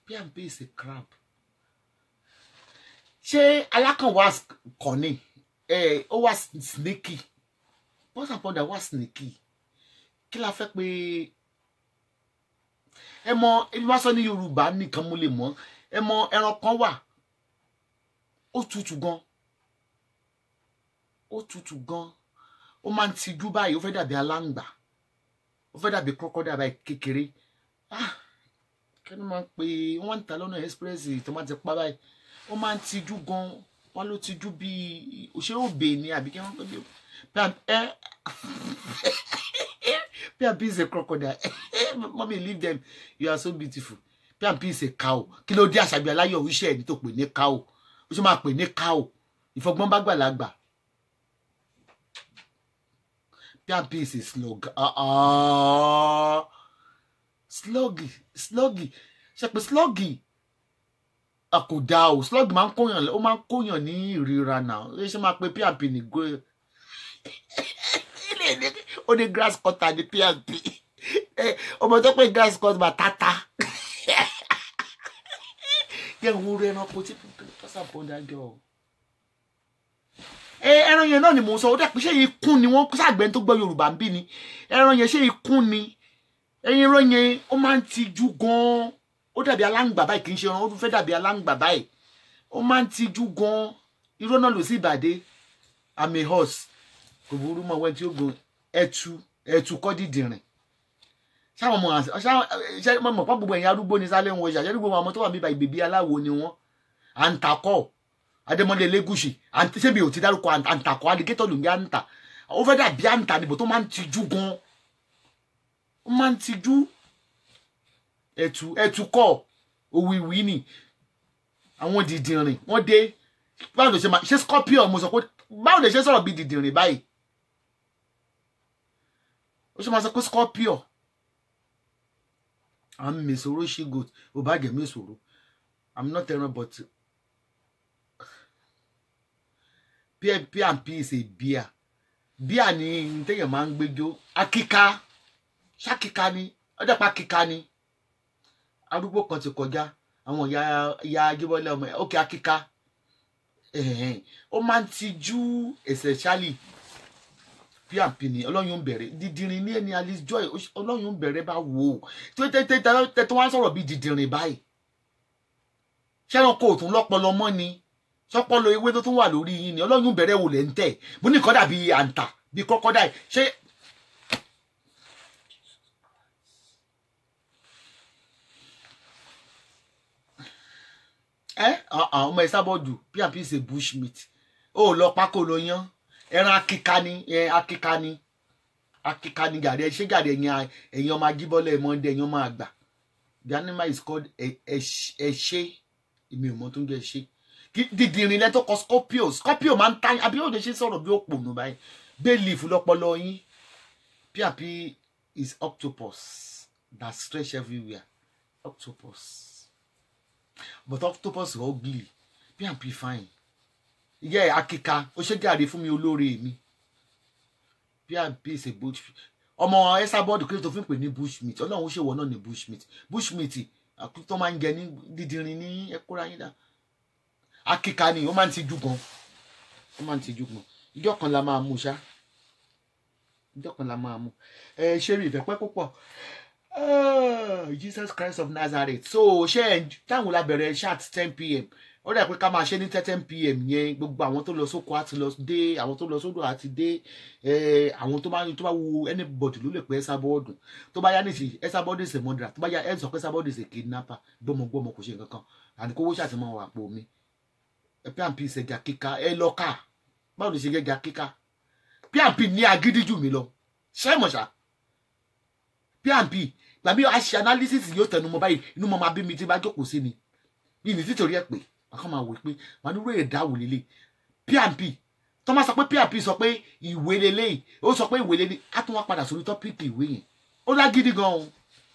A: P&P is a crab. Ṣé alákànwá kàn ní ẹ ó wá sneaky. Upon a wá sneaky. Kí la fẹ́ pé ẹ mọ ebi wá sọ ní Yorùbá nìkan mo lè mọ̀. Ẹ mọ ẹran kan wà. Ó tutù gan. Ó tutù gan. Ó máa ń tijú báyìí ó fẹ́ dàbí aláǹgbá. Ó fẹ́ dàbí crocodile báyìí kékeré. Ah! Ló máa ń pè wọ́n ń ta lọ́nà express tó máa ti pa báyìí. Ó máa ń tijú gan. Wọ́n ló tijú bíi òṣèré òbè ni àbí wọ́n pè bí ẹ P&P is a crocodile. Mommy leave them. You are so beautiful. P&P is a cow. Kí ló dé àṣàbí aláyọ̀ oríṣẹ́ ẹni tó pè ní cow? Ó ṣe máa pè ní cow. Ìfọgbọ́n bá gbàlagbà P&P is a slug. Ah ah sluggy sluggy. Ṣe pé sluggy? A kò dáa o. Slug máa ń kóyàn ó máa ń kóyàn ní ìrora náà. Ó pe P&P ní go ó ní grass cutter ní P&P ọmọ tó pé grass cutter bá tata. Yẹ wúro ẹranko tí pásá bọ́ dájọ́ o. ẹran yẹn náà ni mò ń sọ ó dà pé ṣé ikún ni wọ́n ṣàgbẹ́ tó gbọ́ Yorùbá ń bí ni. Ẹran yẹn ṣé ikún ni. Ẹyin ẹran yẹn ó máa ń tijú gan-an. Ó dàbí aláǹgbà báyìí kì í ṣe ẹran ó fẹ́ dàbí aláǹgbà báyìí. Ó máa ń tijú gan-an. Irọ́ náà ló sì bàdé. Àmì horse kò burú mọ́ wẹ́n tí ó gun ẹtu ẹtu kọ́ dìdìrìn sáwọn ọmọ ṣe mọ̀ pọ́ gbogbo ẹ̀yin arúgbó ní sálẹ̀ ń wọ ìṣàṣẹ́ gbogbo àwọn ọmọ tó wà bíbá ìbèbí aláwo ni wọ́n? Àǹtakọ́ adémọlé elégùsì ṣébi ò ti dárúkọ àǹtakọ́ alligator ló ń gbé àǹtà ó fẹ́ dàbí àǹtà níbo tó máa ń tijú gan. Ó máa ń tijú. Ẹ̀tù ẹ̀tù kọ́. Òwìwí ni. Àwọn dìdìrìn wọ́n dé. Báwo ló ṣe máa ṣe scorpion mo sọ pé báwo lè ṣe sọ̀rọ̀ bí dìdìrìn báyìí ó ṣe máa sọ pé scorpion I'm Mesoro Shigot Obage Mesoro. I'm not terrible, but P&P is a beer. Beer ni téèyàn máa ń gbẹjọ. Akíká. Ṣákíká ni. Ọjọ́ pa kíká ni. Arúgbó kan ti kọjá. Àwọn ìyá ìyá Ajíbọ́lá ọmọ ẹ̀. Ókè akíká. Ó máa ń tijú especially P&P ni ọlọ́run ń bẹ̀rẹ̀. Dídìrín ní ẹni alice joy ọlọ́run ń bẹ̀rẹ̀ bá wò ó. Tètè tó wá ń sọ̀rọ̀ bí dídìrín báyìí. Ṣẹ́ran kò tún lọ́pọlọ mọ́ ni? Sọ́pọlọ ewé tó tún wà lórí yín ni ọlọ́run ń bẹ̀rẹ̀ wò lẹ́ ń tẹ̀. Bó ní kọ́dà bíi àǹtà bíi crocodile. Ṣé. ẹ ọmọ ẹ sábọ̀dù. P&P ṣe bushmeat. Ó lọ pákó ló yán ẹran akíka ni akíka ni. Akíka ni gàrí. Ẹ ṣé gàrí ẹyin ẹyin ọmọ ajíbọlẹ mọdé ẹyin ọmọ àgbà. The animal is called ẹṣẹ èmi ò mọ tó ń jẹ ẹṣẹ dídìrín lẹ́tọ́ kọ scorpio. Scorpio máa ń ta àbí lè ṣe sọ̀rọ̀ bí òpònú báyìí? Bayleaf lọ́pọlọ yín. P&P is octopus that stretch everywhere. Octopus. But octopus ugly P&P fine yẹ akíka ó ṣe gàrí fún mi olóore mi. P&P ṣe bush ọmọ ẹsà bọọdù kí ló tó fi ń pè ní bushmeat Ọlọ́run ó ṣèwọ náà ní bushmeat bushmeat tó máa ń jẹ ní dídìrín ní ẹkúra yín dá. Akíka ni ó máa ń tijú gan. Ó máa ń tijú gan. Ìjọ kan la máa mú ṣá. Ìjọ kan la máa mú. Ẹ ṣe rí ìfẹ́ pẹ́ púpọ̀. Jesus Christ of Nazareth. So ṣe táwọn la bẹ̀rẹ̀ chat ten pm ó dà pé ká máa ṣe ní ten pm yẹn gbogbo àwọn tó lọ sóko àti lọ dé àwọn tó lọ sódò àti dé. Àwọn tó bá tó bá wu anybody ló lè pé ẹsà bọ́ọ̀dù tó bá yá ní ìsìn ẹsà bọ́ọ̀dù ìsìn mọ́dìrà tó bá yá ẹ̀ sọ pé ẹsà bọ́ọ̀dù ìsìn kidnapper. Gbọ́mọgbọ́mọ kò ṣe nǹkan kan. Àní kówó ṣàtìmọ́ wà pò mí. P&P ṣẹ̀gà kíka ẹ lọ ká. Báwo ló ṣe gẹ́gà kíka P&P ní agídí jù mí lọ. Ṣé mọ̀ ṣá? P&P gbàgbé àṣẹ analysis yóò tẹnu mọ́ báyìí. Inú mọ́ ni àkọ́ máa wò pé màá ní wéèrè dáwò lélẹ̀? P&P tó máa sọ pé P&P sọ pé ìwé lélẹ̀. Ó sọ pé ìwé lélẹ̀. Á tún wá padà sórí tọ́pìkì ìwé yẹn. Ó lágídí gan o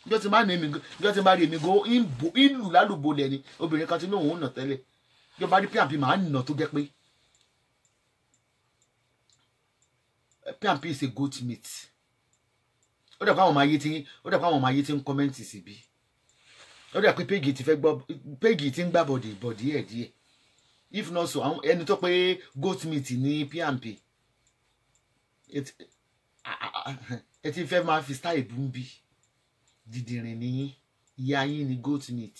A: ìjọ tí máa ní èmi ìjọ tí máa rí èmi gan ìlú lálùbọ lẹni obìnrin kan tí lóun ò nà tẹ́lẹ̀. Ìjọ bá rí máa ń nà tó jẹ́ pé. P&P is a goat meat. Ó dẹ̀ pé àwọn ọmọ ayé ti ó dẹ̀ pé àwọn ọmọ ayé ti ń kọ́mẹ́ǹtì síbi. ó dẹ̀ pé péjì ti fẹ́ gbọ́ péjì ti ń gbà bọ̀dì bọ̀dì ẹ̀ díẹ̀. If not so àwọn ẹni tó pé goat meat ní a- ẹ ti fẹ́ máa fi style bú ń bí. Dìdìrìn nìyí ìyá yín ni goat meat.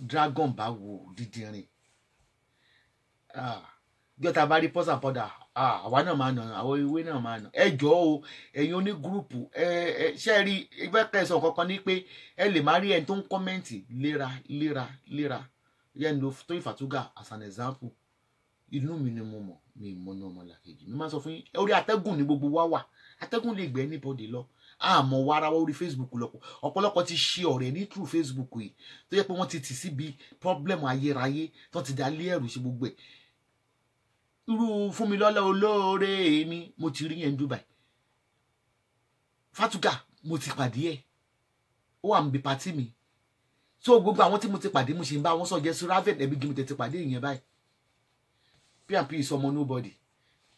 A: Dragon bá wo dìdìrìn jọta bá rí pọ́sà pọ́dà àwa náà máa nà àwọn ewé náà máa nà. Ẹ jọ̀ọ́ o ẹ̀yin oní gúrùpù ẹ ẹ ṣe rí ẹgbẹ́ kẹsàn kankan ní pé ẹ lè má rí ẹni tó ń kọ́mẹ́ǹtì léra léra léra. Yẹn lo tó ìfàtúgà as an example. Inú mi ni mo mọ̀ mi mọ̀ ní ọmọ làkejì mi máa sọ fún yín orí atẹ́gùn ni gbogbo wa wà. Atẹ́gùn lè gbé anybody lọ. Àmọ́ wa ara wa orí facebook lọ́pọ̀ ọ̀pọ̀lọpọ̀ ti ṣe ọ̀rẹ́ ní true facebook yìí. Tó yẹ pé wọ́n ti tì síbi problem ayérayé tó ti dá lé ẹ̀rù ṣe gbogbo ẹ̀ irú fún mi lọ́lá olóore mi mo ti rí yẹn Dubai. Fatuga mo ti pàdé ẹ̀. Ó wà níbi pàtí mi. So gbogbo àwọn tí mo ti pàdé mo ṣe ń bá wọn sọ jẹ sí raven ẹbí gí mo tètè pàdé ìyẹn báyìí. P&P ìsọmọ nobody.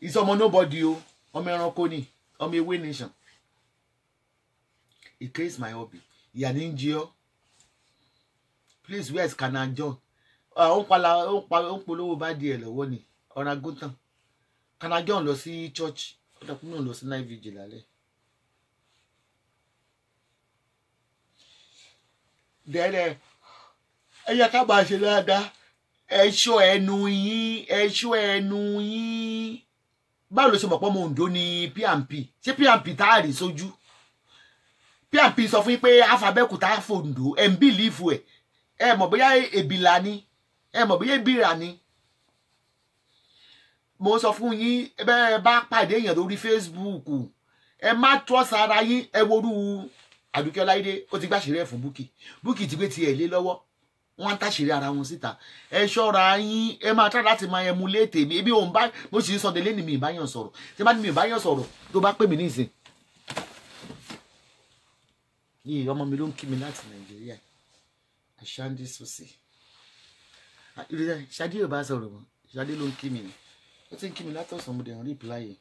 A: Ìsọmọ nobody o. Ọmọ ẹranko ni. Ọmọ ewé nation. It is my hobby. Ìyá ọ. Please where is Canan John? Pa ó ń polówó bá di ẹ lọ́wọ́ ni ọ̀rá gúntàn Canan John lọ sí church. Ó dàpọ̀ náà lọ sí night vigil lálẹ́. dẹ́rẹ́ ẹ yẹ ká máa ṣe dáadáa. Ẹ ṣọ́ ẹnu yín ẹ ṣọ́ ẹnu yín. Báwo ló ṣe mọ̀ pé ọmọ Ondo ni P&P ṣé P&P tá a rí sójú? P&P sọ fún yín pé afabẹ́kúta fòǹdó ẹ̀ ń bìlífù ẹ̀. Ẹ mọ̀ bóyá èbìlà ni. Ẹ mọ̀ bóyá èbìrà ni mo sọ fún yín bẹ́ẹ̀ bá pàdé èèyàn lórí Facebook ẹ má trọ́sì ara yín ẹ worú Àdùkẹ́ Ọláìdé ó ti gbàṣírí ẹ̀ fún Búkì Búkì ti gbé tiẹ̀ lé lọ́wọ́ wọ́n ń tàṣírí ara wọn síta. Ẹ ṣọ́ra yín ẹ máa try láti máa ẹmu létè mi ebi òun bá mo sì ń sọ délé ni mi ì bá yàn sọ̀rọ̀. Tí bá ní mi ì bá yàn sọ̀rọ̀ tó bá pè mí ní yìí ọmọ mi ló ń kí mi láti Nàìjíríà. Àṣàndí sọsì ṣadé ò bá sọ̀rọ̀ mọ́. Ló ń kí mi ni ó ti ń kí mi látọ̀sán mo dẹ̀ ń reply yìí.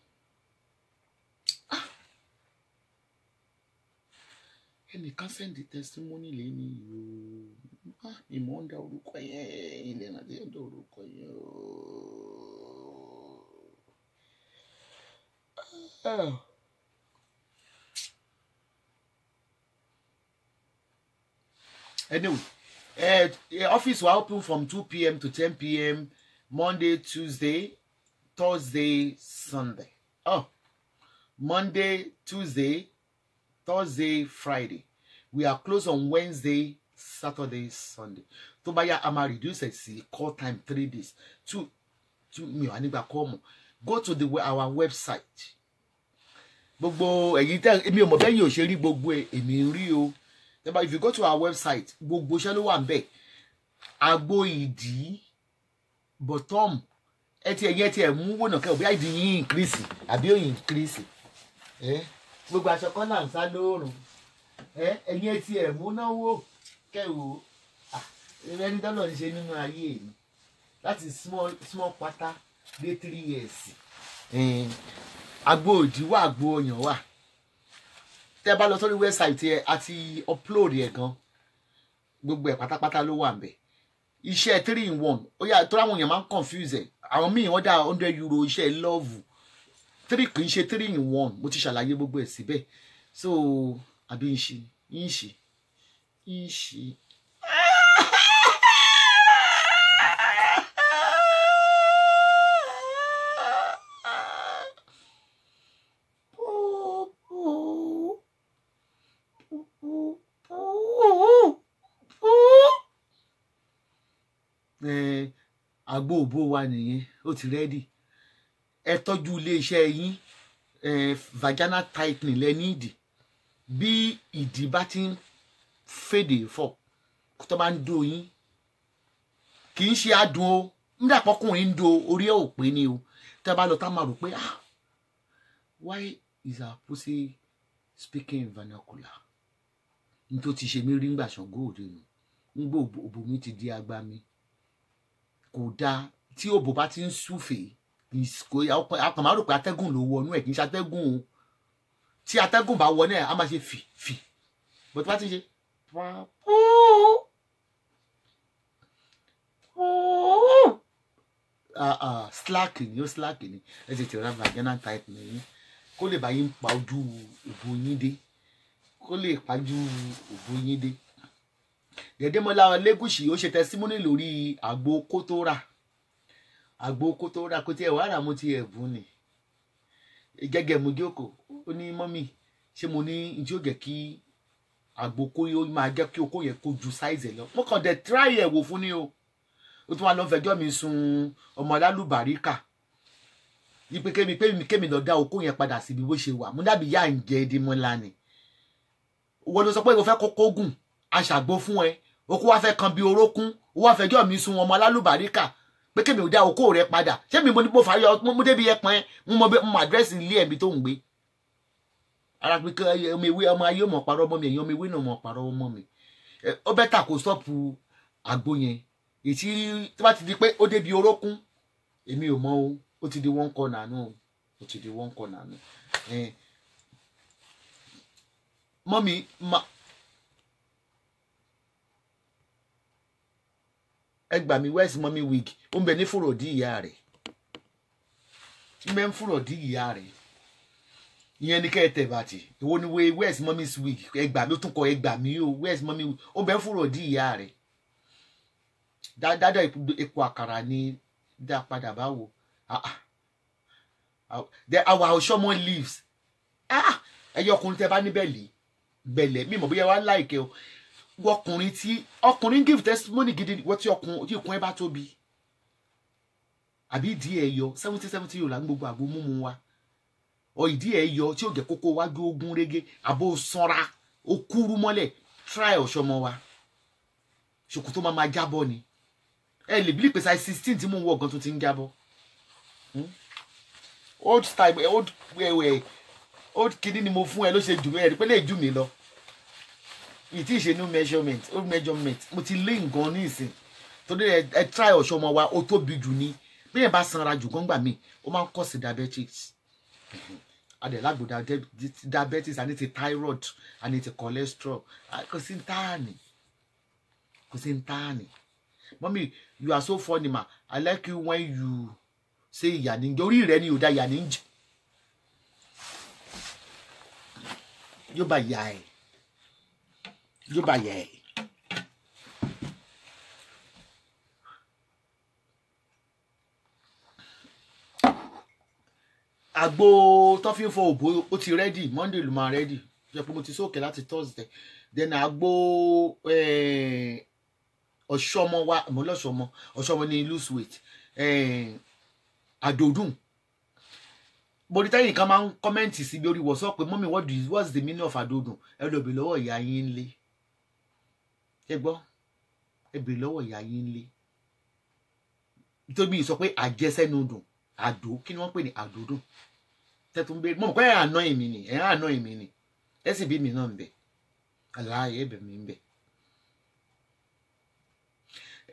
A: ẹnìkan sẹ́ndì testimony lẹ́ni yìí o ìmọ̀ ń da orúkọ yẹn ilẹ̀ náà ti ń da o. anyway uh, office will open from 2 p.m. to 10 p.m. Monday, Tuesday, Thursday, Sunday. Oh, Monday, Tuesday, Thursday, Friday. We are closed on Wednesday, Saturday, Sunday. Tó bá yá, a máa reduce call time three days. Two, two mi ò nígbà call. Go to the our website. Gbogbo ẹ̀yin tẹ́ mi ò mọ̀ bẹ́ẹ̀ yóò ṣe rí gbogbo ẹ̀ èmi ń rí o. Tẹ́bà if you go to our website, gbogbo iṣẹ́ ló wà ń bẹ̀. Agbo ìdí, bottom, ẹ ti ẹ̀yẹ ti ẹ̀ mú wọnà kẹ́ ò bí àìdí yín increase àbí ò. Eh? gbogbo aṣọ kan náà sá lóòrùn. Ẹ ẹyin ẹ mú náwó kẹwò ẹni dọ́là ń ṣe nínú ayé mi. Láti small small pátá dé three years. Agbo òdì wà agbo ọyàn wà. Tẹ bá lọ sórí wẹ́bsáìtì ẹ àti upload ẹ gan. Gbogbo ẹ pátápátá ló wà ń bẹ iṣẹ́ three in one. Ó yà tó láwọn èèyàn máa ń confuse ẹ àwọn míì wọ́n dá hundred euro iṣẹ́ love. Three kì í ṣe three in one. Mo ti ṣàlàyé gbogbo ẹ̀ síbẹ̀. So àbí ń ṣe ń ṣe ń ṣe. Àgbo òbó wa nìyẹn ó ti rẹ́dì ẹ tọ́jú iléeṣẹ́ yín vaginal tightening lẹ ní ìdí bí ìdí bá ti ń fèdè fọ tó bá ń do yín kì í ṣe adùn o. Nígbà pọkùnrin ń do orí ẹ ò pé ni o. Tẹ bá lọ tá máa rò pé ah why is our pussy speaking in vernacular? N tó ti ṣe mí rí ngbà Ṣàngó òde nù. Ń gbọ́ òbò mi ti di agba mi kò dáa tí òbò bá ti ń súfèé akàn máa rò pé atẹ́gùn ló wọnú ẹ̀ kì í ṣe atẹ́gùn o. Tí atẹ́gùn bá wọ náà a máa ṣe fì fì. Bó ti bá ti ṣe slack ni ó slack ni. Ẹ ti tẹ̀ra vaginal type nìyí kó lè bá yín pa ojú òbò yín dé. Kó lè pajú òbò yín dé Dẹ̀dẹ́mọ́lá Lẹ́gùṣì ó ṣe tẹsímọ́nì lórí àgbo kótó rà àgbo kótó rà kó tiẹ̀ wàá rà mo ti ẹ̀bùn ni. Gẹ́gẹ́ mo jókòó ó ní mọ́mì ṣé mo ní njẹ́ ó jẹ́ kí àgbo kó yóò máa jẹ́ kí okó yẹn kó ju size ẹ̀ lọ? Mo kàn dẹ̀ try ẹ̀ wò fún ni o. Ó tún wá lọ fẹjọ́ mi sun ọmọ alálùbáríkà. Yípe kémi kémi kémi lọ dá okó yẹn padà síbi bó ṣe wà. Mo yá ń jẹ Dẹ́mọ́lá ni. Wọ́n ló sọ pé o fẹ́ kókó gùn aṣàgbo fún ẹ. Okó wá fẹ́ kan bí orókún. Ó wá fẹjọ́ mi sun ọmọ alálùbáríkà. Pé kémi ò dá okó rẹ padà. Ṣé mi mo ní mo fàáyọ mo débi ẹpọn ẹ? Mo mọ mo àdírẹ́sì ilé ẹ̀mí tó ń gbé. Ara pé kí ọmọ ewé ọmọ ayé mọ̀ parọ́ ọmọ mi ẹ̀yin ọmọ ewé náà mọ̀ parọ́ ọmọ mi. Ó bẹ́tà kó stọ́ọ̀pù àgbo yẹn. Ètí tí wọ́n ti di pé ó débi orókún èmi ò mọ o. Ti di one corner náà ó ti di one corner náà. Mọ́mi ẹ gbà mí wẹ́ẹ̀sì mọ́mi wig. Ó ń bẹ ní fúròdí ìyá rẹ̀. Bẹ ń fúròdí ìyá rẹ̀. Ìyẹn ní kẹ́ ẹ tẹ̀ bàtì. Ìwọ ni wẹ́ wẹ́ẹ̀sì mọ́mi wig. Ẹ gbà mí ó tún kọ ẹ gbà mí o. Wẹ́ẹ̀sì mọ́mi wig. Ó bẹ ń fúròdí ìyá rẹ̀. Dáadáa epo àkàrà ni dá padà báwo? Our ọ̀ṣọ́mọ leaves. Ẹyọ ọkùnrin tẹ bá ní bẹ̀lẹ̀ bẹ̀lẹ̀ mímọ̀ bóyá wà láìkẹ́ o ọkùnrin tí ọkùnrin give testimony gidi wọ́n tí ọkùnrin tí ìkùn ẹ bá tóbi. Àbí ìdí ẹ yọ seventy seventy yóò là ń gbogbo àgbo múmu wa. Ọ ìdí ẹ yọ tí ò jẹ́ kókó wájú ogun rege àbò sanra ó kúrú mọ́lẹ̀ try ọ̀ṣọ́mọ wa. Ṣòkòtò máa ma jábọ́ ni. Ẹ lè bí pèsè sixteen tí mò ń wọ ọ̀gán tó ti ń jábọ́. Old style old wẹ̀wẹ̀ old kìíní ni mo fún ẹ ló ṣe jù ẹ rí pé lè jù mí lọ tí ì ṣe new measurement old measurement. Mo ti lé nǹkan ní ìsìn. Torí ẹ try ọ̀ṣọ́ ọmọ wa ó tóbi jù ní bí yẹn bá sanra jù gbọ́ngbà mi ó máa ń kọ́ sí diabetes adẹ̀lágbò diabetes àní ti thyroid àní ti cholesterol. Kò sí ń tààní kò sí ń tààní mọ́mí you are so funny ma. I like you when you say ìyá ní jẹ orí rẹ ni ò da ìyá ní jẹ yóò bá yà ẹ ẹ. àgbo tó fi ń fọ òbó ó ti rẹ́dì monday ló máa rẹ́dì jẹ́ pé mo ti sókè láti thursday. Then àgbo ọ̀ṣọ́mọ wa mo lọ́ṣọ́mọ ọ̀ṣọ́mọ. Ní lose weight. Àdòdùn. Bọ́dítẹ́yìn kan máa ń kọ́mẹ́ǹtì síbi orí wọ̀sọ́ pé mọ́mí what's the meaning of àdòdùn? Ẹ lọ bèrè lọ́wọ́ ìyá yín lé ẹ gbọ́ ẹ bèrè lọ́wọ́ ìyá yín lé nítorí sọ pé àjẹsẹ́nu dùn àdó kí ni wọ́n pè ní àdòdùn tẹ́tù ń bèrè mọ̀ pé ẹ̀ àná èmi ni ẹ̀ àná èmi ni. Ẹ sì bí mi náà ń bẹ̀. Aláàyè ẹ̀bẹ̀ mi ń bẹ̀.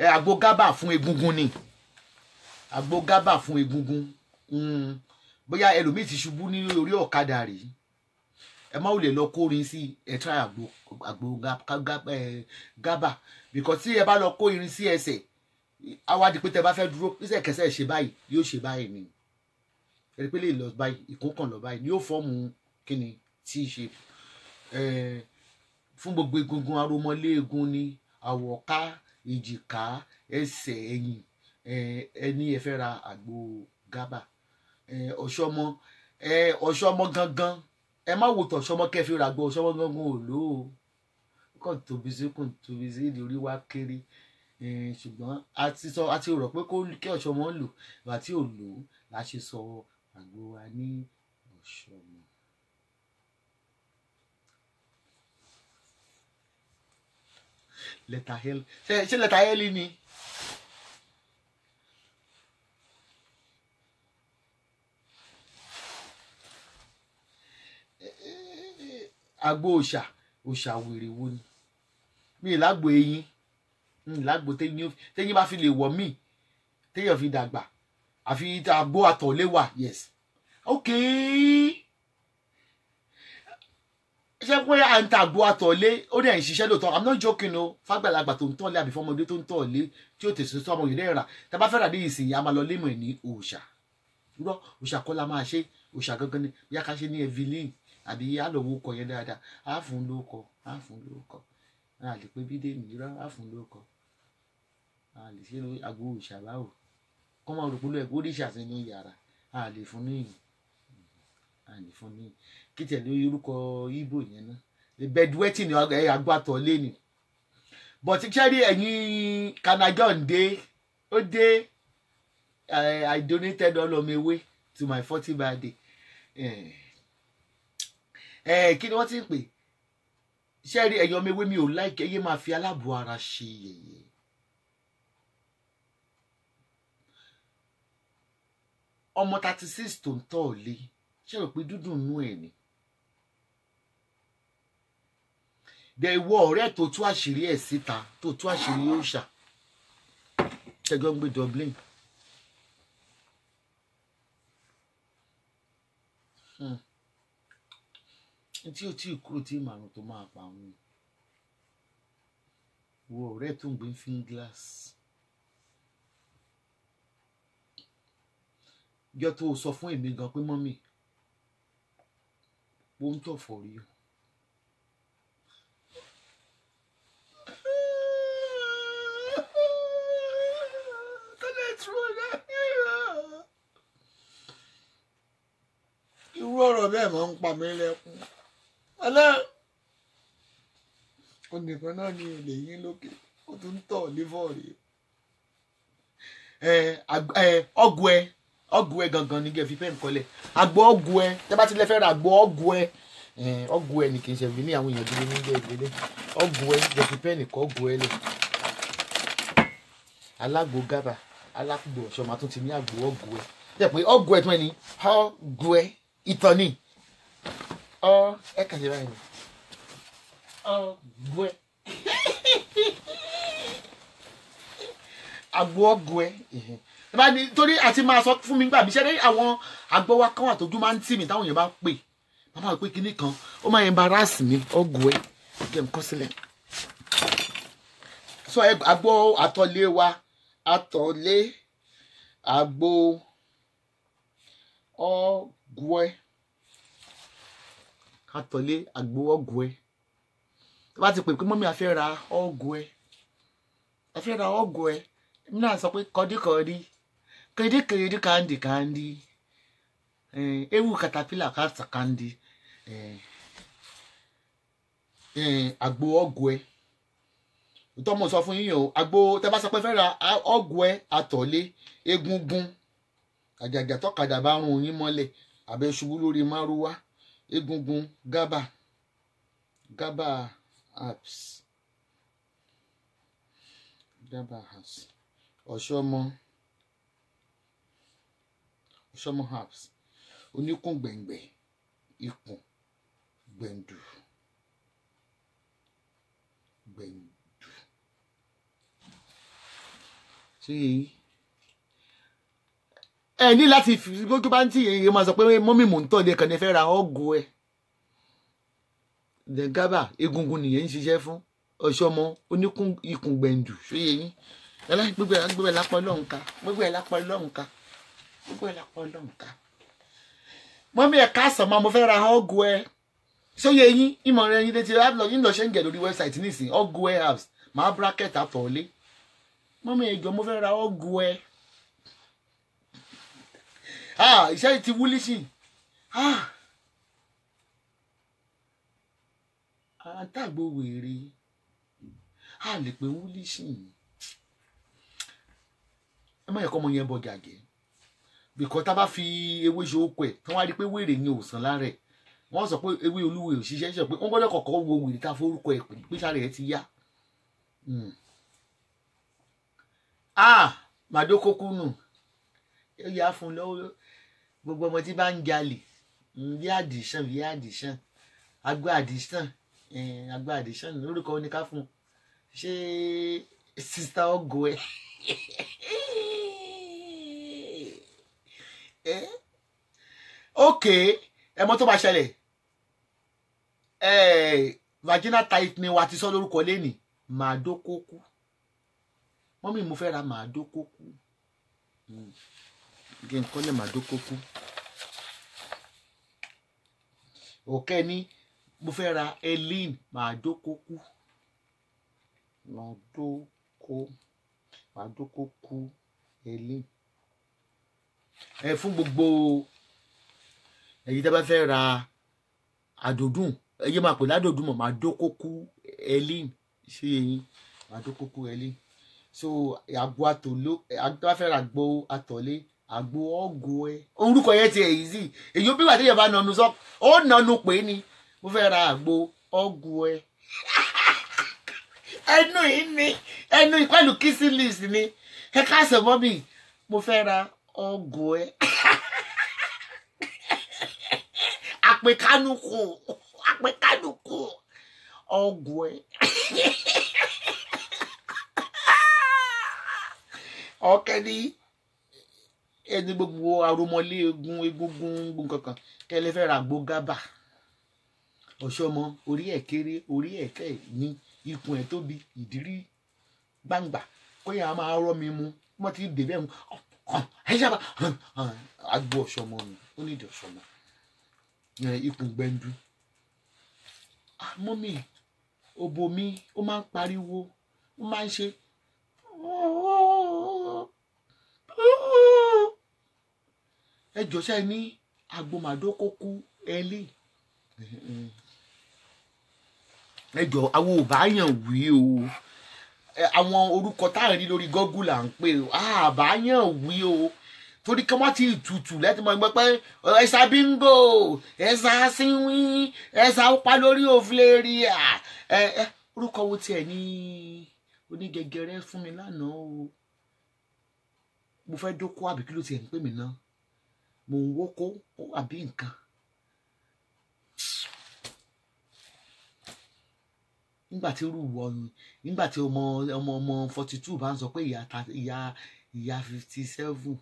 A: Ẹ àgbo gábà fún egungun ni. Àgbo gábà fún egungun. Bóyá ẹlòmíì ti ṣubú ní orí ọ̀kadà rí ẹ má lè lọ kórin sí ẹ try àgbo àgbo gábà because tí ẹ bá lọ kó irin sí ẹsẹ̀ awádìí pé tẹ bá fẹ́ dúró ìṣẹ̀kẹsẹ̀ ṣe báyìí yóò ṣe báyìí ni. Ẹni pé lè lọ báyìí ìkókàn lọ báyìí yóò fọ́ọ̀mù kíni tí í ṣe fún gbogbo egungun aromọléegun ni àwọ̀ká èjìká ẹsẹ̀ ẹ̀yìn ẹni ẹ fẹ́ ra àgbo gábà ọ̀ṣọ́mọ ọ̀ṣọ́mọ gangan ẹ má wo tọ̀ṣọ́mọ kẹfì ra àgbo ọ̀ṣọ́mọ gangan ò lò ó kàn tóbi sí kàn tóbi sí ìdí orí wa kéré ṣùgbọ́n a ti sọ a ti rò pé kí ọ̀ṣọ́mọ lò ìgbà tí ò lò ó la ṣe sọ àgbo wa ní ọ̀ṣọ́mọ. lẹ́tà hẹ́lì ṣé lẹ́tà hẹ́lì ni. Agbo òòṣà òòṣà wèrè wo ni? Mi lágbo eyín mi lágbo téyín bá fi lè wọ̀ mí téyàn fi dàgbà àfi àgbo àtọ̀lé wà yes. Ok. Ṣé pé à ń ta àgbo àtọ̀lé ó dẹ̀ ń ṣiṣẹ́ lóòótọ́. I'm not joking o. Fàgbàlagbà tó ń tọ̀lé àbí fọmọdé tó ń tọ̀lé tí ó tẹ̀sí sọ́mọ yìí dẹ́ra tá a bá fẹ́ rà ní ìsìn a máa lọ lémọ̀ ní òòṣà. Rọ òòṣà kọ́ la máa ṣe. Òòṣà gangan ni. Bí a ká ṣe ní evelyn àbí àlọ́wọ́ kọ yẹn dáadáa? Á fún un lóko á fún un lóko a lè pé bídé nìyíra á fún un lóko a lè ṣe àgbo òòṣà báwò kọ́ máa rò pé lóyè kó ríṣà sínú yàrá. A lè fún ní ìyìn. A lè fún ní ìyìn. Kí tẹ̀lé orúkọ ibo yẹn náà bedwetting ni agbátọ̀ lé ni. But ṣẹ́rí ẹ̀yin kanajon dé? Ó dé. I donated all of my way to my forty birthday kí ni wọ́n ti ń pè ṣẹ́rí ẹ̀yin ọmọ ewé mi ò láìkẹ́ ẹ̀yẹ́ máa fi aláàbò ara ṣe yẹ̀yẹ́. ọmọ thirty six tó ń tọ̀ lé ṣe rò pé dúdú nú ẹ̀ ni. dẹ ìwọ ọ̀rẹ́ tó tú àṣírí ẹ̀ síta tó tú àṣírí òòṣà ṣẹjọ ń gbé Dublin. Tí o tí kúrò tí màrún tó máa pa àwọn ìwọ ọ̀rẹ́ tó ń gbé fin glass. jọ tó o sọ fún èmi gan pé mọ́mì wọ́n ń tọ̀ for you. irú ọ̀rọ̀ bẹ́ẹ̀ máa ń pa mí lẹ́kún alẹ́ onìkan náà ní ilé yín lókè ó tún ń tọ̀ rèé ọgù ẹ ọgù ẹ gangan ní gẹ̀ẹ́fì pẹ́ẹ́n kọ́lẹ̀. Àgbo ọgù ẹ tẹ́ bá ti lẹ́ fẹ́ ra àgbo ọgù ẹ ọgù ẹ ní kì í ṣe fi ní àwọn èèyàn dúró ní ilé ìdílé ọgù ẹ gẹ̀ẹ́fì pẹ́ẹ́nì kọ́ ọgù ẹ lẹ̀. Alágbo gábà alágbo ọ̀ṣọ́ tún ti ní àgbo ọgù ẹ. Jẹ́ pé ọgù ẹ tún ẹ ní ọgù ẹ ìtàn ni ọ ẹ kàn ṣe báyìí. Ọgù ẹ. Àgbo ọgù ẹ. Bá ní torí àti máa sọ fún mi gbà bí ṣẹ́rí àwọn àgbọ̀ wa kan wà tójú máa ń tì mí táwọn èèyàn bá pè. Màmá pé kinní kan ó máa embarrass mi. Ọgù ẹ. Kí n kọ́ sílẹ̀ sọ àgbo àtọ̀lé wa àtọ̀lé àgbo ọgù ẹ àtọ̀lé àgbo ọgù ẹ. Tó bá ti pè pé mọ́mí a ra ọgù ẹ. A ra ọgù ẹ. Èmi náà sọ pé kọ́díkọ́dí kọ́díkọ́dí kandi kandi ewu katapila kata kandi àgbo ọgù ẹ. Tó mọ̀ sọ fún yín o àgbo tẹ́ bá sọ pé fẹ́ ra ọgù ẹ àtọ̀lé egungun àjàjà tọ́kadà bá rún yín mọ́lẹ̀ àbẹ̀ lórí márúwá egungun gábà gábà apps gábà apps ọ̀ṣọ́mọ ọ̀ṣọ́mọ apps oníkùn gbẹ̀ngbẹ̀ ikùn gbẹ̀ndù gbẹ̀ndù. Ṣé yẹn ẹ ní láti fi gbogbo bá ń tí èyí máa sọ pé mọ́mí mò ń tọ̀ lé kan ní fẹ́ ra ọ́gù ẹ̀. Dẹ̀gábà egungun nìyẹn ń ṣiṣẹ́ fún. Ọ̀ṣọ́mọ oníkùn ikùn gbẹ̀ndù ṣóyè yín? Ẹlá gbogbo ẹ̀ gbogbo ẹ̀ lápá ọlọ́run ká. Gbogbo ẹ̀ lápá ọlọ́run ká. Gbogbo ẹ̀ lápá ọlọ́run ká. Mọ́mí ẹ̀ káàsán máa mo fẹ́ ra ọ́gù ẹ̀. Ṣóyè yín? Ìmọ̀ràn ẹ̀yin létí. Yín lọ ṣe ń gẹ̀ lórí wẹ́bsáìtì nísìnyí ọ́gù ẹ̀ apps máa bracket àtọ̀ọ́lé mọ́mí ẹ̀ jọ mo fẹ́ ra ọ́gù ẹ̀ iṣẹ́ yìí ti wúlí sí. Ah. Àtàgbò wèrè. A lè pè wúlí sí. Ẹ má yẹ kọ́ ọmọ yẹn bọ gàgẹ́ bìkọ́ tá a bá fi ewé ṣe okò ẹ̀ tí wọ́n á rí pé wèrè ni òsàn lára ẹ̀ wọ́n sọ pé ewé olúwe ò ṣiṣẹ́ ṣe pé wọ́n gbọ́dọ̀ kọ́kọ́ wo wèrè tá a forúkọ ẹ̀ pé sáré ẹ̀ ti yá. Ah màdókókú nù ó yá fún un lọ́wọ́ gbogbo ọmọ tí bá ń jalè bí àdìsàn bí àdìsàn agbó àdìsàn agbó àdìsàn lórúkọ oníká fún ṣé sista ọgọ ẹ? Ókè ẹ mọ̀ tó máa ṣẹlẹ̀. Ẹ vaginal tightening wa ti sọ lórúkọ lẹ́nì màá dókókú mọ́mí mo fẹ́ ra màá dókókú kí n màá dókókú òkè ní mo fẹ́ ra elin dókó màá dókókú elin ẹ fún gbogbo èyí tẹ́ bá fẹ́ ra àdòdùn ẹyẹ máa pè ládòdùn mọ̀ máa dókókú elin ṣé eyín máa dókókú elin so àgbo àtòló àgbo afẹ́ ra àgbo àtọ̀lé àgbo orúkọ yẹn ti èyí sí. Èyí bí wà tí yẹn bá sọ ó nanu pé ni. Mo fẹ́ ra àgbo ẹ. Ẹnu yìí ni ẹnu yìí pẹ̀lú kissing ni. Ẹ káàsán mi mo fẹ́ ra ọ̀gù ẹ. Àpèkánukù àpèkánukù ọ̀gù ẹ. ọ̀kẹ́ ní ẹni gbogbo arúmọlé egun egungun gbogbo kankan kẹlẹ fẹ́ ra àgbo gábà. Ọ̀ṣọ́mọ orí ẹ̀ kéré orí ẹ̀ kẹ́ ní ikùn ẹ̀ tóbi ìdírí gbangba. Kóyà á máa rọ́ mi mu. Wọ́n ti dè bẹ́ẹ̀ mu ẹ sábà àgbo ọ̀ṣọ́mọ mi ó ní ìdí ọ̀ṣọ́mọ. Ikùn gbẹndu. Mọ́mì òbò mi ó máa ń pariwo ó máa ń ṣe ẹ jọ̀ṣẹ́ ní agbomàdókókú ẹlí ẹ jọ àwọn ò bá yàn wí o. Àwọn orúkọ tá à ń rí lórí Google à ń pè ó àbá yàn wí o. Torí kí wọ́n ti tutù lẹ́tí mọ́ ẹgbẹ́ pé ẹ̀sà bíngò ẹ̀sà sínwín ẹ̀sà pa lórí òfìlérí orúkọ wo tiẹ̀ ní onígẹgẹrẹ fún mi lánàá o? Mo fẹ́ dókó àbí kí ló tiẹ̀ ń pè mí náà mo ń wókó àbí nǹkan. nígbà tí irú wọ nígbà tí ọmọ ọmọ ọmọ forty two bá ń sọ pé ìyá ìyá ìyá fifty seven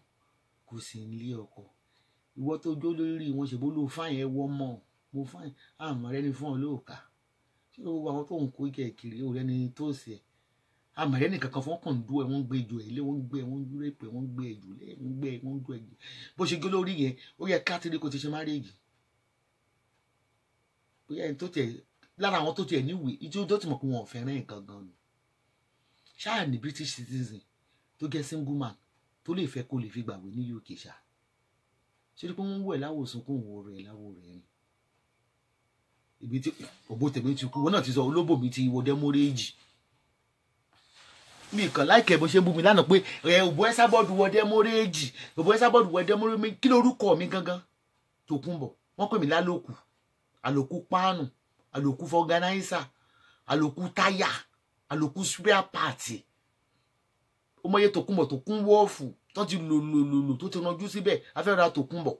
A: kò sí nílé ọkọ. Ìwọ tó jó lórí wọn ṣèbó ló fáyẹn ẹ wọ mọ. Mo fáyẹn àmọ́ rẹni fún ọ lóòka ṣé o àwọn tó ń kó ike kiri ò rẹni tó sì ẹ àmọ́ rẹni kankan fún ọkàn dúró ẹ wọ́n gbé ejò ẹ lé wọ́n gbé ẹ wọ́n dúró èpè wọ́n gbé ejò lé wọ́n gbé ẹ wọ́n gbé ejò bó ṣe gé lórí yẹn ó yẹ káàtiri kò ti ṣe márèèjì. Bóyá ẹni tó tiẹ̀ lára àwọn tó tiẹ̀ níwèé ijó tó ti mọ̀ pé wọn ò fẹ́ràn nǹkan gan ni. Ṣáà ní British citizen tó jẹ́ single man tó lè fẹ́ kó lè fi gbàgbé ní UK ṣá. Ṣé pé wọ́n ń wẹ̀ láwòsàn kó wọ́n rẹ̀ láwò rẹ̀ rìn ibi tí òbó tèmi ti kú wọn náà ti sọ olóbò mi ti wọ mi kàn láìkẹ́ bó ṣe bú mi lánàá pé ẹ òbó ẹ sábọ́ọ̀dù wọ dẹ́mọ́rẹ́jì òbó ẹ sábọ́ọ̀dù wọ dẹ́mọ́rẹ́jì kí lórúkọ mi gangan? Tòkunbọ̀. Wọ́n pè mí lálòkù. Àlòkù páànù. Àlòkù fọganáísà. Àlòkù táyà. Àlòkù spare part. Ọmọye Tòkunbọ̀ tó kún wọ́ọ̀fù tó ti lò lò lò lò tó ti ranjú síbẹ̀. Afẹ́ra Tòkunbọ̀.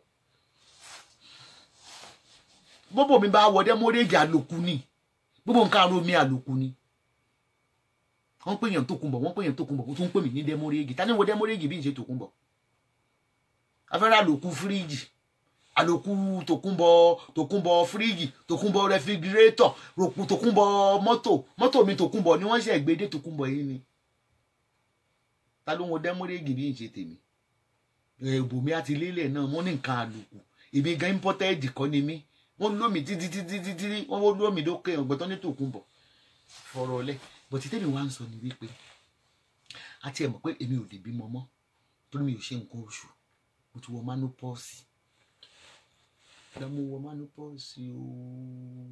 A: Bọ́bọ̀ mi bá wọdé mọ́rẹ́jì àlòkù ni. Gbogbo nǹkan aró mi àlòkù ni wọ́n pè yàn Tòkunbọ̀ wọ́n pè yàn Tòkunbọ̀ tó ń pè mí ní dẹ́mọ́rẹ́jì ta ni wọ́n dẹ́mọ́rẹ́jì bí n ṣe Tòkunbọ̀ afẹ́ra àlòkù fíríjì àlòkù Tòkunbọ̀ Tòkunbọ̀ fíríjì Tòkunbọ̀ rẹfrigirétọ̀ Tòkunbọ̀ mọ́tò. Mọ́tò mi Tòkunbọ̀ ni wọ́n ṣe gbédé Tòkunbọ̀ yìí ni. Ta ló ń wo dẹ́mọ́rẹ́gì bí n ṣe tèmi ẹ̀bùnmi àti lélẹ̀ náà wọ́n ní nǹkan àlòkù. Èmi gan imported kọ́ ni mí. Wọ́n lómi títí títí títí wọ́n lómi lókè ọ̀gbọ́tọ́ ní Tòkunbọ̀ fọ̀rọ̀ lẹ̀ bọ̀ tí tèmi wá ń sọ ni wípé àti ẹ̀ mọ̀ pé èmi ò lè bímọ mọ́ torí mi ò ṣe nǹkan oṣù. Mo ti wọ manopause ẹ mo wọ manopause ooo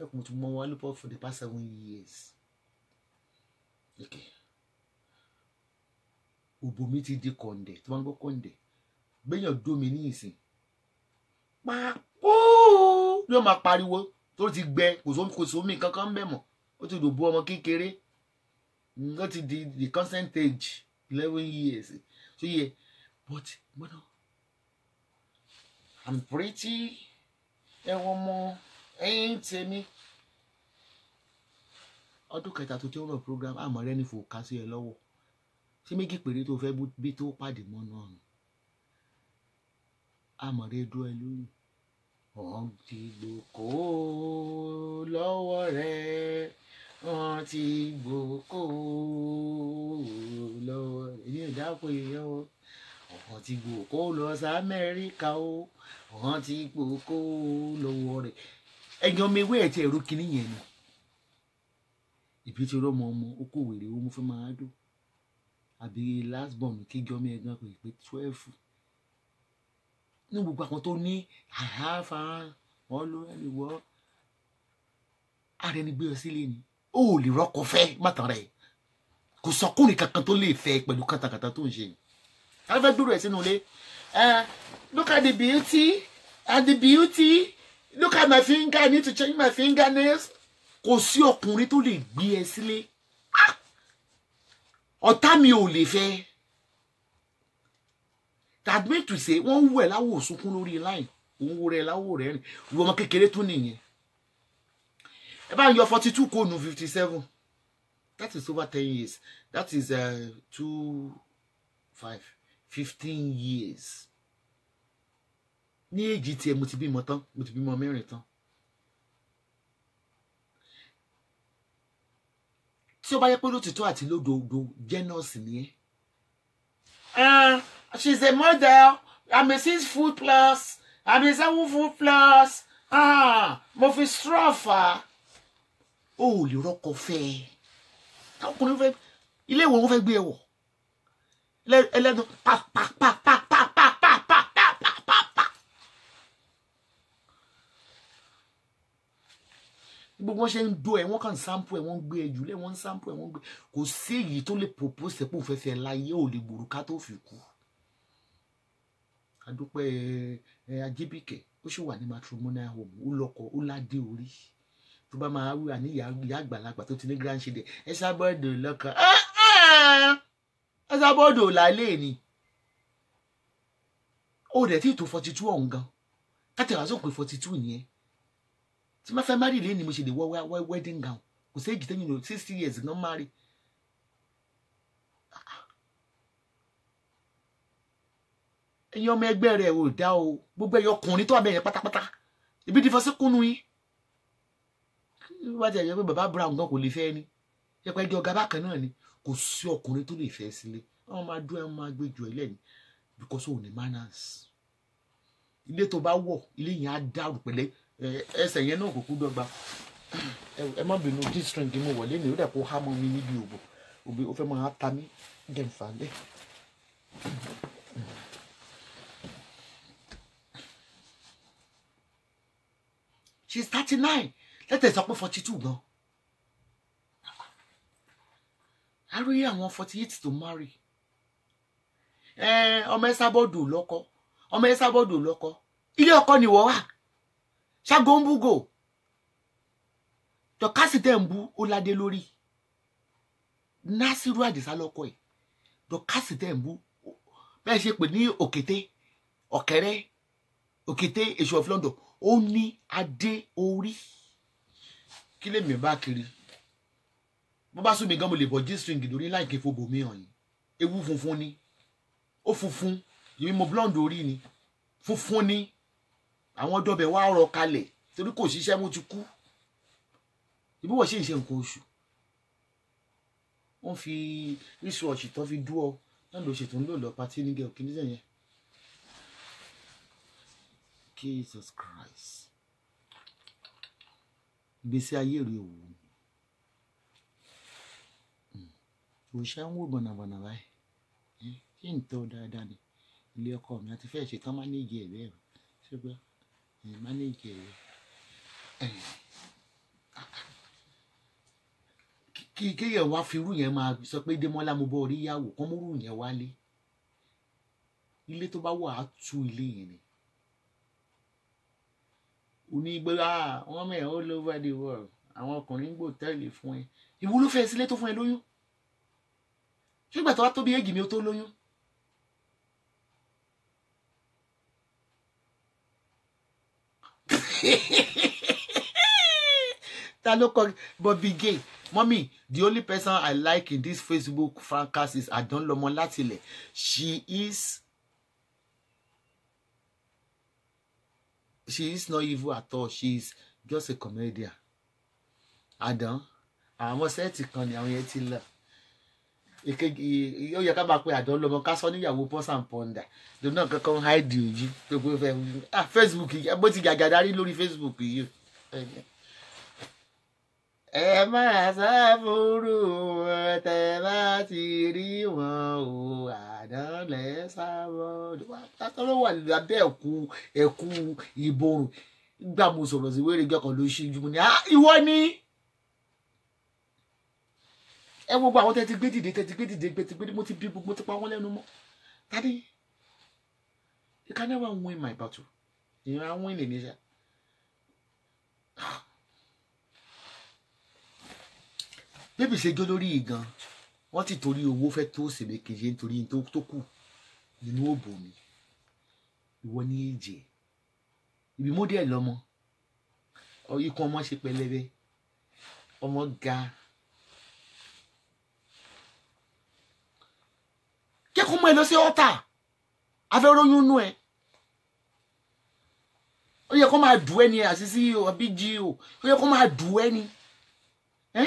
A: ẹ kò mo ti mọ manopause for the past seven years. Okay. Òbò mi ti di kọ̀ǹdẹ̀. Tí wọ́n gbọ́ kọ̀ǹdẹ̀ gbẹ̀yàn dó mi ní ìsìn. Pàpó yóò máa pariwo tó ti gbẹ kò sómi kankan bẹ̀ mọ́ ó ti dòbò ọmọ kékeré. Ó ti di the consent age eleven years. So yeah but gbọ́dọ̀ i'm pretty ẹ̀wọ̀n ọmọ ẹ̀yìn tèmi ọdún kẹta tó ti ń rọ program àmọ́ rẹ ní fò ká sí ẹ lọ́wọ́. Ṣé méjì péré tó fẹ́ bí tó pàdé mọ́ náà nù amọ̀rẹ́ dún ẹ lóyún. Wọ́n ti gbòkó lọ́wọ́ rẹ̀ wọ́n ti gbòkó rẹ̀ èmi ò dáko èèyàn o. Wọ́n ti gbòkó lọ sí amẹ́ríkà o. Wọ́n ti gbòkó lọ́wọ́ rẹ̀. Ẹ̀yàn mi ewé ẹ̀ tí ẹ̀rọ kìíní yẹn ni? Ìbí tí ọmọ ọmọ ó kó wèrè ó mú fún máa dùn. Àbí last born kíjọ mi ẹ̀gbọ́n kò pé twelve. Ní gbogbo àwọn tó ní àháfà wọn ló ẹni wọ. Ààrẹ ni gbé ọ sílé ni ó lè rọkọ fẹ́ mọtàn rẹ. Kò sọkùnrin kankan tó lè fẹ́ pẹ̀lú kàtàkàtà tó ń ṣe. Ká fẹ́ gbúrò ẹ sínú ilé. Look at the beauty and the beauty. Look at my finger I need to change my fingernails kò sí ọkùnrin tó lè gbé ẹ sílé. Ọ̀tá mi ò lè fẹ́. To say wọ́n wú ẹ̀ láwò sunkún lórí line. Òun wo rẹ̀ láwò rẹ̀ rìn. Ìwọ ọmọ kékeré tún nìyẹn ẹ bá ń yọ forty two kóònù fifty seven that is over ten years that is uh, two five fifteen years ní èjì tiẹ̀ mo ti bímọ tán mo ti bímọ mẹ́rin tán tí ó bá yẹ pé lótìtọ́ àti lódodo nọ́ọ̀sì ni ẹ́. Uh, she's a model. I'm a six foot plus. I'm a seven foot plus. Ah, mo fi straw fà. O ò lè rọ́kọ fẹ́. Ọkùnrin fẹ́ ilé ìwé wọn fẹ́ gbé ẹ wọ̀. Ẹlẹ́- Ẹlẹ́nu pa. Gbogbo wọn ṣe ń do ẹ, wọ́n kàn ń sample ẹ, wọ́n ń gbé ẹ jùlẹ̀, wọ́n ń sample ẹ, wọ́n ń gbé. Kò sí èyí tó lè propose ẹ̀ pé òun fẹ́ fẹ́ láyé ò lè gbòòrò ká tó fi kú adúpẹ́ ẹ ajébíkẹ́ ó sì wà ní matrimonial home ó lọ́kọ ó ládé orí tó bá máa wíwà ní ìyá àgbàlagbà tó ti ní grandchildren ẹ sábọ́ọ̀dù lọ́kàn. Ẹ sábọ́ọ̀dù làálẹ̀ ni. Ó dẹ̀ tí tó forty two ọ̀hún gan. Káàtì wàá sọ̀pẹ̀ forty two nìyẹn tí má fẹ́ márì lẹ́ni mo ṣe lè wọ wedding gown. Kò sí èjì tẹ́yìn lò sixty years gan márì ẹ̀yin ọmọ ẹgbẹ́ rẹ̀ ò dá o. Gbogbo ẹ̀yọ ọkùnrin tó wà bẹ́ẹ̀ yẹn pátápátá. Ibi tí fọsí kúnnu yín wọ́n ti bàbá brown gan kò lè fẹ́ ni. Ẹ̀pẹ́ ẹjọ́ ọ̀gá bákan náà ni. Kò sí ọkùnrin tó lè fẹ́ sílé. Wọ́n máa dún ẹ̀ máa gbé jù ẹ̀ because òun manners. Ilé tó bá wọ̀ ilé yẹn á dàrú pẹ̀lẹ́. Ẹsẹ̀ yẹn náà kò kú dọ́gba. Ẹ- má bínú g-string mo wọlé ní kó há mi níbi òbò. Òbí ó fẹ́ máa ta mí. Jẹ́ nfà lẹ́. She's thirty nine lẹ́tẹ̀ sọ pé forty two gan. a rí àwọn forty eight to marry. ọmọ ẹ sábọ́ọ̀dù lọ́kọ. Ọmọ ẹ sábọ́ọ̀dù lọ́kọ. Ilé ọkọ ni wọ́n wà. Búgò dọ̀kásì tẹ̀ ń bú ó ládé lórí. Násìrú àdìsá lọ́kọ ẹ̀. Dọ̀kásì tẹ̀ ń bú. Bẹ́ẹ̀ ṣe pè ní òkété ọ̀kẹ́rẹ́ òkété èṣù of ó ní adé orí kí lèmi bá kiri. Bó bá sún mi gan mo lè bọ g-string lórí láìké fobò mi hàn yín. Ewu funfun ni. Ó funfun. Yìí mo blonde orí ni. Funfun ni. Àwọn dọbẹ wá rọ kalẹ̀ torí kò ṣiṣẹ́ mo ti kú. Ibi wọ́n ṣe ń ṣe nǹkan oṣù. Wọ́n fi research tó fi dú ọ náà ló ṣètò ń lò lọ pàtí nígẹ̀ òkè níṣẹ́ yẹn Jesus Christ ìgbésí ayé rẹ òwò òṣà ń wò bọ̀nàbọ̀nà báyìí. Kí n tọ́ dáadáa ni? Ilé ọkọ mi àti fẹ́ẹ̀ ṣetán mánéèjì ẹ̀ bẹ́ẹ̀. Ṣùgbọ́n ẹ̀ mánéèjì ẹ̀. Bẹ́ẹ̀ kí kéèyàn wá fi irú yẹn máa sọ pé Démọ́lá mo bọ́ orí yàwó kọ́ mọ́rú yẹn wálé. Ilé tó bá wà á tú ilé yẹn ni onígbéra wọn mẹ all over the world. Àwọn ọkùnrin ń gbò tẹ́lẹ̀ fún ẹ. Ìwú ló fẹ́ sílé tó fún ẹ lóyún? Ṣùgbà tó wá tó bí èjì mi ó tó lóyún? Ta ló kọ? Bobby Gay. Mọ́mí the only person I like in this Facebook fracas is Adonlomo Látilẹ̀ she is she is not evil at all. She is just a comedian. Àdán àwọn sẹ́ẹ̀tì kan ni àwọn yẹn ti lọ. Ìkejì ó yẹ ká máa pe àdán lọmọ ká sọ níyàwó pọ́s and pọ́ndà. Náà kankan háìdì ojú tó pé fẹ́ ah facebook bó ti gàgà darí lórí facebook yìí ẹ máa sáfúrú wọn tẹ bá ti rí wọn o àdán lẹ sábọ. Tátọ́ ló wà lábẹ́ ẹ̀kú ẹ̀kú ìborùn. Gbà mo sọ̀rọ̀ sí wẹ́rẹ́ gẹ́kọ̀ ló ṣe jù mọ́ ni ah ìwọ ni? Ẹ wo gbogbo àwọn tẹ ti gbé dìde tẹ ti gbé dìde ti gbé mo ti bí mo ti pa wọn lẹ́nu mọ́. Tani you can never win my battle. Á win èmi ṣá bébì ṣe jó lórí ìgan wọ́n ti torí owó fẹ́ tó sèmi kejì nítorí tó kù nínú òbò mi. Ìwọ ní èjè ibi mo díẹ̀ lọ́mọ. Ikùn ọmọ ṣe pẹlẹbẹ. Ọmọ ga. Kẹ́kọ̀ọ́ mọ́ ẹ lọ sí ọ́tà afẹ́rọ́yún nú ẹ. Ó yẹ kó máa dùn ẹ ní àṣìṣe ọbí jí o. Ó yẹ kó máa dùn ẹ ní ẹ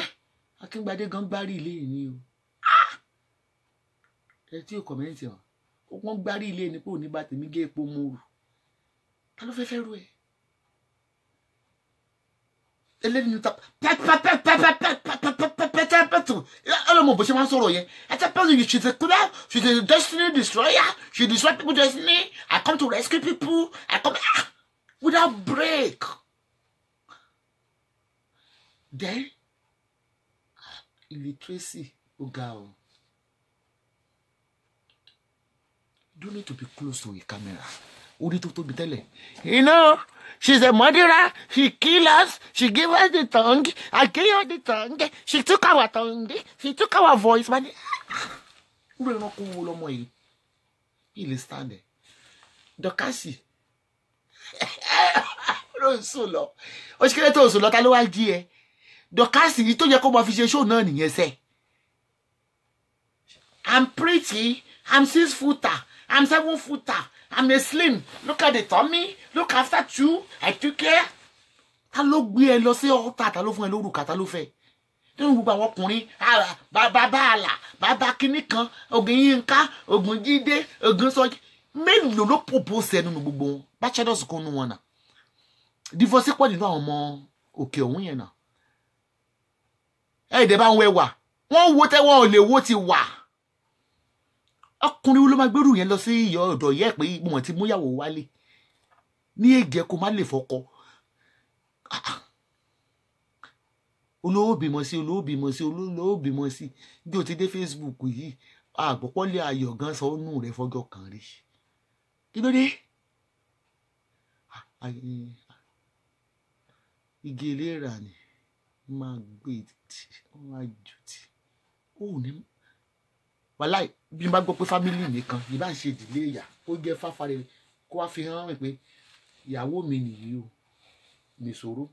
A: akíngbadé gan gbárí ilé yìí ni o ẹ tí o kọ̀mẹ́ntì hàn wọ́n gbárí ilé ní pé òní bá tèmi gé epo mo rù ta ló fẹ́ fẹ́ rú ẹ eléyìí ní ta pẹtẹpẹtẹpẹtẹpẹtẹpẹtẹ ọlọmọ bó ṣe máa ń sọ̀rọ̀ yẹn ẹtẹpẹtẹ yìí she is a killer she is a destiny destroyer she destroy people destiny I come to rescue people I come ah, without break then illiteracy ó ga o. You need to be close to a camera. Orí tó tóbi tẹ́lẹ̀. you know she's a murderer. She kill us. She give us the tongue. I give her the tongue. She took our tongue. She took our voice wúlò ẹranko wo lọmọ yìí? Lè stand ẹ dọkasi ló ń sùn lọ. Ó ṣe kéré tó ń sùn lọ? Ta ló wá jí ẹ dọkasi yìí tó yẹ kó máa fi ṣe ṣóò náà nìyẹn sẹ i'm pretty i'm six footer i'm seven footer i'm a slim. Look at the tummy look after two i took care. Ta ló gbé ẹ lọ sí ọ̀tá ta ló fún ẹ lórúkà ta ló fẹ́? Nínú gbogbo àwọn ọkùnrin bàbá bàálà bàbá kínní kan ògùn yínká ògùn jídé ògùn sọjí. Mélòó ló propose ẹ nínú gbogbo wọn? Bachelors kan nínú wọn náà. Divorce pọ̀ nínú àwọn ọmọ òkè ọ̀hún yẹn náà ẹ̀ẹ́dẹ̀ bá ń wẹ̀ wà wọ́n wo tẹ́ wọ́n ò lè wo ti wà. Ọkùnrin wo ló máa gbèrú yẹn lọ sí ìyọ ọ̀dọ̀ yẹ pé mo ti múyàwó wálé? Ní èjẹ kó má lè fọkọ. Olówó sí olówó sí olówó sí. Bí o ti dé Facebook yìí àgbọ̀pọ̀lẹ̀ ayọ̀ gan sọ ọ́nù rẹ̀ fọjọ́ kan rí. Kí ló dé? Igi eléra ni. Máa gbé tí wọ́n máa jù tí ó ní wàláì bí n bá gbọ́ pé fámìlì mi kan ní bá ń ṣe ìdílé ìyá ó jẹ́ fáfárẹ kó wá fi hàn mí pé ìyàwó mi nìyí o nìṣòro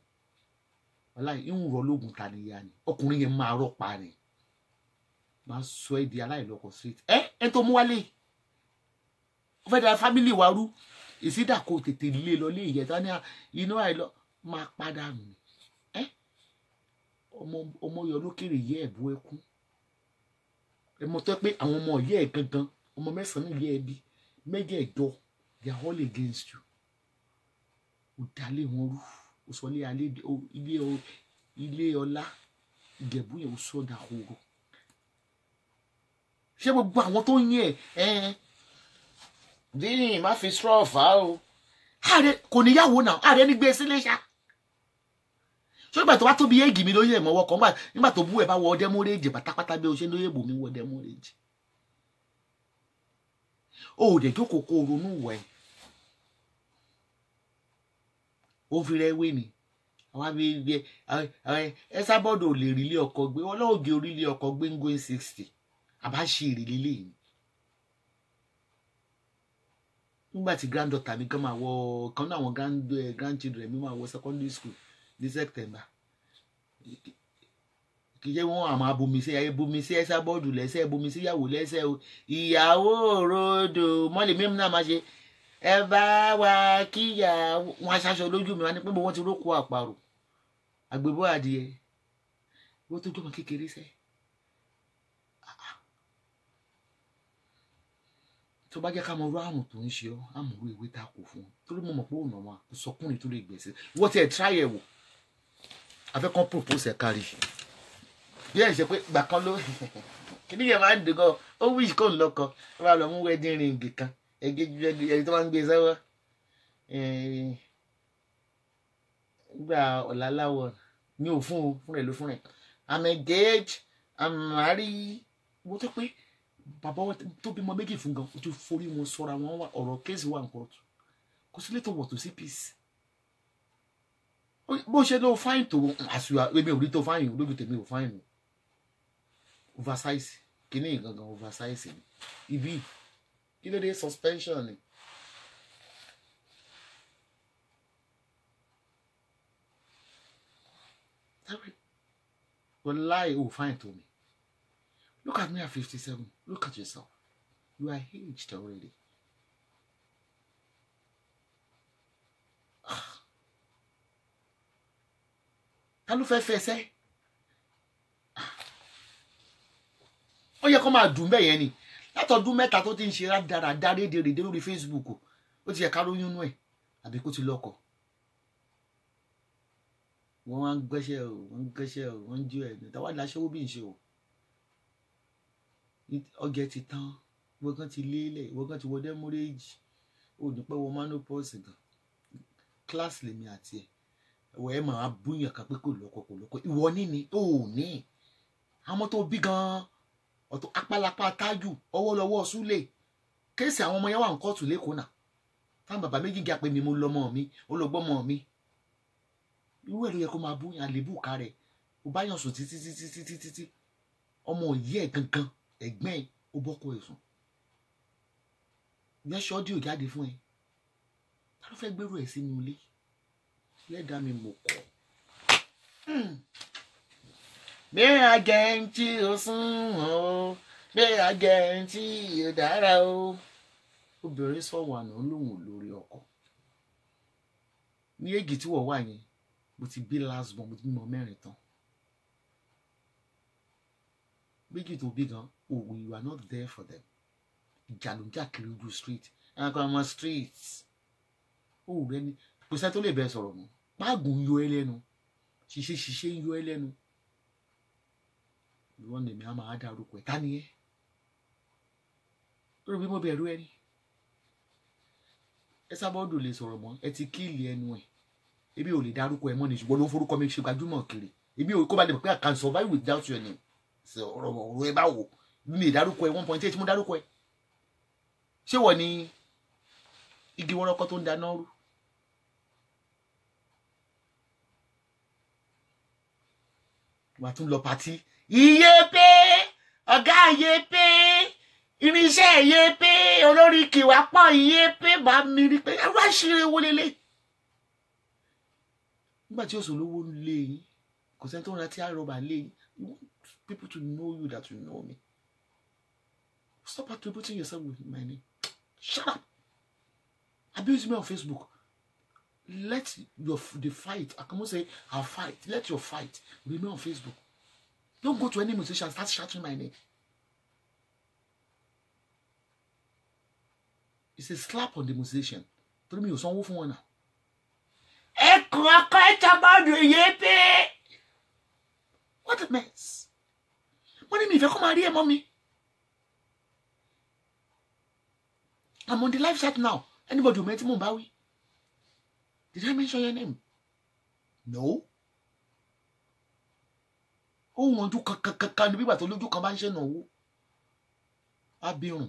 A: wàláì ìhùn rọ lóògùn ta ni ìyá ni ọkùnrin yẹn máa rọpa ni. Máa sọ ẹ́ di aláìlọ́kọ street ẹ ẹ tó mú wálé. Ó fẹ́ da fámìlì wa rú. Ìsídà kó tètè lé lọ lé ìyẹta ní inú àìlọ máa padà ẹ ọmọ ọmọ yọ lókèrè yẹ ẹ̀bú ẹkún. Ẹ mọ̀ tó pé àwọn ọmọ yẹ ẹ gangan ọmọ mẹ́sàn-án yẹ ẹ bí mẹ́jẹ̀ẹ̀jọ they are all against you. Ó dalé wọn rú. Ó sọ ilé alé ilé ilé ọlá ìjẹ̀bú yẹn ó sọ dahoro ṣé gbogbo àwọn tó ń yẹ ẹ dín má fi straw fà á o. Ààrẹ kò níyàwó náà. Ààrẹ ní gbé sílé ṣá ṣé ìgbà tó wá tóbi éègì mi lóye ìmọ̀wọ́ kan nígbà tó bú ẹ bá wọ ọdẹ mórèèjì pátápátá bí o ṣe lóye ìbò mi wọ ọdẹ mórèèjì o ò dẹ̀ jókòó kó ronú wẹ̀ ó fi rẹ wé ni. Àwọn abẹ gbé ẹ sábọ́dọ̀ lè rí ilé ọkọ̀ gbé gé orí ilé ọkọ̀ gbé ń gbé sixty. Àbá ṣe ìrìlẹ̀ lẹ́yìn nígbà tí granddaughter mi kan máa wọ kan náà àwọn grandchildren mi máa wọ secondary school ní september. Kì í ṣe wọn àmọ́ abomi sí ẹ bomi sí ẹsẹ bọọdù lẹ́sẹ̀ bomi sí ìyàwó o. Ìyàwó ròdò mọlẹ mímu náà máa ṣe. Ẹ bá wa kíyà wọn aṣaṣọ lójú mi wá ní pé wọ́n ti rókò àparò àgbébọ̀ adìẹ. Wọ́n tó jọmọ kékeré sẹ́. Tó bá jẹ́ ká mọ irú àrùn tó ń ṣe ọ́ àmọ̀rú ìwé tá a kò fún un torí mo mọ̀ pé òun náà kò sọkùnrin tó lè gbèsè wọ́n ti ẹ̀ tíráyì ẹ̀ wò afẹ́kàn propose ẹ̀ kárí bí ẹ̀ ṣe pé gbà kan ló kìnìún yẹn máa ń dùn gan? Ó wíṣ kó ń lọkọ ó bá lọ mú wedding ring kan. Ẹni tó máa ń gbé sọ́wọ́. Gbà ọ̀làláwọ̀ mi ò fún o fún rẹ̀ ló fún rẹ̀ i'm engaged i'm married. Wọ́n tó pé bàbá tó bímọ méjì fún gan o ti forí wọn sọra wọn wá ọ̀rọ̀ kéèsì wà nǹkan kò sí létò wọ̀ tó sí peace bó ṣe ló fáìn tó àṣùwà èmi ò rí tó fáìn lójú tèmi ò fáìn oversize kíní gangan oversize ni ibi kí ló dé suspension ni. Wallahi, oh, fine to me. Look at me at 57. Look at yourself. You are aged already. Ah. Ta ló fẹ́ fẹ́ sẹ́? Ó yẹ kó máa dùn bẹ́ẹ̀ yẹn ni. Látọdún mẹ́ta tó ti ń ṣe rádaràdá rédèrèdè lórí Facebook. Ó ti yẹ ká lóyún nú ẹ̀ àbí kó ti lọ́kọ. Wọ́n wá ń gbẹ́sẹ̀ o, wọ́n ń gbẹ́sẹ̀ o, wọ́n ń jú ẹ̀ ní. Tàwa ni aṣẹ́wó bí n ṣe o ọjẹ ti tán ìwọ kan ti lélẹ̀ ìwọ kan ti wọ dẹmúrèjì ò ní pẹ́ wọ manopause gan kíláàsì lèmi àti ẹ̀ ẹ̀wọ̀ ẹ̀ máa búyàn kan pé kò lọ́kọ kò lọ́kọ. Ìwọ níní ó ní. Àwọn tó bí gan ọ̀tọ̀ apálapá tájù ọwọ́ lọ́wọ́ súlẹ̀ kéèsì àwọn ọmọ yẹn wà ń kọ́ọ̀tù lẹ́kọ̀ọ́ náà. Táwọn bàbá méjì gà pé mi mo lọ́mọ mi ó lọ gbọ́mọ mi. Irú ẹ̀ ló yẹ kó máa búyàn àlébù ká rẹ̀. Ó bá yàn sùn títí títí títí títí. Ọmọ òye ẹ̀ gangan ẹ̀gbọ́n ẹ̀ ó bọ́kọ ẹ̀ sùn. Yẹn ṣọ́ọ́dì ò jáde fún ẹ. Ta ló fẹ́ gbèrú ẹ̀ sínú ilé lẹ́dàá mi mọ̀ kọ́. bí agẹ́ntì ò sún o. Bí agẹ́ntì ò dára o. Obìnrin sọ̀wọ́ àná lòun lórí ọkọ. Ní èjì tí wọ́n wà yẹn mo ti bí last born mo ti bímọ mẹ́rin tán. Méjì tó bí gan oh you are not there for them. Ìjà ló ń jà kiri ojú street. Ẹnìkan ọmọ street. Ó rẹ ni kò sẹ́ tó lè bẹ́ẹ̀ sọ̀rọ̀ mọ́. Páàgùn yọ ẹ lẹ́nu. Ṣiṣẹ́ ṣiṣẹ́ yọ ẹ lẹ́nu. Ìwọ ni èmi á máa dárúkọ ẹ̀. Ta ni ẹ́? Lórí bí mo bẹ̀rù ẹ ni. Ẹ sábọ́ọ̀dù lè sọ̀rọ̀ mọ́. Ẹ ti kíìlì ẹnu ẹ̀. Ebi ò lè dárúkọ ẹ mọ́ ni. Ṣùgbọ́n ló forúkọ mi ṣe gbajúmọ̀ kiri. Ebi ò kó ba lè mọ̀ pé I can survive without your name. Ọ̀rọ̀ ọ̀rọ̀ ẹ bá wò? Mi ìdárúkọ ẹ. One point eight mo dárúkọ ẹ. Ṣé wọ ni igi wọ́rọ́kọ́ tó ń dáná rú wà tún lọ pàtí iye pé ọ̀gá iye pé irinṣẹ́ iye pé olórí kìwà pọ̀ iye pé bá mi rí pé ẹrú àṣírí owó lélẹ̀ nígbà tí òṣòlówó lé yín kò sẹ́ni tó ń ra tí àrọ̀bà lé yín you want people to know you that you know me. Stop attributing yourself with my name. Shut up. Abuse me on Facebook. Let your the fight. I can say our fight. Let your fight remain on Facebook. Don't go to any musician start shouting my name. It's a slap on the musician. Torí mi ò sanwó fún wọn náà. What a mess. Wọ́n ní mi ìfẹ́ kó máa rí ẹ mọ́ mi. I'm on the live chat now. Anybody who met him Mumbawi? Did I mention your name? No. Ó wọn ojú kankankan ní bígbà tó lójú kan bá ń ṣe náwó. Abirùn.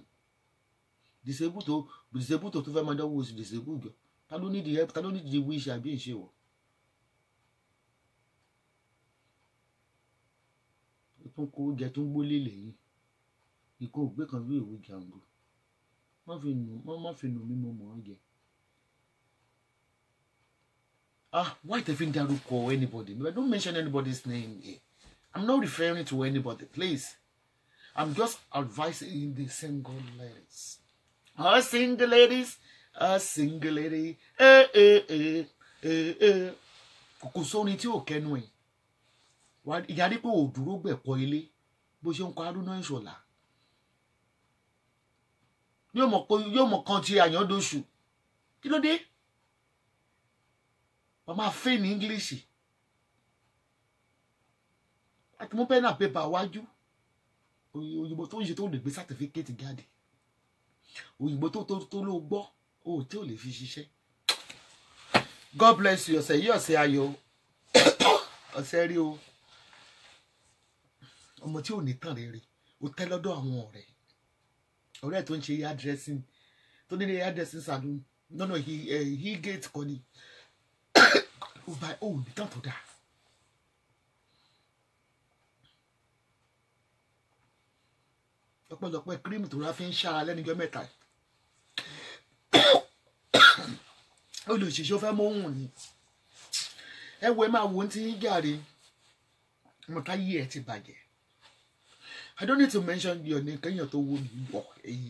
A: Disable tó disable tó tó fẹ́ máa dánwò sí disable jọ. Ta ló ní di help? Ta ló ní di wish àbí ìṣe wọ̀? Ó tún kó oúnjẹ tó ń gbólé lẹ́yìn. Ìkó ògbé kan bí ìwé jàǹgò má fi nù mí mo mọ̀ ọ́. Ah why fi ń dárúkọ anybody? But don't mention anybody's name here. I'm not referring to anybody please. I'm just advising the single ladies. All single ladies a single lady. Eh eh eh eh eh. Kò sórin tí ò kẹnu ẹ̀. Ìyá dípò òdúró gbẹ̀kọ́ ilé. Bó ṣe ń kọ arúná ìṣọ̀lá. Yóò mọ̀ kan ti àyàndóṣù kí ló dé wọ́n máa fẹ́ ní english. Àti mú pẹ́ẹ́nà pépà wájú òyìnbó tó ń ṣe tó lè gbé sátífíkẹ́tì jáde. Òyìnbó tó tó tó ló gbọ́. Ó tí ò lè fi ṣiṣẹ́. God bless you. Ọ̀sẹ̀ yìí ọ̀sẹ̀ ayọ̀. Ọ̀sẹ̀ rí o. Ọmọ tí ò ní tàn rere. Ó tẹ́ lọ́dọ̀ àwọn ọ̀rẹ́. Ọ̀rẹ́ tó ń ṣe hair dressing tó ní hair dressing salon lọ́nà he gate kọ́ ó ní tàn tó dáa. ọ̀pọ̀lọpọ̀ kírímù tó rà fi ń ṣára lẹ́nujọ́ mẹ́ta yìí. Olùṣèṣẹ́ fẹ́ mọ́hùn ni. Ẹ wo ẹ máa wo ti ń jàre. Mo ká yí ẹ ti bàjẹ́. I don't need to mention your name kéèyàn tó wo mi bọ̀ èyí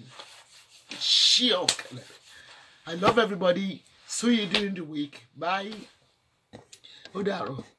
A: ṣí ọ̀kẹ́lẹ̀. I love everybody. See you during the week. Bye ó dàárọ̀.